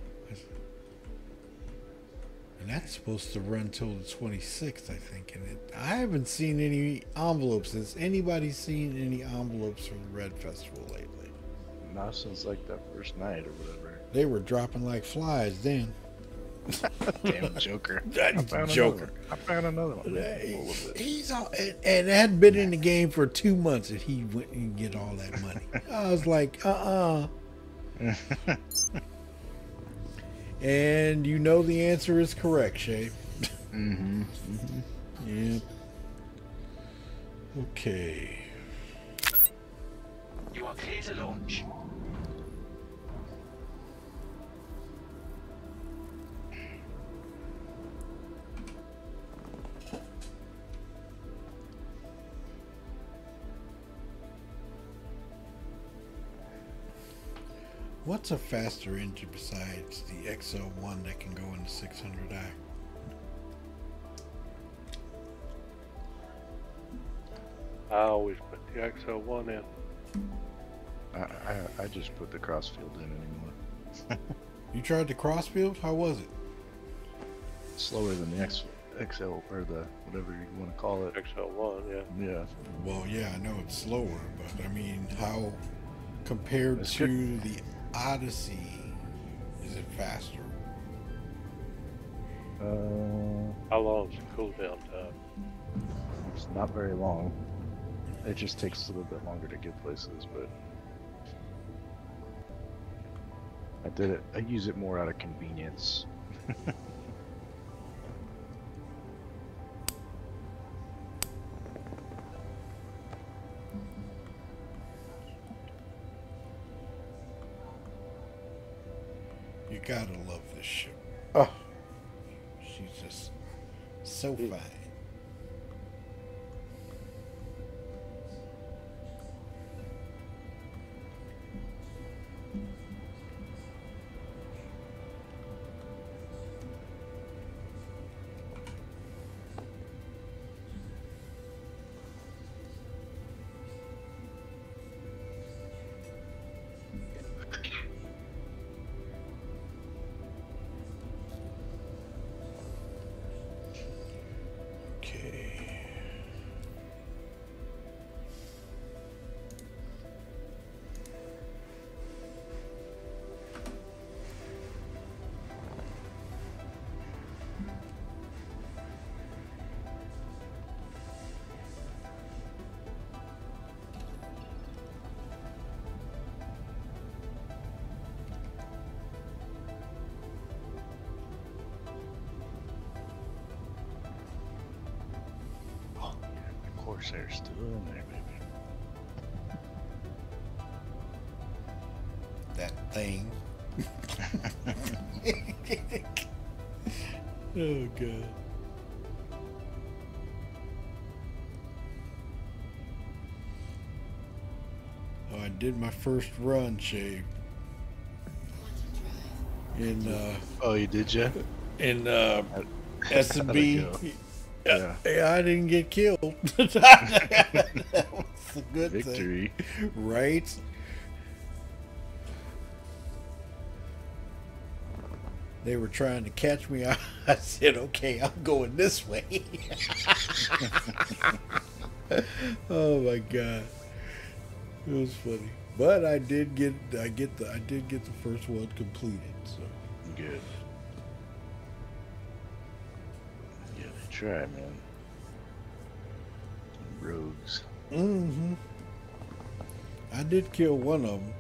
And that's supposed to run till the 26th i think and it, i haven't seen any envelopes. Has anybody seen any envelopes from the red festival lately? Not since like that first night or whatever. They were dropping like flies then Damn Joker. That I found Joker. Another, I found another one. He- He's all, and, and had been in the game for two months, and he went and get all that money. I was like, uh, uh And you know the answer is correct, Shay. mm-hmm. Yep. Okay. You are clear to launch. What's a faster engine besides the XL1 that can go into 600i? I always put the XL1 in. I, I I just put the crossfield in anymore. You tried the crossfield? How was it? Slower than the X, XL or the whatever you want to call it. XL1, yeah. Yeah. Well, yeah, I know it's slower, but I mean, how compared It's to good. the Odyssey, is it faster? Uh, How is the cooldown time? it's not very long. It just takes a little bit longer to get places, but I did it. I use it more out of convenience. gotta love this ship. Oh, she's just so fine. The Corsair's still in there, baby. That thing. oh god. Oh, I did my first run, Shay. In uh Oh, you did, ya? in uh S and How'd B. it go? Yeah. yeah, I didn't get killed. that was a good thing. Victory. right? They were trying to catch me. I, I said, "Okay, I'm going this way." oh my god, it was funny. But I did get, I get the, I did get the first one completed. So Good. Try, man. Rogues. Mm-hmm. I did kill one of them.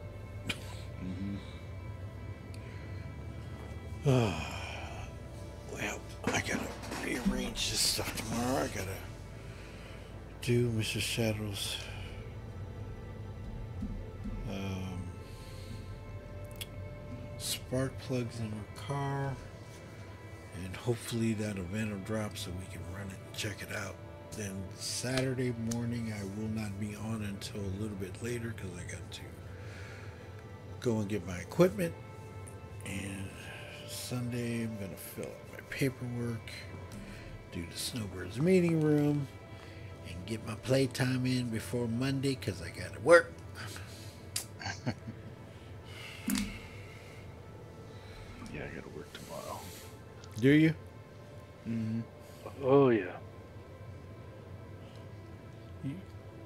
Mm-hmm. well, I gotta rearrange this stuff tomorrow. I gotta do Mr. Shadow's um, spark plugs in her car, and hopefully that event will drop so we can run it and check it out. Then Saturday morning, I will not be on until a little bit later because I got to go and get my equipment. And Sunday, I'm going to fill out my paperwork, do the Snowbirds meeting room, and get my playtime in before Monday because I got to work. Do you? Mm-hmm. Oh yeah.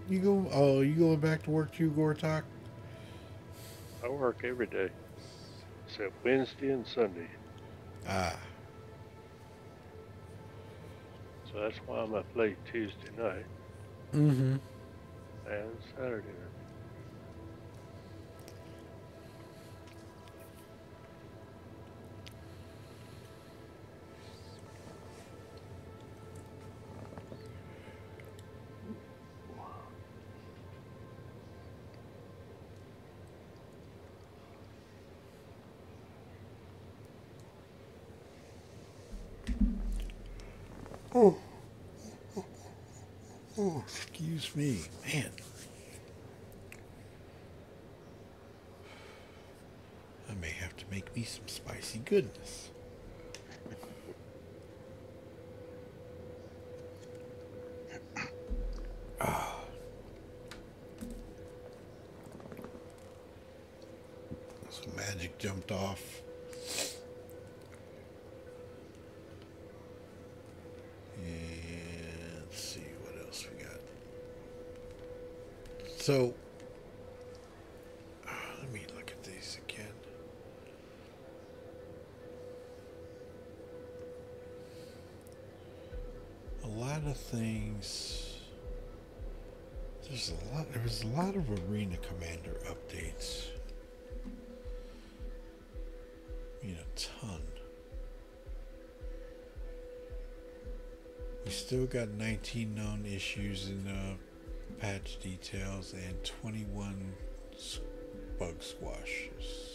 You go? Oh, you going back to work too, Gortok? I work every day, except Wednesday and Sunday. Ah, So that's why I'm up late Tuesday night mm-hmm. and Saturday Oh, excuse me, man. I may have to make me some spicy goodness. Ah. So magic jumped off. And let's see what else we got. So, ah, let me look at these again. A lot of things. There's a lot. There was a lot of Arena Commander updates. I mean, a ton. We still got 19 known issues in uh, patch details and 21 bug squashes.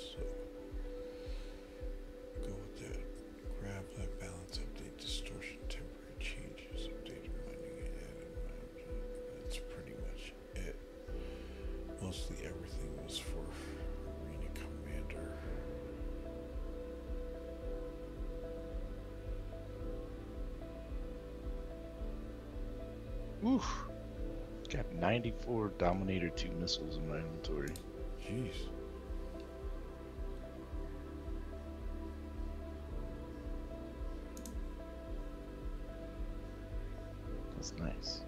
94 Dominator 2 missiles in my inventory. Jeez. That's nice.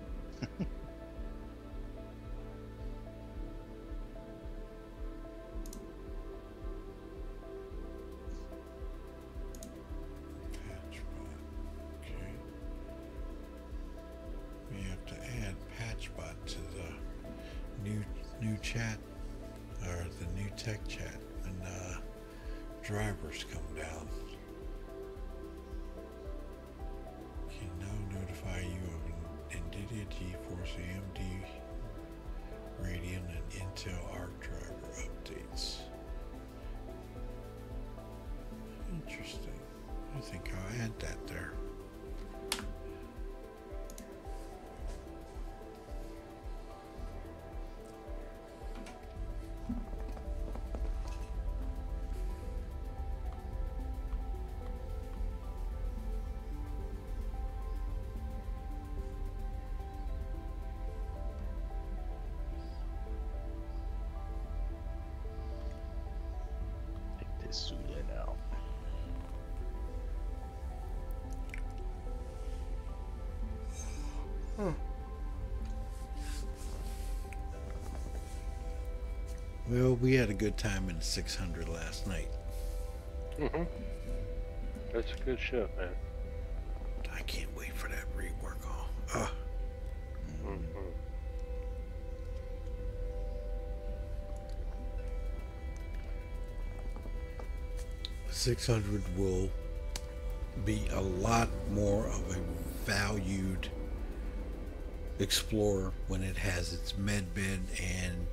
Take this Syulen out. Well, we had a good time in 600 last night. hmm That's a good show, man. 600 will be a lot more of a valued explorer when it has its med bed and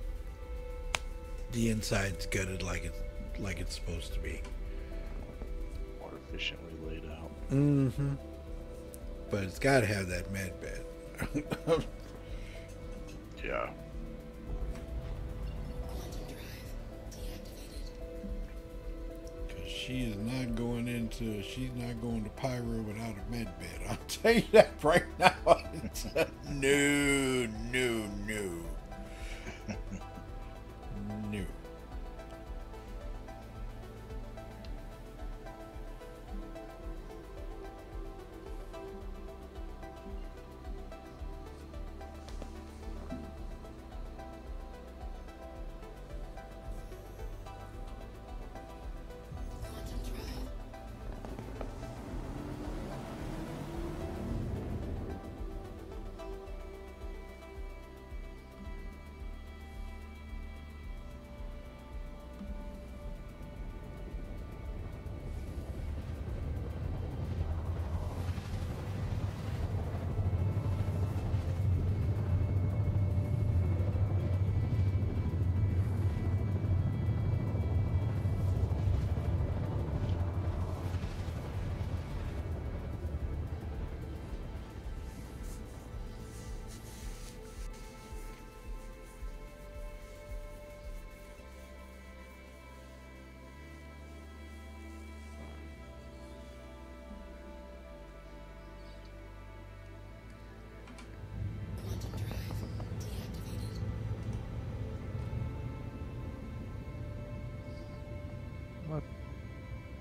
the inside's gutted like it's like it's supposed to be. More efficiently laid out. Mm-hmm. But it's got to have that med bed. yeah. Is not going into. She's not going to Pyro without a med bed. I'll tell you that right now. No, no,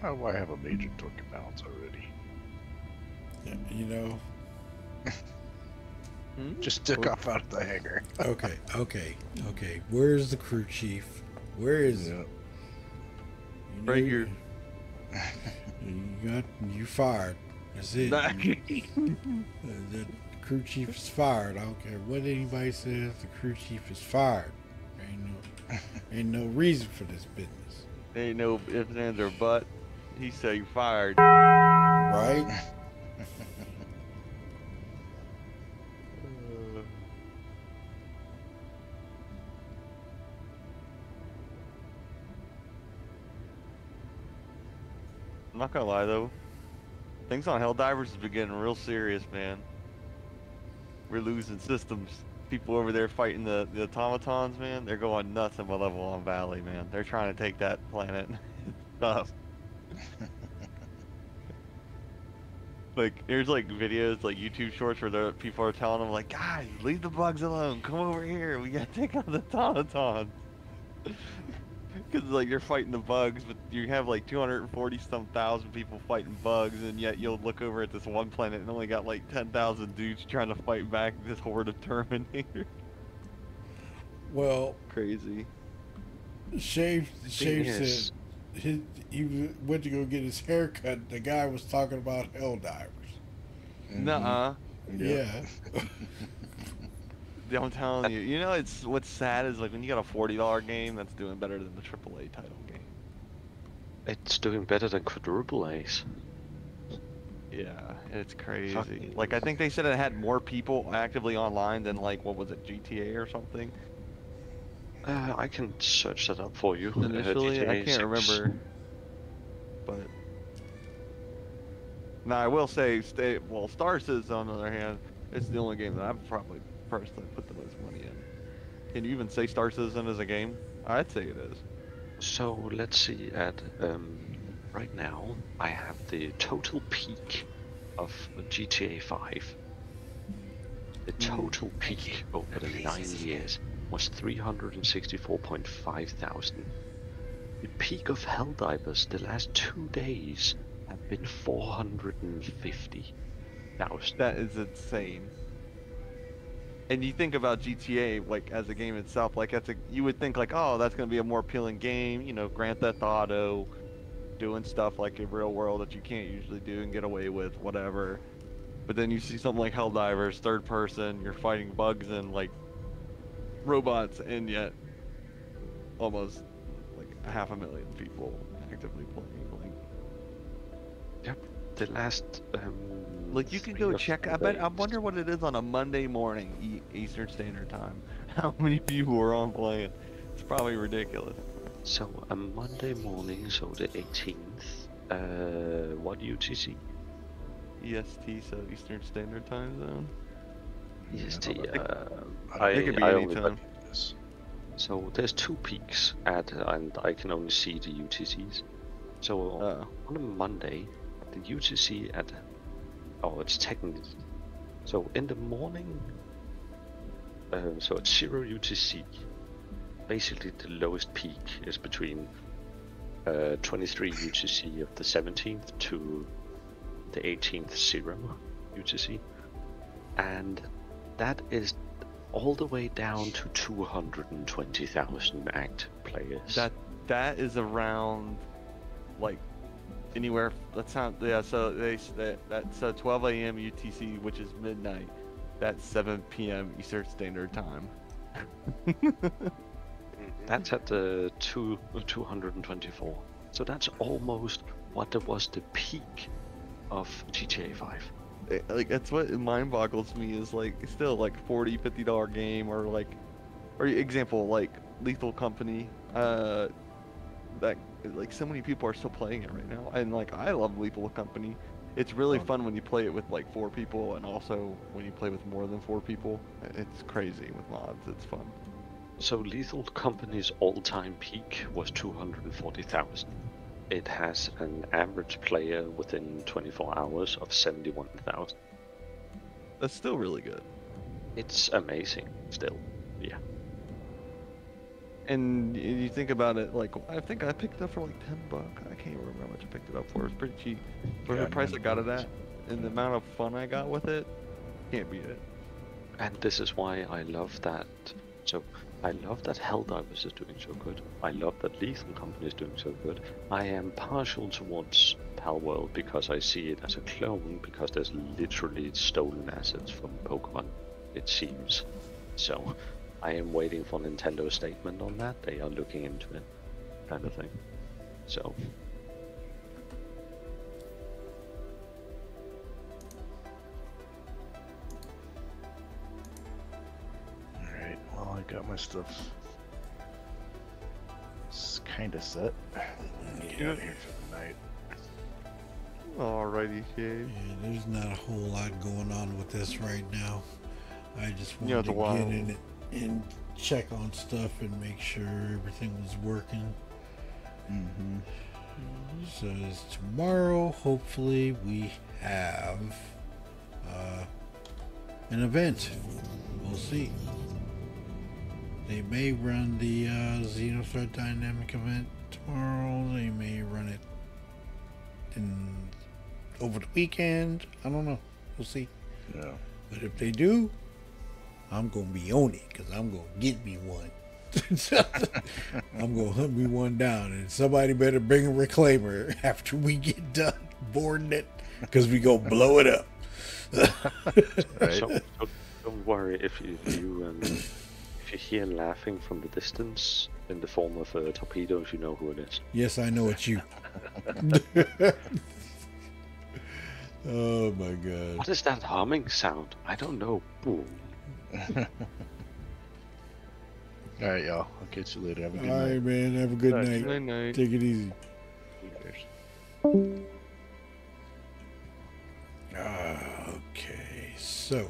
How do I have a major token balance already? Yeah, you know. Hmm? Just took off out of the hangar. Okay, okay, okay. Where's the crew chief? Where is it? Right here. You got you fired. That's it. Nah. You- the crew chief is fired. I don't care what anybody says. The crew chief is fired. Ain't no, ain't no reason for this business. Ain't no ifs, ands, or but. He said you fired. Right? I'm not gonna lie though. Things on Helldivers has been getting real serious, man. We're losing systems. People over there fighting the, the automatons, man, they're going nuts in my level on Valley, man. They're trying to take that planet. Stuff. Like there's like videos, like YouTube shorts where the people are telling them like, guys, leave the bugs alone. Come over here. We gotta take out the automatons. Because like you're fighting the bugs, but you have like 240 some thousand people fighting bugs, and yet you'll look over at this one planet and only got like 10,000 dudes trying to fight back this horde of Terminator. Well, Crazy. Shave Shave said his, he went to go get his hair cut. The guy was talking about Helldivers. Mm-hmm. Nuh-uh. Yeah. I'm telling you. You know, it's what's sad is like when you got a $40 game that's doing better than the AAA title game. It's doing better than quadruple A's. Yeah, it's crazy. Fucking- Like I think they said it had more people actively online than like what was it GTA or something. Uh, I can search that up for you. Uh, Initially, I can't remember, but now I will say, stay. Well, Star Citizen on the other hand, it's the only game that I've probably personally put the most money in. Can you even say Star Citizen is a game? I'd say it is. So let's see at um, right now I have the total peak of GTA 5. The total peak over the nine years was 364.5 thousand. The peak of Helldivers the last two days have been 450 thousand. That is insane. And you think about GTA like as a game itself, like that's a you would think like, oh, that's gonna be a more appealing game, you know, Grand Theft Auto, doing stuff like in real world that you can't usually do and get away with, whatever. But then you see something like Helldivers, third person, you're fighting bugs and like robots, and yet almost like half a million people actively playing. Like, Yep. The last. Um, like you can go check. I bet. I wonder what it is on a Monday morning e- Eastern Standard Time. How many people are on playing? It's probably ridiculous. So a Monday morning, so the 18th. Uh, what UTC? EST, E so Eastern Standard Time Zone. EST. Uh, It could be I any only time. So there's two peaks at, and I can only see the UTCs. So Uh. on a Monday, the UTC at, oh, it's technically, so in the morning, uh, so at zero UTC, basically the lowest peak is between uh, 23 UTC of the 17th to the 18th zero UTC, and that is all the way down to 220,000 active players. That that is around like anywhere. That's not yeah. So they that that's uh, 12 a.m. UTC, which is midnight. That's 7 p.m. Eastern Standard Time. That's at the two, 224. So that's almost what it was the peak of GTA 5. Like that's what mind boggles me is like still like 40 50 dollar game or like or example like Lethal Company. Uh, that like so many people are still playing it right now, and like I love Lethal Company. It's really fun when you play it with like four people, and also when you play with more than four people. It's crazy with mods. It's fun. So Lethal Company's all-time peak was 240,000. It has an average player within 24 hours of 71,000. That's still really good. It's amazing, still. Yeah. And you think about it, like I think I picked it up for like ten bucks. I can't remember how much I picked it up for. It was pretty cheap for Yeah, the price I got it at, and the amount of fun I got with it. Can't beat it. And this is why I love that. So I love that Helldivers is doing so good. I love that Lethal Company is doing so good. I am partial towards Palworld because I see it as a clone because there's literally stolen assets from Pokemon, it seems. So I am waiting for Nintendo's statement on that. They are looking into it, kind of thing. So well, I got my stuff It's kind of set. Get out of here for the night. Alrighty, Shade. Yeah, there's not a whole lot going on with this right now. I just Yeah, wanted the to wild- get in it and check on stuff and make sure everything was working. Mm-hmm. So it's tomorrow. Hopefully, we have uh, an event. We'll see. They may run the uh, Xenothreat Dynamic event tomorrow. They may run it in over the weekend. I don't know. We'll see. Yeah. But if they do, I'm gonna be on it because I'm gonna get me one. I'm gonna hunt me one down, and somebody better bring a reclaimer after we get done boarding it, because we gonna blow it up. So, so don't worry if you, if you if you hear laughing from the distance in the form of uh, torpedoes, you know who it is. yes, I know it's you. oh my god. What is that humming sound? I don't know. Boom. Alright, y'all. I'll catch you later. Have a All good right, night. man. Have a good Night. night. Good night. Take it easy. Okay, so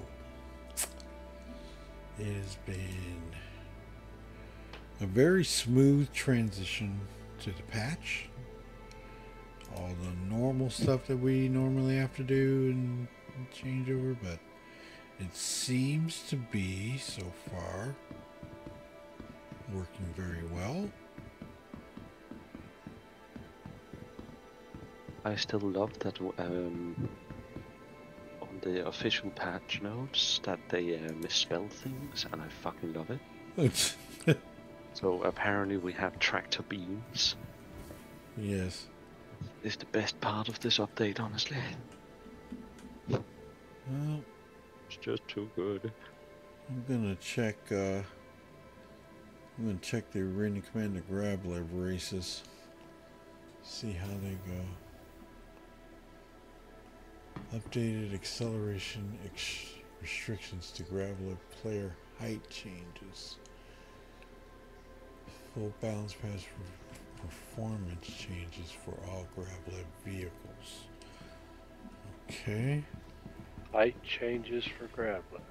it has been a very smooth transition to the patch. All the normal stuff that we normally have to do and change over, but it seems to be so far working very well. I still love that um, on the official patch notes that they uh, misspell things, and I fucking love it. so apparently we have tractor beams. Yes. It's the best part of this update, honestly. Well, It's just too good. I'm gonna check. Uh, I'm gonna check the Arena Commander Grav Lev races. See how they go. Updated acceleration ex- restrictions to Grav Lev player height changes. Full balance pass for performance changes for all Grav Lev vehicles. Okay. Height changes for Grappler.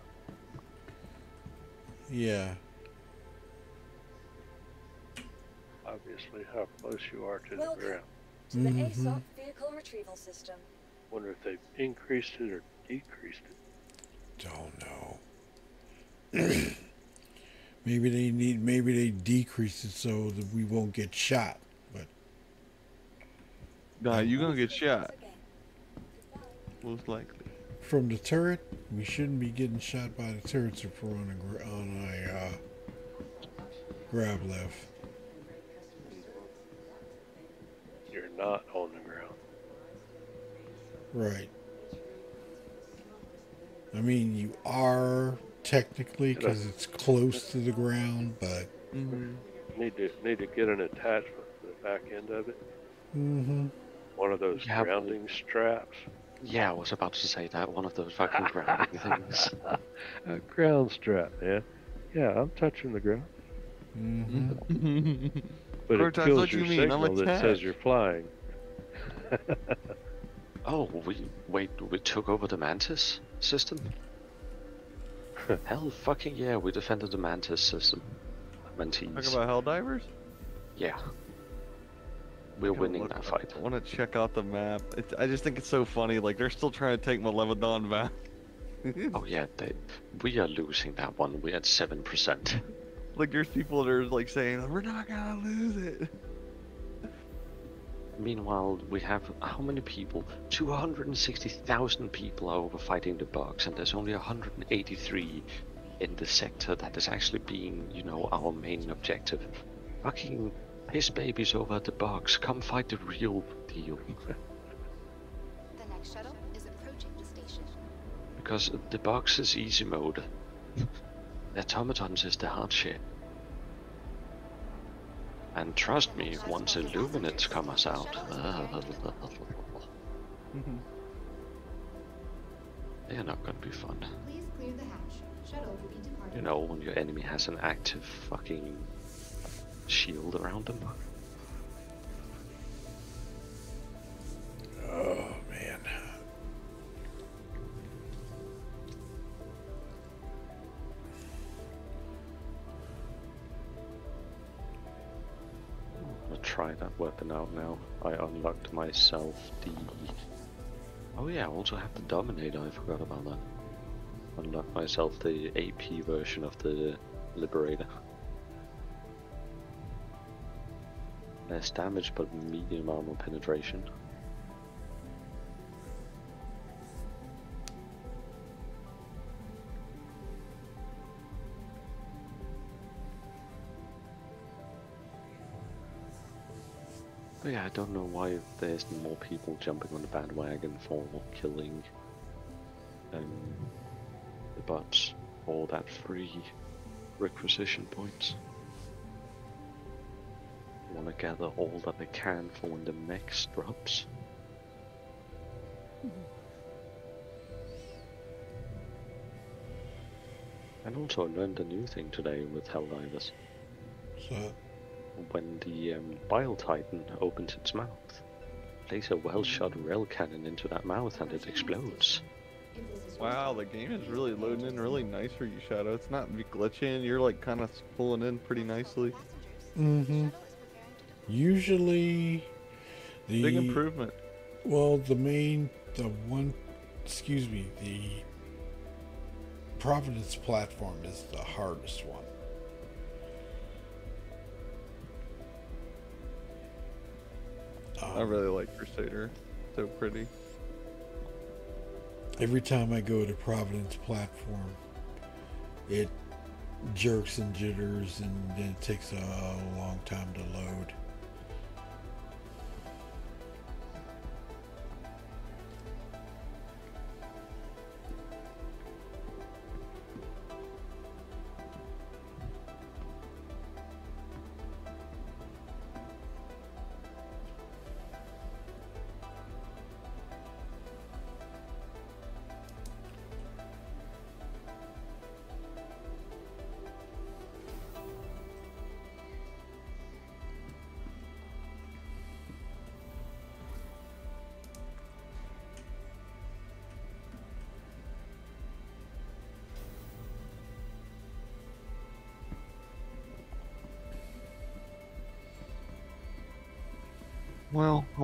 Yeah. Obviously, how close you are to the ground. to the Mhm. ASOP vehicle retrieval system. Wonder if they've increased it or decreased it. Don't know. maybe they need. Maybe they decrease it so that we won't get shot. But Nah, you gonna get shot. Most likely. from the turret, we shouldn't be getting shot by the turrets if we're on a on a uh, grab left. You're not on the ground. Right. I mean, you are technically because it's close to the ground, but Need to need to get an attachment to the back end of it. mm-hmm. One of those Yeah, but- grounding straps. Yeah, I was about to say that. One of those fucking grounding things. A ground strap, man. Yeah, I'm touching the ground. Mm-hmm. But Cortex, it kills your you mean? I'm signal that says you're flying. Oh, we wait. We took over the Mantis system. Hell, fucking yeah! We defended the Mantis system. Mentees. Talk about Helldivers? Yeah. We're winning that fight. I want to check out the map. It, I just think it's so funny. Like they're still trying to take Malevelon back. oh yeah, they, we are losing that one. We're at seven percent. Like there's people that are like saying we're not gonna lose it. Meanwhile, we have how many people? 260,000 people are over fighting the bugs, and there's only 183 in the sector that is actually being, you know, our main objective. Fucking piss babies over at the bugs. Come fight the real deal. The next shuttle is approaching the station. Because the bugs is easy mode. The automatons is the hard shit. And trust me, once Illuminates come us out, they're not gonna be fun. Please clear the hatch. Shuttle will be departing. You know, when your enemy has an active fucking shield around them. Oh man. I'll try that weapon out now. I unlocked myself the. Oh yeah, I also have the Dominator. I forgot about that. Unlocked myself the AP version of the Liberator. Less damage, but medium armor penetration. But yeah, I don't know why there's more people jumping on the bandwagon for killing um, the bots for that free requisition points. Want to gather all that they can for when the next drops. And also I learned a new thing today with Helldivers. So When the um, Bile Titan opens its mouth, place a well-shot rail cannon into that mouth and it explodes. Wow, the game is really loading in really nice for you, Shadow. It's not glitching. You're like kind of pulling in pretty nicely. Mm-hmm. Usually, the Big improvement. Well, the main, the one, excuse me, the Providence platform is the hardest one. I really like Crusader. So pretty. Every time I go to Providence platform, it jerks and jitters, and it takes a long time to load.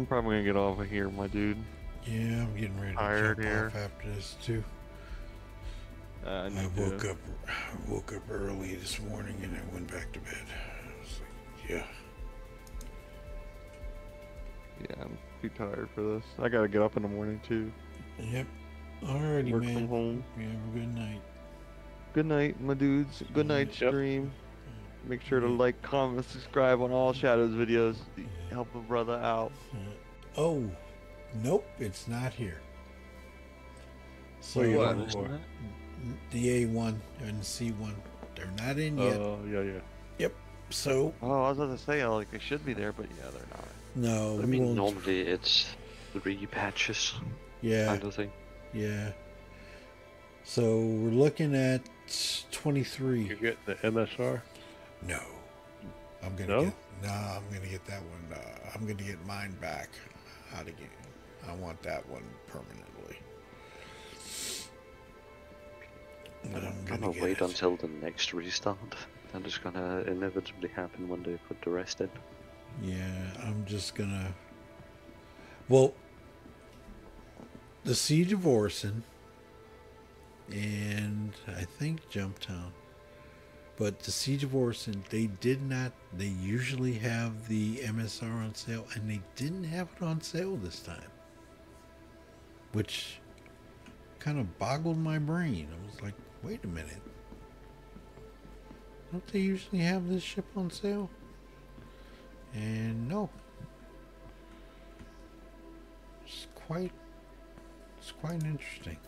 Probably gonna get off of here, my dude. Yeah, I'm getting ready to Tired jump here. off after this too. Uh, I I woke to- up I woke up early this morning and I went back to bed. I was like, yeah. Yeah, I'm too tired for this. I gotta get up in the morning too. Yep. Alrighty, Work man. from home. You have a good night. Good night, my dudes. Good night, stream. Make sure to like, comment, subscribe on all Shadows videos. Help a brother out. Oh, nope, it's not here. So What are you uh, looking for? the A1 and C1, they're not in yet. Oh, yeah, yeah. Yep. So Oh, I was about to say, like, they should be there, but yeah, they're not. no, I mean, won't- normally it's three patches. Yeah. Kind of thing. Yeah. So we're looking at 23. You get the MSR? No. I'm gonna No? get no. I'm gonna get that one. Uh, I'm gonna get mine back out again. I want that one permanently. And I'm I'm gonna gonna wait it. until the next restart. That is gonna inevitably happen when they put the rest in. Yeah, I'm just gonna. Well, the Siege of Orison, and I think Jumptown, but the Siege of Orison, they did not. They usually have the MSR on sale, and they didn't have it on sale this time, which kind of boggled my brain. I was like, wait a minute. Don't they usually have this ship on sale? And no. It's quite it's quite interesting.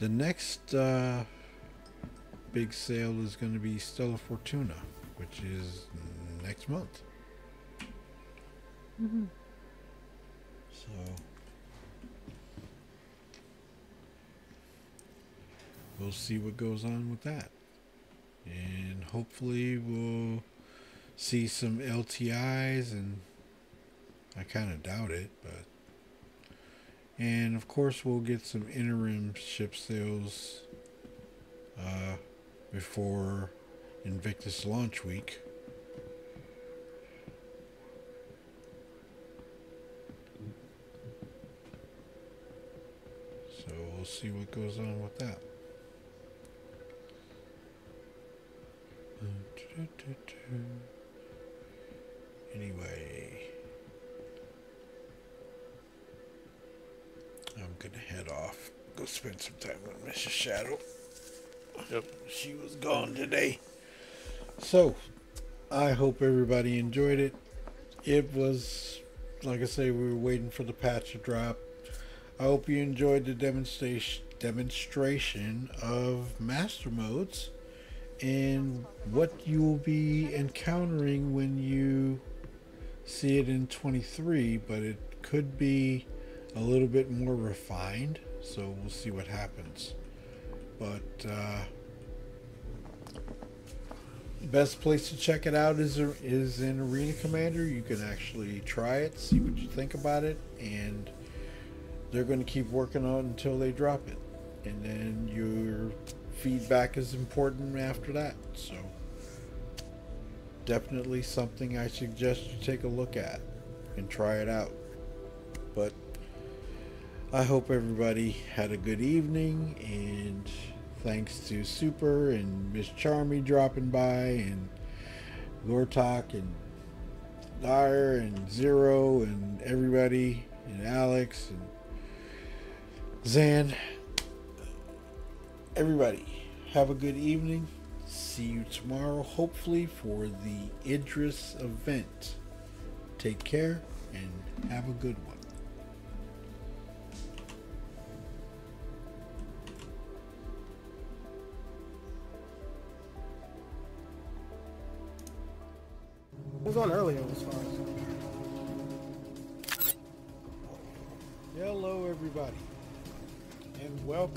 The next uh, big sale is going to be Stella Fortuna, which is next month. Mm-hmm. So we'll see what goes on with that. And hopefully we'll see some LTIs and I kind of doubt it, but and of course we'll get some interim ship sales uh, before Invictus launch week. So we'll see what goes on with that. Anyway, I'm gonna head off. Go spend some time with Mrs. Shadow. Yep. She was gone today. So, I hope everybody enjoyed it. It was, like I say, we were waiting for the patch to drop. I hope you enjoyed the demonstration demonstration of master modes and what you will be encountering when you see it in 23 but it could be a little bit more refined so we'll see what happens but uh, best place to check it out is is in arena commander. You can actually try it see what you think about it and they're going to keep working on it until they drop it. And then your feedback is important after that so definitely something i suggest you take a look at and try it out. But i hope everybody had a good evening and thanks to super and miss charmy dropping by and lortok and dyer and zero and everybody and alex and zan. Everybody have a good evening. See you tomorrow hopefully for the idris event. Take care and have a good one was on earlier, it was fine. hello everybody and welcome